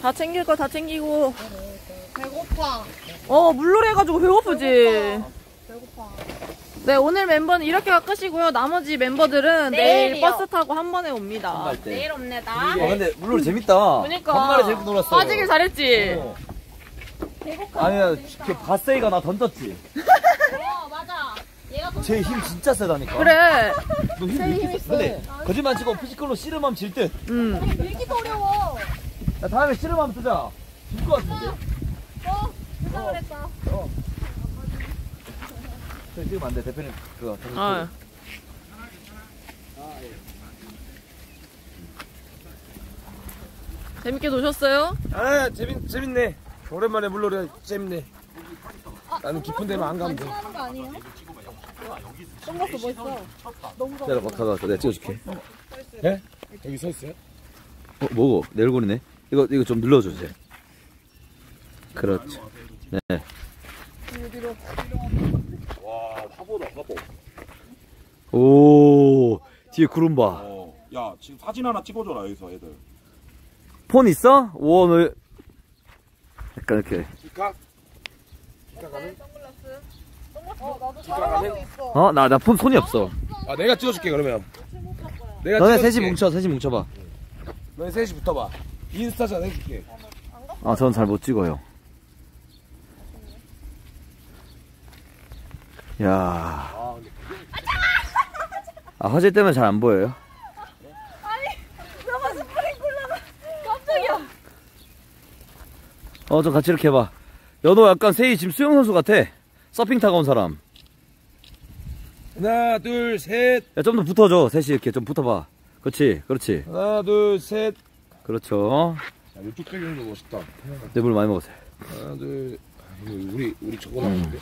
다 챙길 거 다 챙기고. 배고파. 어, 물놀이 해가지고 배고프지. 네, 오늘 멤버는 이렇게가 끝이고요. 나머지 멤버들은 내일 내일이요. 버스 타고 한 번에 옵니다. 때. 내일 옵니다. 아, 근데 물놀이 재밌다. 그니까. 간만에 재밌게 놀았어. 빠지길 잘했지. 어. 아니야, 그 바세이가 나 던졌지. 어 맞아. 얘가 또쟤힘 진짜 세다니까. 그래. 너힘 이렇게 세. 근데 거짓말 치고 physical로 씨름하면 질 듯. 음. 밀기도 어려워. 야, 다음에 씨름하면 뜨자. 질것 같은데. 어, 누가 그랬다. 지금 안 돼, 대표님. 그거. 던질 아. 재밌게 노셨어요? 아, 재밌, 재밌네. 오랜만에 물놀이 재밌네. 나는 깊은 데만 안 가면 돼. 하는 거 아니에요? 기다려, 봐, 가가 내가 찍어줄게. 네? 여기 서 있어요? 어, 뭐고? 내 얼굴이네. 이거, 이거 좀 눌러주세요. 그렇죠. 네. 와 화보다 화보. 오, 뒤에 구름 봐. 어. 야 지금 사진 하나 찍어줘라 여기서 애들. 폰 있어? 오, 오늘. 약간 이렇게. 기가? 기가 가는? 어? 나, 나 폰 손이 없어. 아, 내가 찍어줄게, 그러면. 내가 너네. 셋이 뭉쳐, 셋이 뭉쳐봐. 너네 셋이 붙어봐. 인스타샷 해줄게. 아, 전 잘 못 찍어요. 야. 아, 화질 때문에 잘 안 보여요? 너무 스프링클러가 깜짝이야. 어, 좀 같이 이렇게 해봐. 야, 너 약간 세이 지금 수영 선수 같아. 서핑 타고 온 사람. 하나, 둘, 셋. 야, 좀 더 붙어줘. 셋이 이렇게 좀 붙어봐. 그렇지, 그렇지. 하나, 둘, 셋. 그렇죠. 야, 이쪽 배경도 멋있다. 내물 많이 먹었어요. 하나 둘 아, 이거 우리 우리 저거 나왔는데